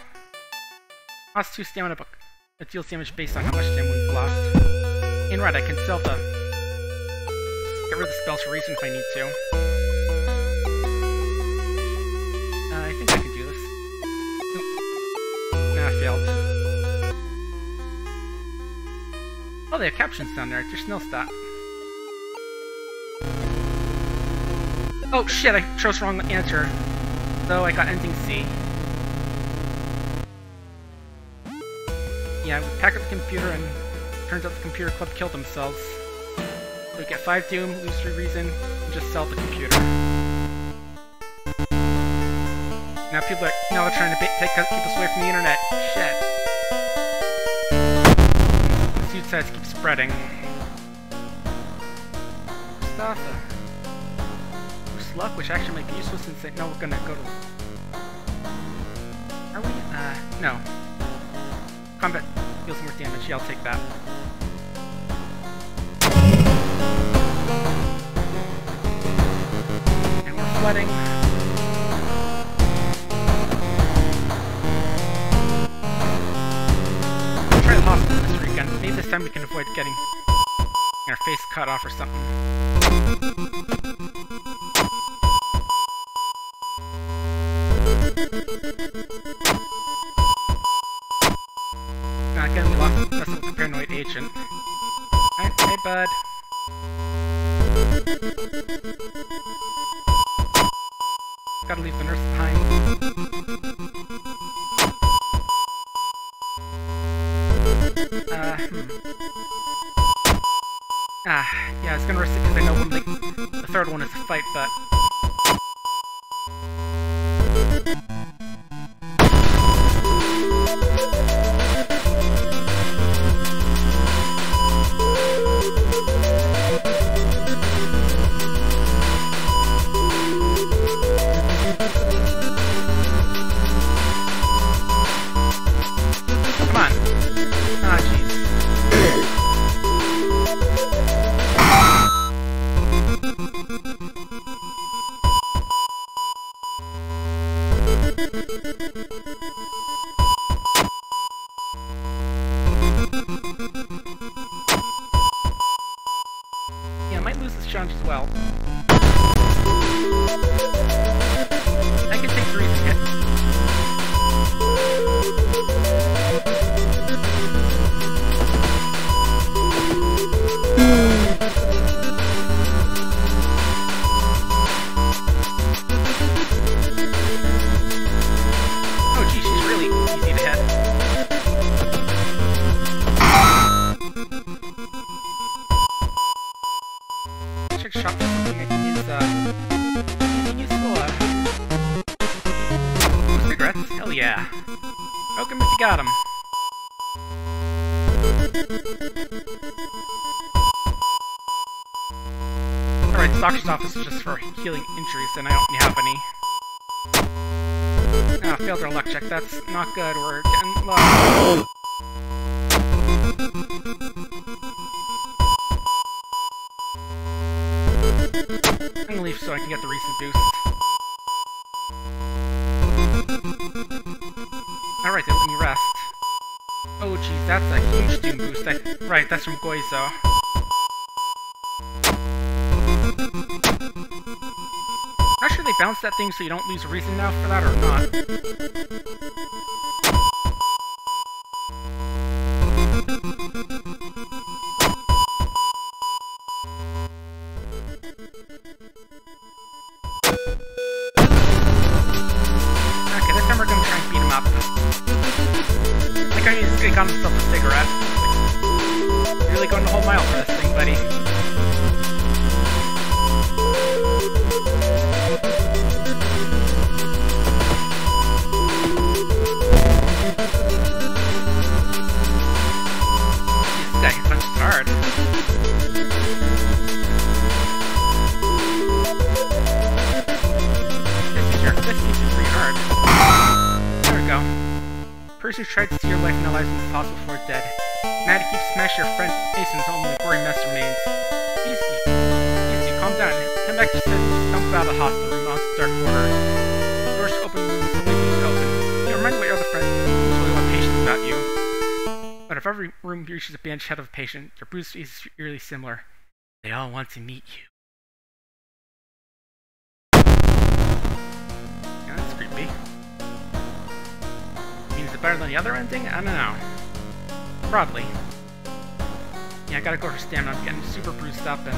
Lost 2 stamina, but it deals damage based on how much stamina we've lost. And right, I can sell the... Get rid of the spells for reason if I need to. Failed. Oh, they have captions down there. Just no stop. Oh shit, I chose the wrong answer. So I got ending C. Yeah, we pack up the computer and turns out the computer club killed themselves. We get 5 Doom, lose 3 Reason, and just sell the computer. Now people are now they're trying to take keep us away from the internet. Shit. The suit says keep spreading. Stuff. uh, luck, which actually might be useful since I know we're gonna go to... Are we? Uh, no. Combat deals more damage. Yeah, I'll take that. And we're flooding. This time we can avoid getting our face cut off or something. Not getting lost with the paranoid agent. Alright, hey bud. One is a fight, but... injuries, and I don't have any. Ah, failed our luck check. That's not good. We're getting low. I'm gonna leave so I can get the recent boost. Alright, they let me rest. Oh geez, that's a huge doom boost. I, right, that's from Goizo. Bounce that thing so you don't lose reason now for that or not. Of your bruise is really similar. They all want to meet you. Yeah, that's creepy. I mean, is it better than the other ending? I don't know. Probably. Yeah, I gotta go for stamina. I'm getting super bruised up and...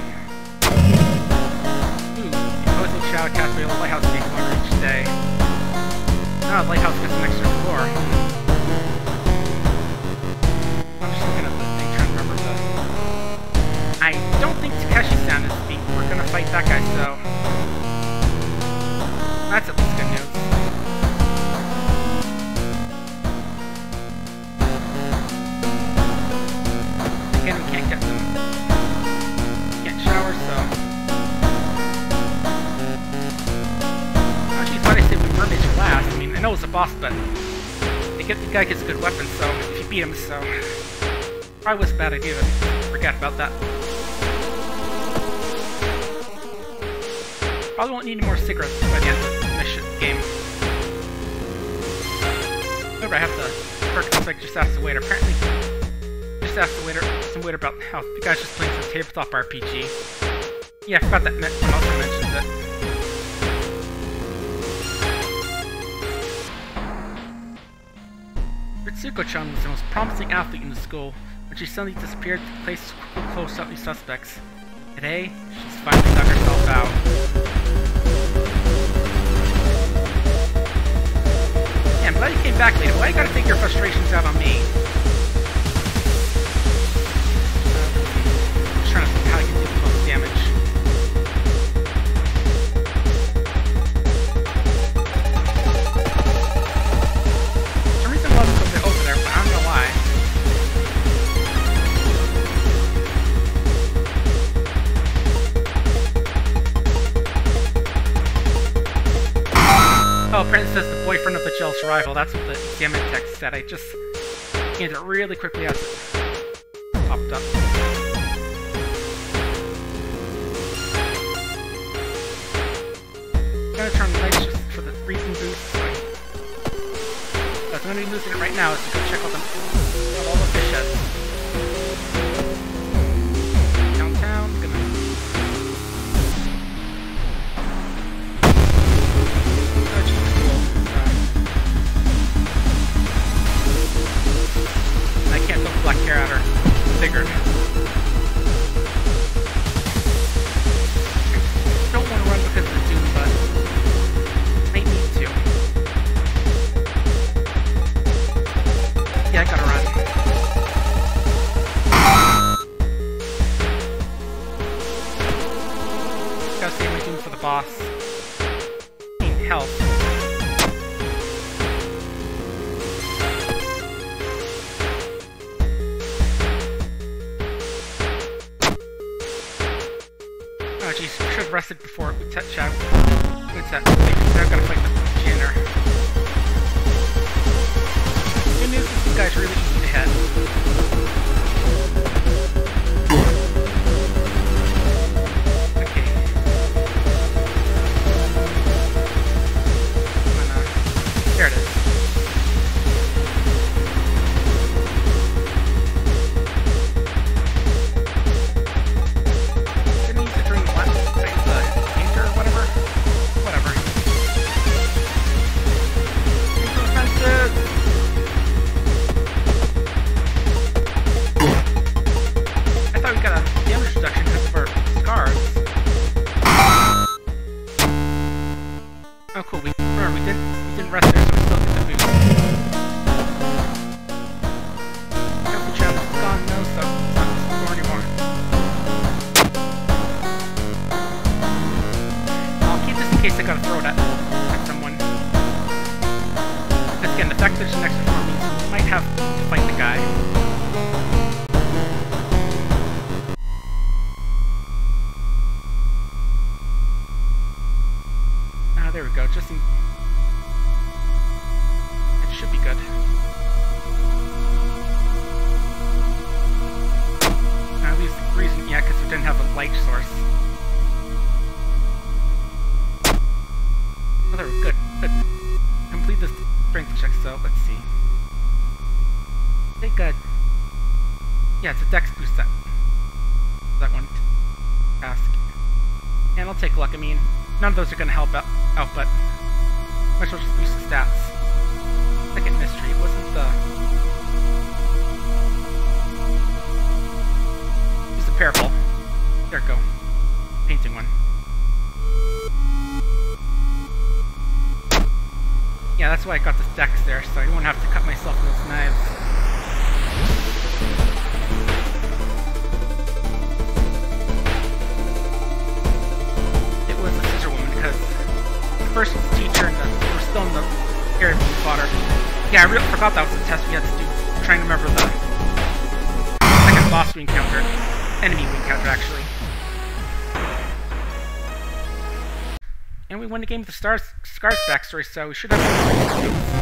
Ooh, imposing shadow cast by lighthouse being longer each day. Ah, the lighthouse gets an extra floor. I'm just looking at the I don't think Takeshi's down is feet. We're gonna fight that guy, so... That's at least good news. Again, we can't get them... Can't shower, so... Actually, thought I said we were last. I mean, I know it's a boss, but... I get, the guy gets a good weapon, so... If you beat him, so... Probably was a bad idea to forget about that. Probably won't need any more cigarettes by the end of this mission game. Remember, I have the perk like just ask the waiter. Apparently, just ask the waiter some waiter about how the guy's just playing some tabletop RPG. Yeah, I forgot that one also mentions it. Ritsuko-chan was the most promising athlete in the school, when she suddenly disappeared to place close up these suspects. Today, she's finally dug herself out. Later. Why you gotta take your frustrations out on me? Oh, Princess, the boyfriend of the jealous rival. That's what the examine text said. I just scanned it really quickly as it popped up. I'm gonna turn the lights just for the briefing boost. That's I'm gonna be losing it right now is to go check out, the those are gonna help out, out but... Well just boost the stats. Second mystery. Wasn't the... Use the parable. There we go. Painting one. Yeah, that's why I got the dex there, so I don't have Won the game with the Stars, Scars backstory, so we should have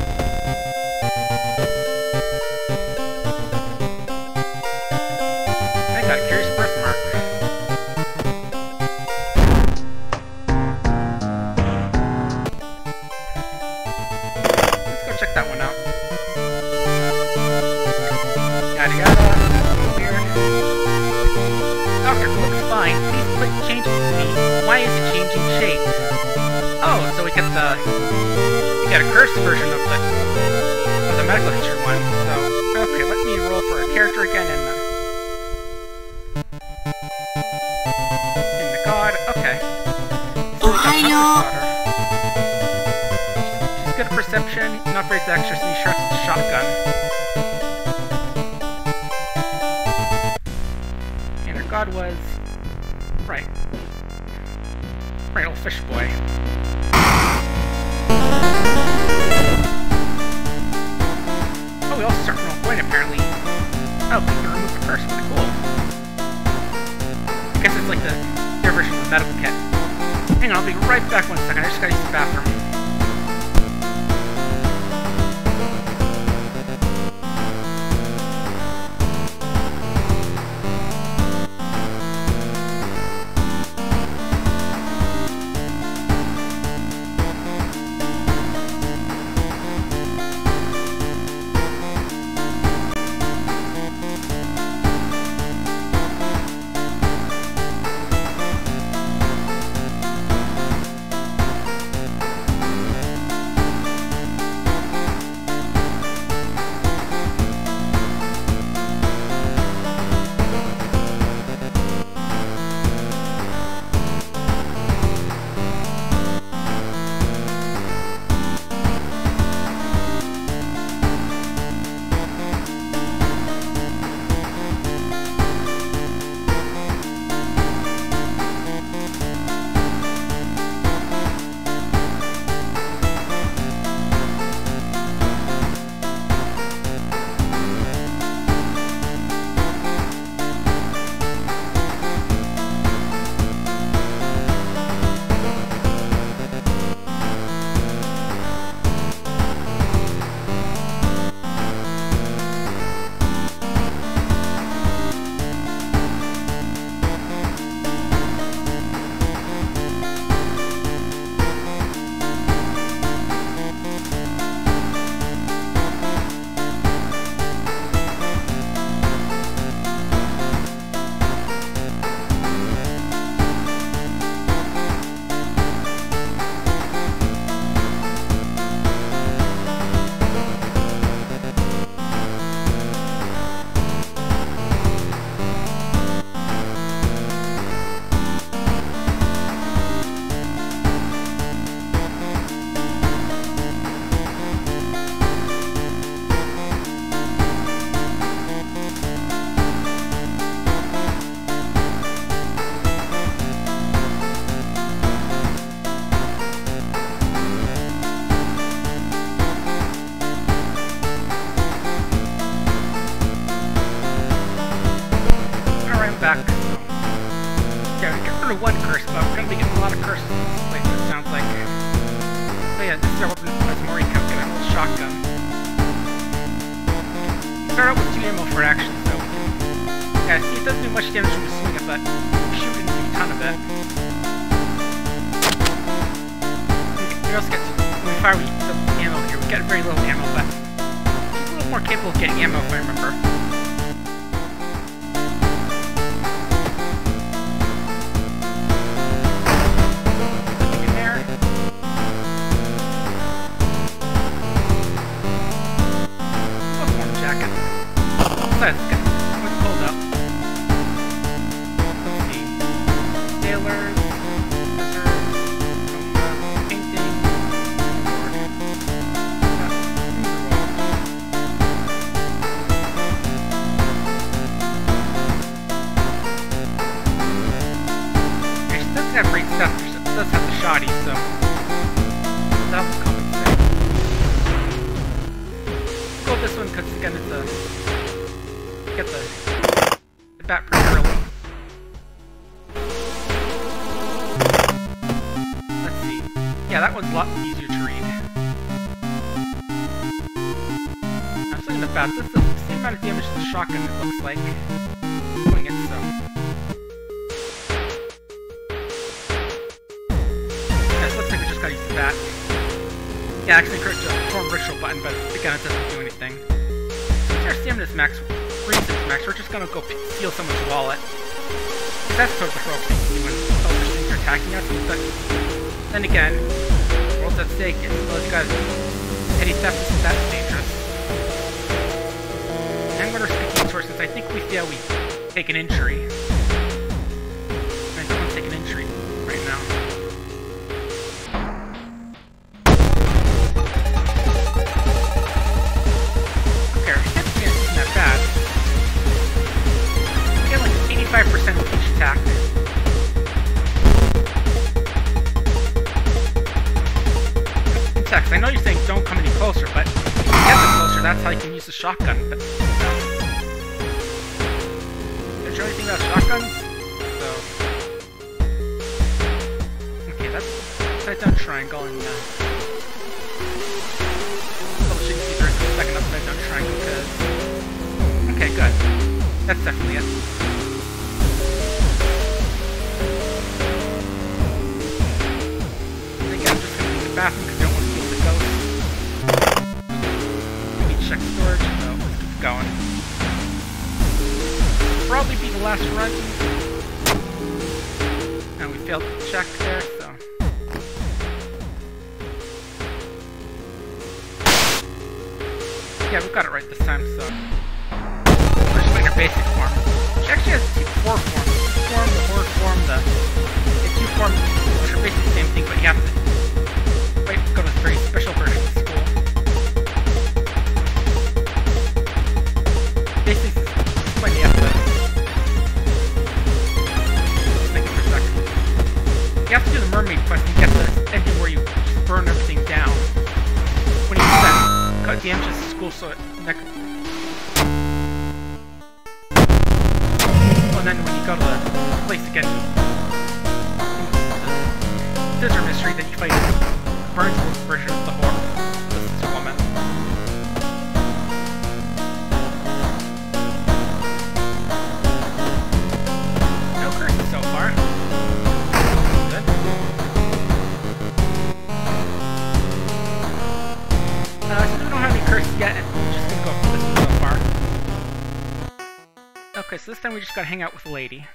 This time we just gotta hang out with a lady.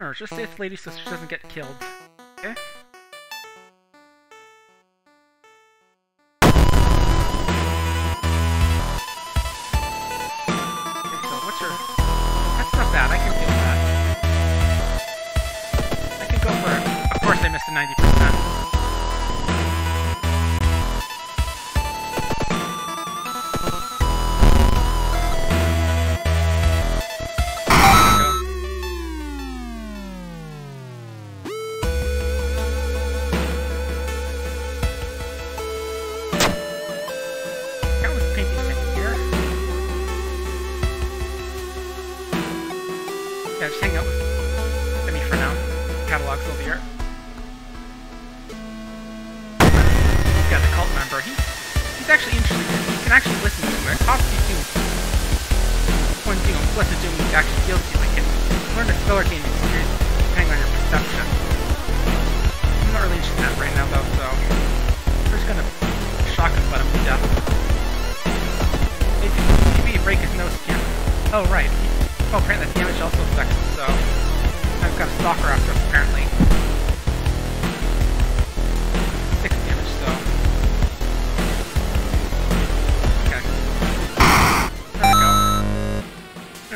Or just say if Lady Sister doesn't get killed. Okay?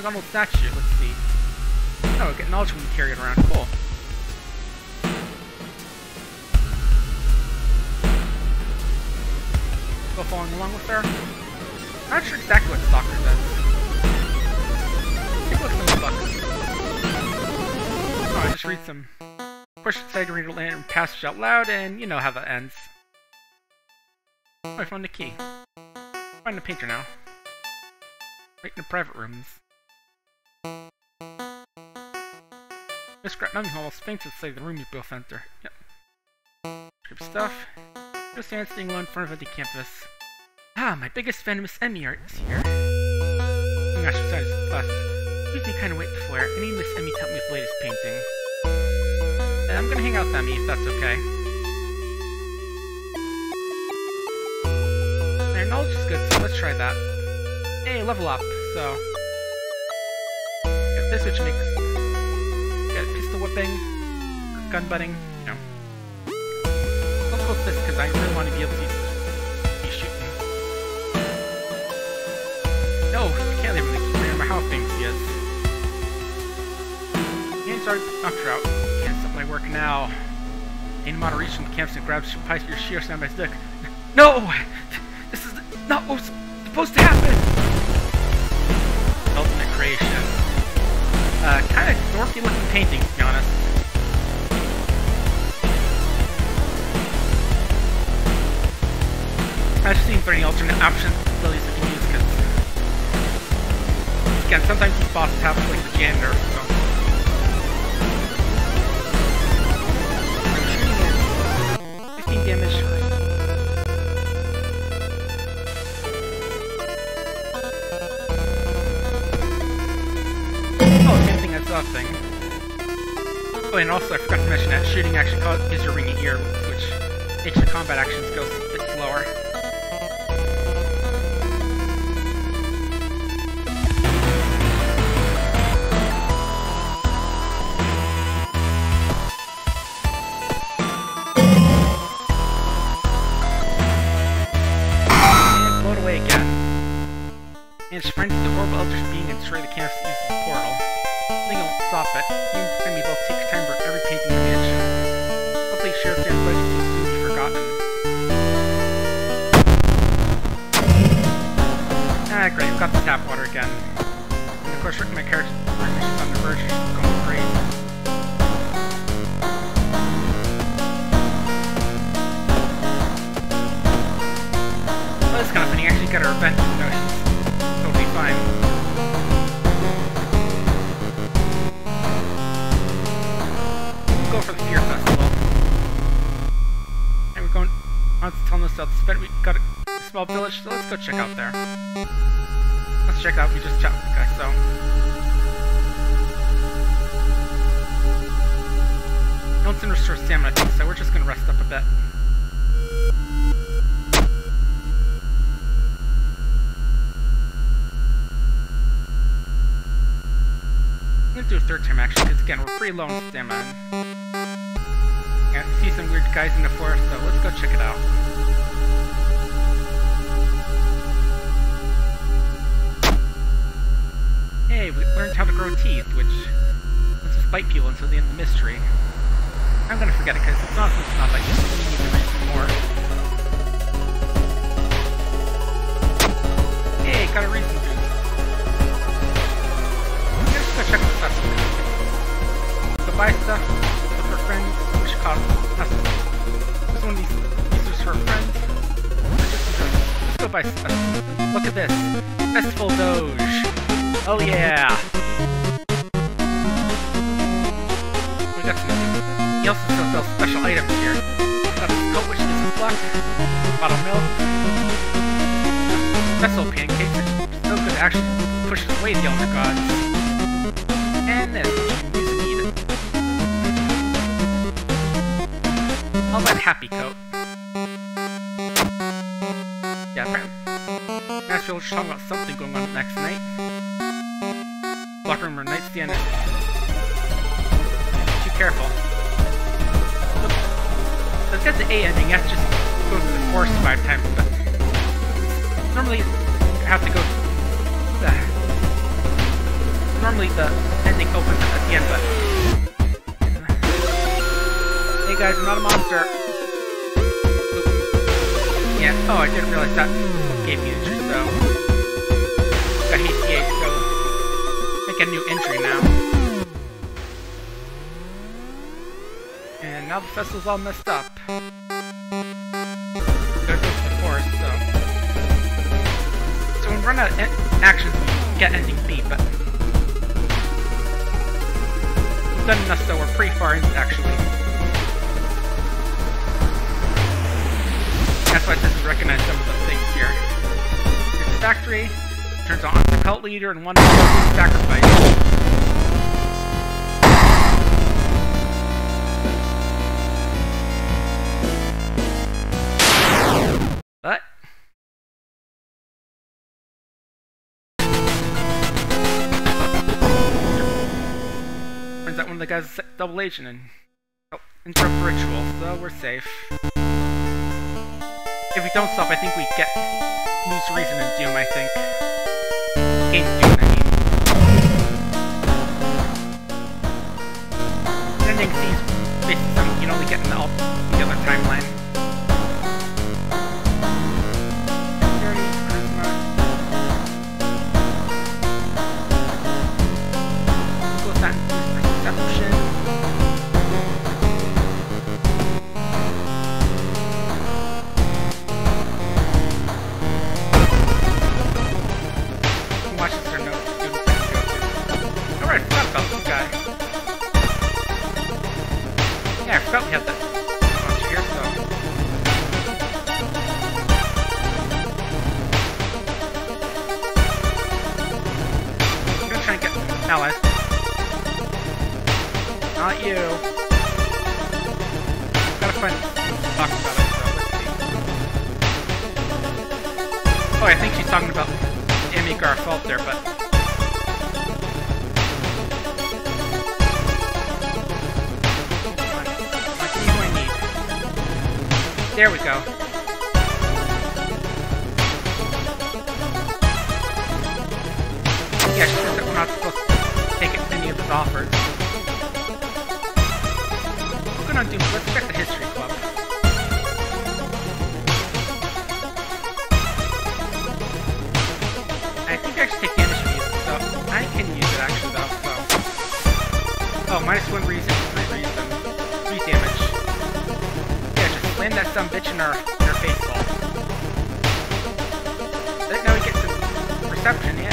almost that shit. Let's see. Oh, okay, knowledge we can carry it around. Cool. Go following along with her. I'm not sure exactly what the doctor does. Take a look at the. Oh, I just read some Push the side to read a lantern passage out loud, and you know how that ends. Oh, I found the key. Find the painter now. Right in the private rooms. The scrap mummy hole sphinx inside the room you built center. Yep. Scrap stuff. Just standing alone in front of the campus. Ah, my biggest venomous Emmy art is here. Oh my gosh, besides, plus. Usually kinda wait before. I need Miss Emmy to help me with the latest painting. And I'm gonna hang out with Emmy if that's okay. Their knowledge is good, so let's try that. Hey, level up, so. Got this which makes gun butting, you know. Let's go with this, because I really want to be able to be shooting. No, I can't even remember how things he is. Can't start doctor out. Can't stop my work now. In moderation, camps and grabs your shears and my stick. No! This is not what's supposed to happen! painting, to be honest. I've seen for any alternate options to use because again sometimes these bosses have like the janitor, so thing. Oh, and also, I forgot to mention that shooting actually gives your ring ear, which extra combat action skills free loan stamina. is all messed up. There's goes the forest, though. So we run out of actions, we get ending B, but... We've done enough, so we're pretty far in, actually. That's why this is recommend some of the things here. It's a factory, turns on the cult leader, and one Revelation and oh, interrupt ritual, so we're safe. If we don't stop, I think we get lose reason in Doom, I think. Doom. Harvard. We're gonna do, let's check the history club. I think I should take damage from you, so I can use it actually though, so. Oh, minus one reason is reason. Three damage. Yeah, just land that some bitch in her, in her face ball. Now we get some reception.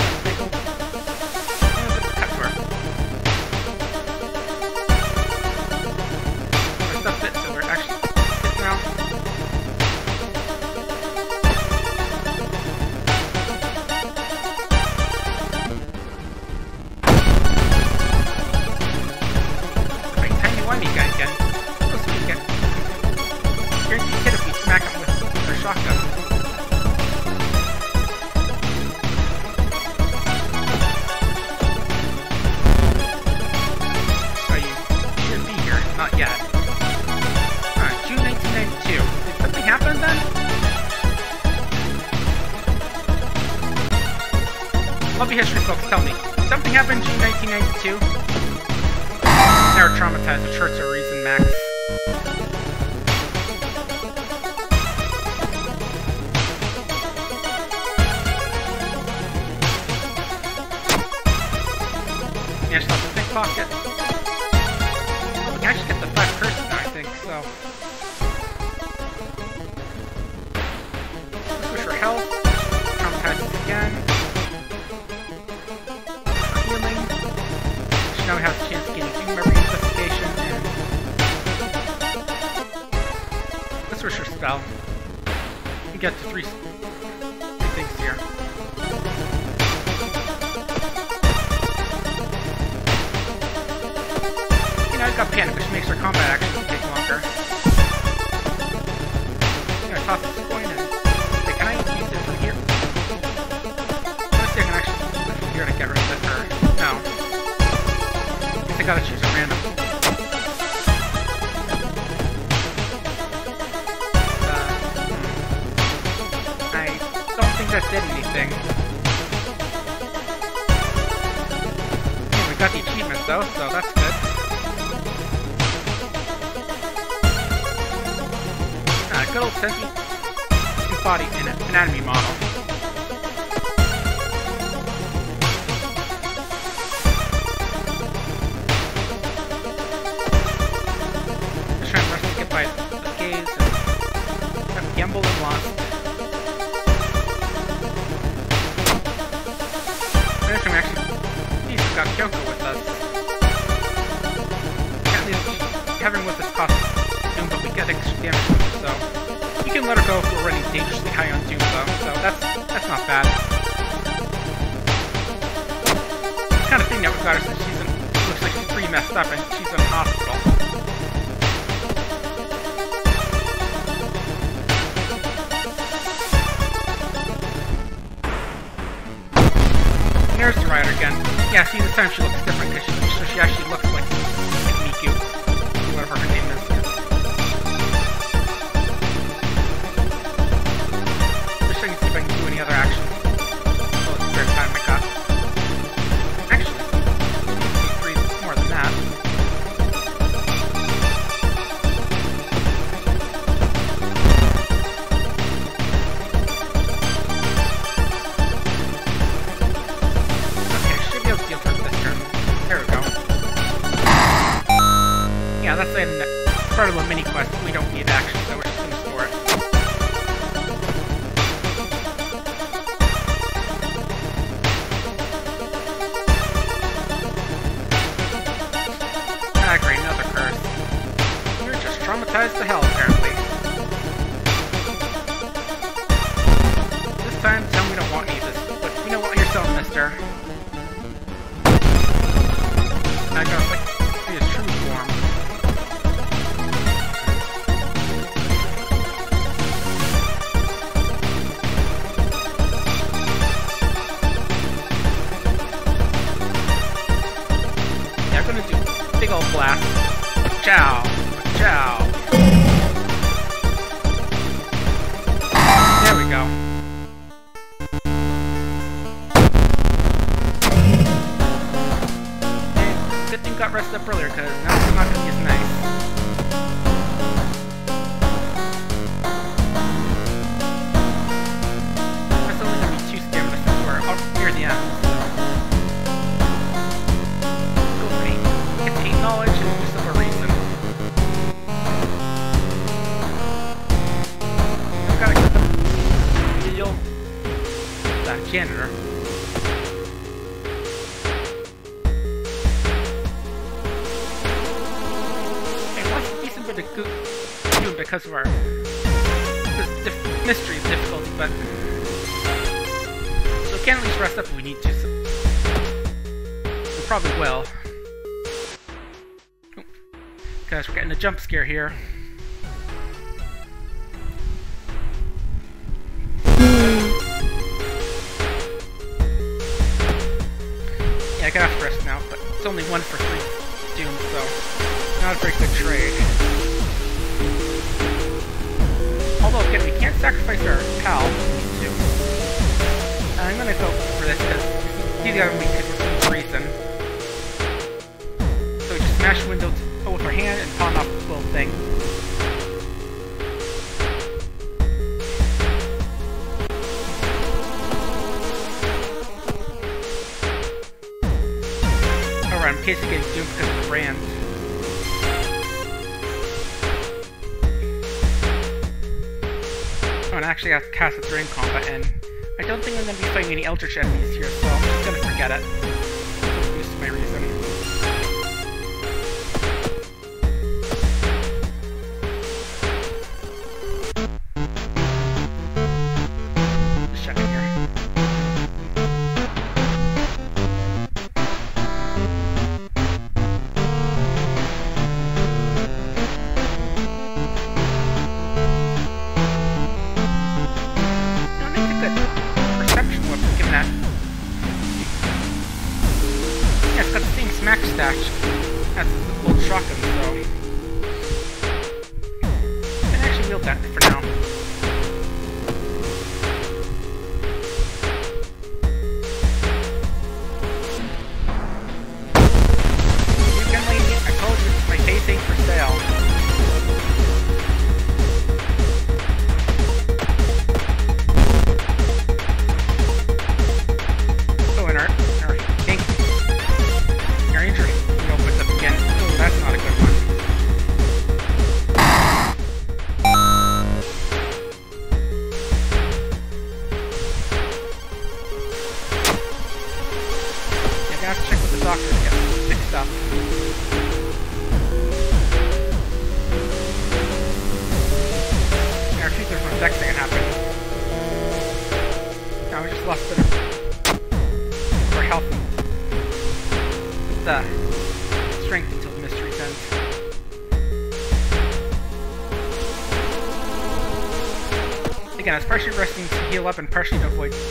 because mystery is difficult, mystery difficulty, but... So we can at least rest up if we need to. So we probably will. Guys, we're getting a jump scare here. Pass it during combat, and I don't think I'm going to be fighting any Eldritch enemies here, so I'm just going to forget it. up and partially avoid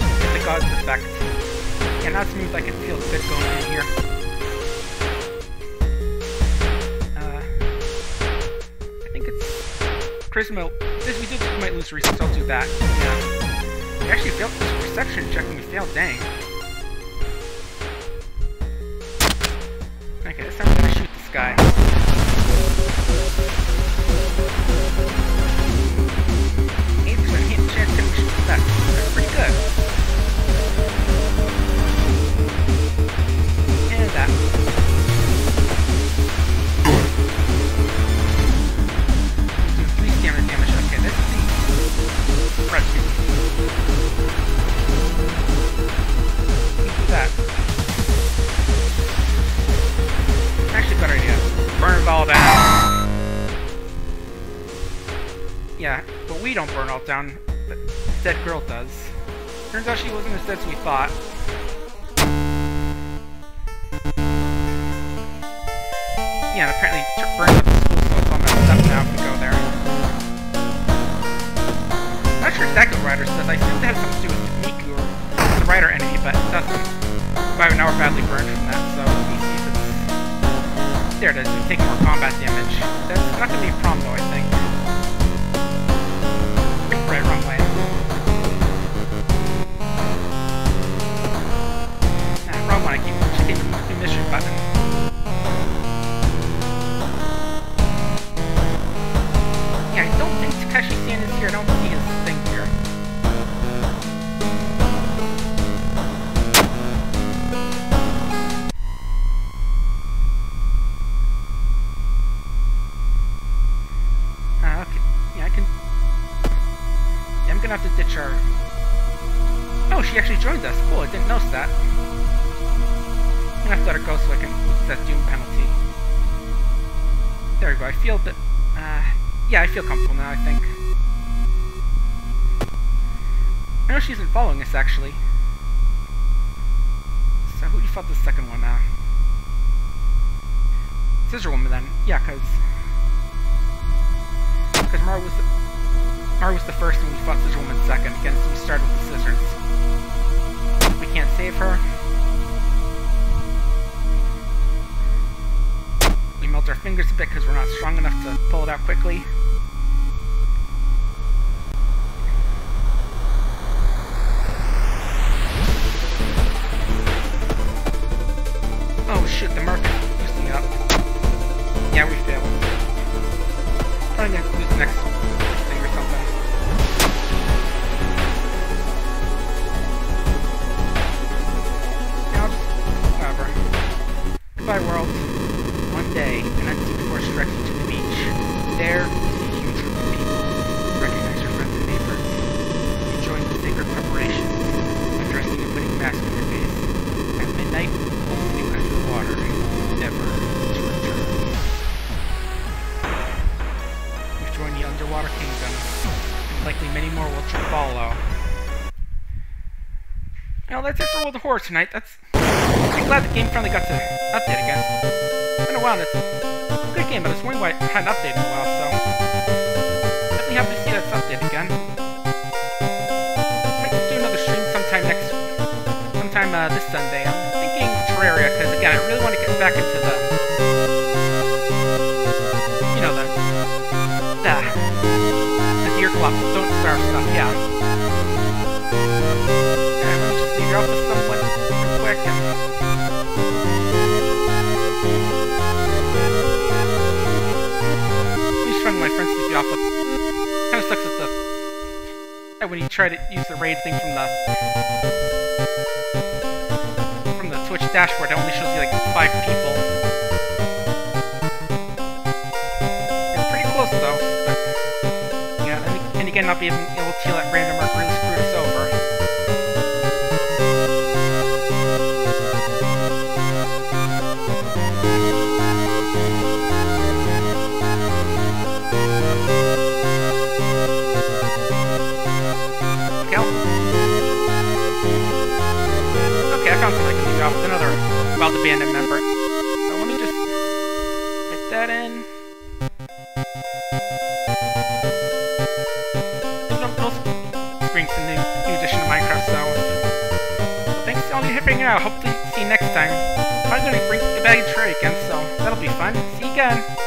down. Dead girl does. Turns out she wasn't as dead as we thought. Yeah, and apparently burned up the school, so it's all messed up now if we go there. I'm not sure exactly what Ryder says. I assume it has something to do with Miku or the Ryder enemy, but it doesn't. But now we're badly burned from that, so. There it is, we take more combat damage. World of Horror tonight. That's. I'm glad the game finally got to update again. It's been a while. It's a good game, but I was wondering why it hadn't updated in a while, so. Definitely happy to see that's updated again. Might do another stream sometime next. sometime uh, this Sunday. I'm thinking Terraria, because again, I really want to get back into the. You know, the. The. The Deerclops, Don't Starve stuff, yeah. And let me just leave you off just trying to my friends to be off of sucks at the. When you try to use the raid thing from the. From the Twitch dashboard, it only shows you like five people. You're pretty close though. Yeah, and, and again, not being able to heal that random mark abandoned member. So let me just type that in. It'll, it'll bring some new, new addition to Minecraft, so... so thanks you for hanging out. Hopefully see you next time. I'm gonna bring the bag of tray again, so that'll be fun. See you again.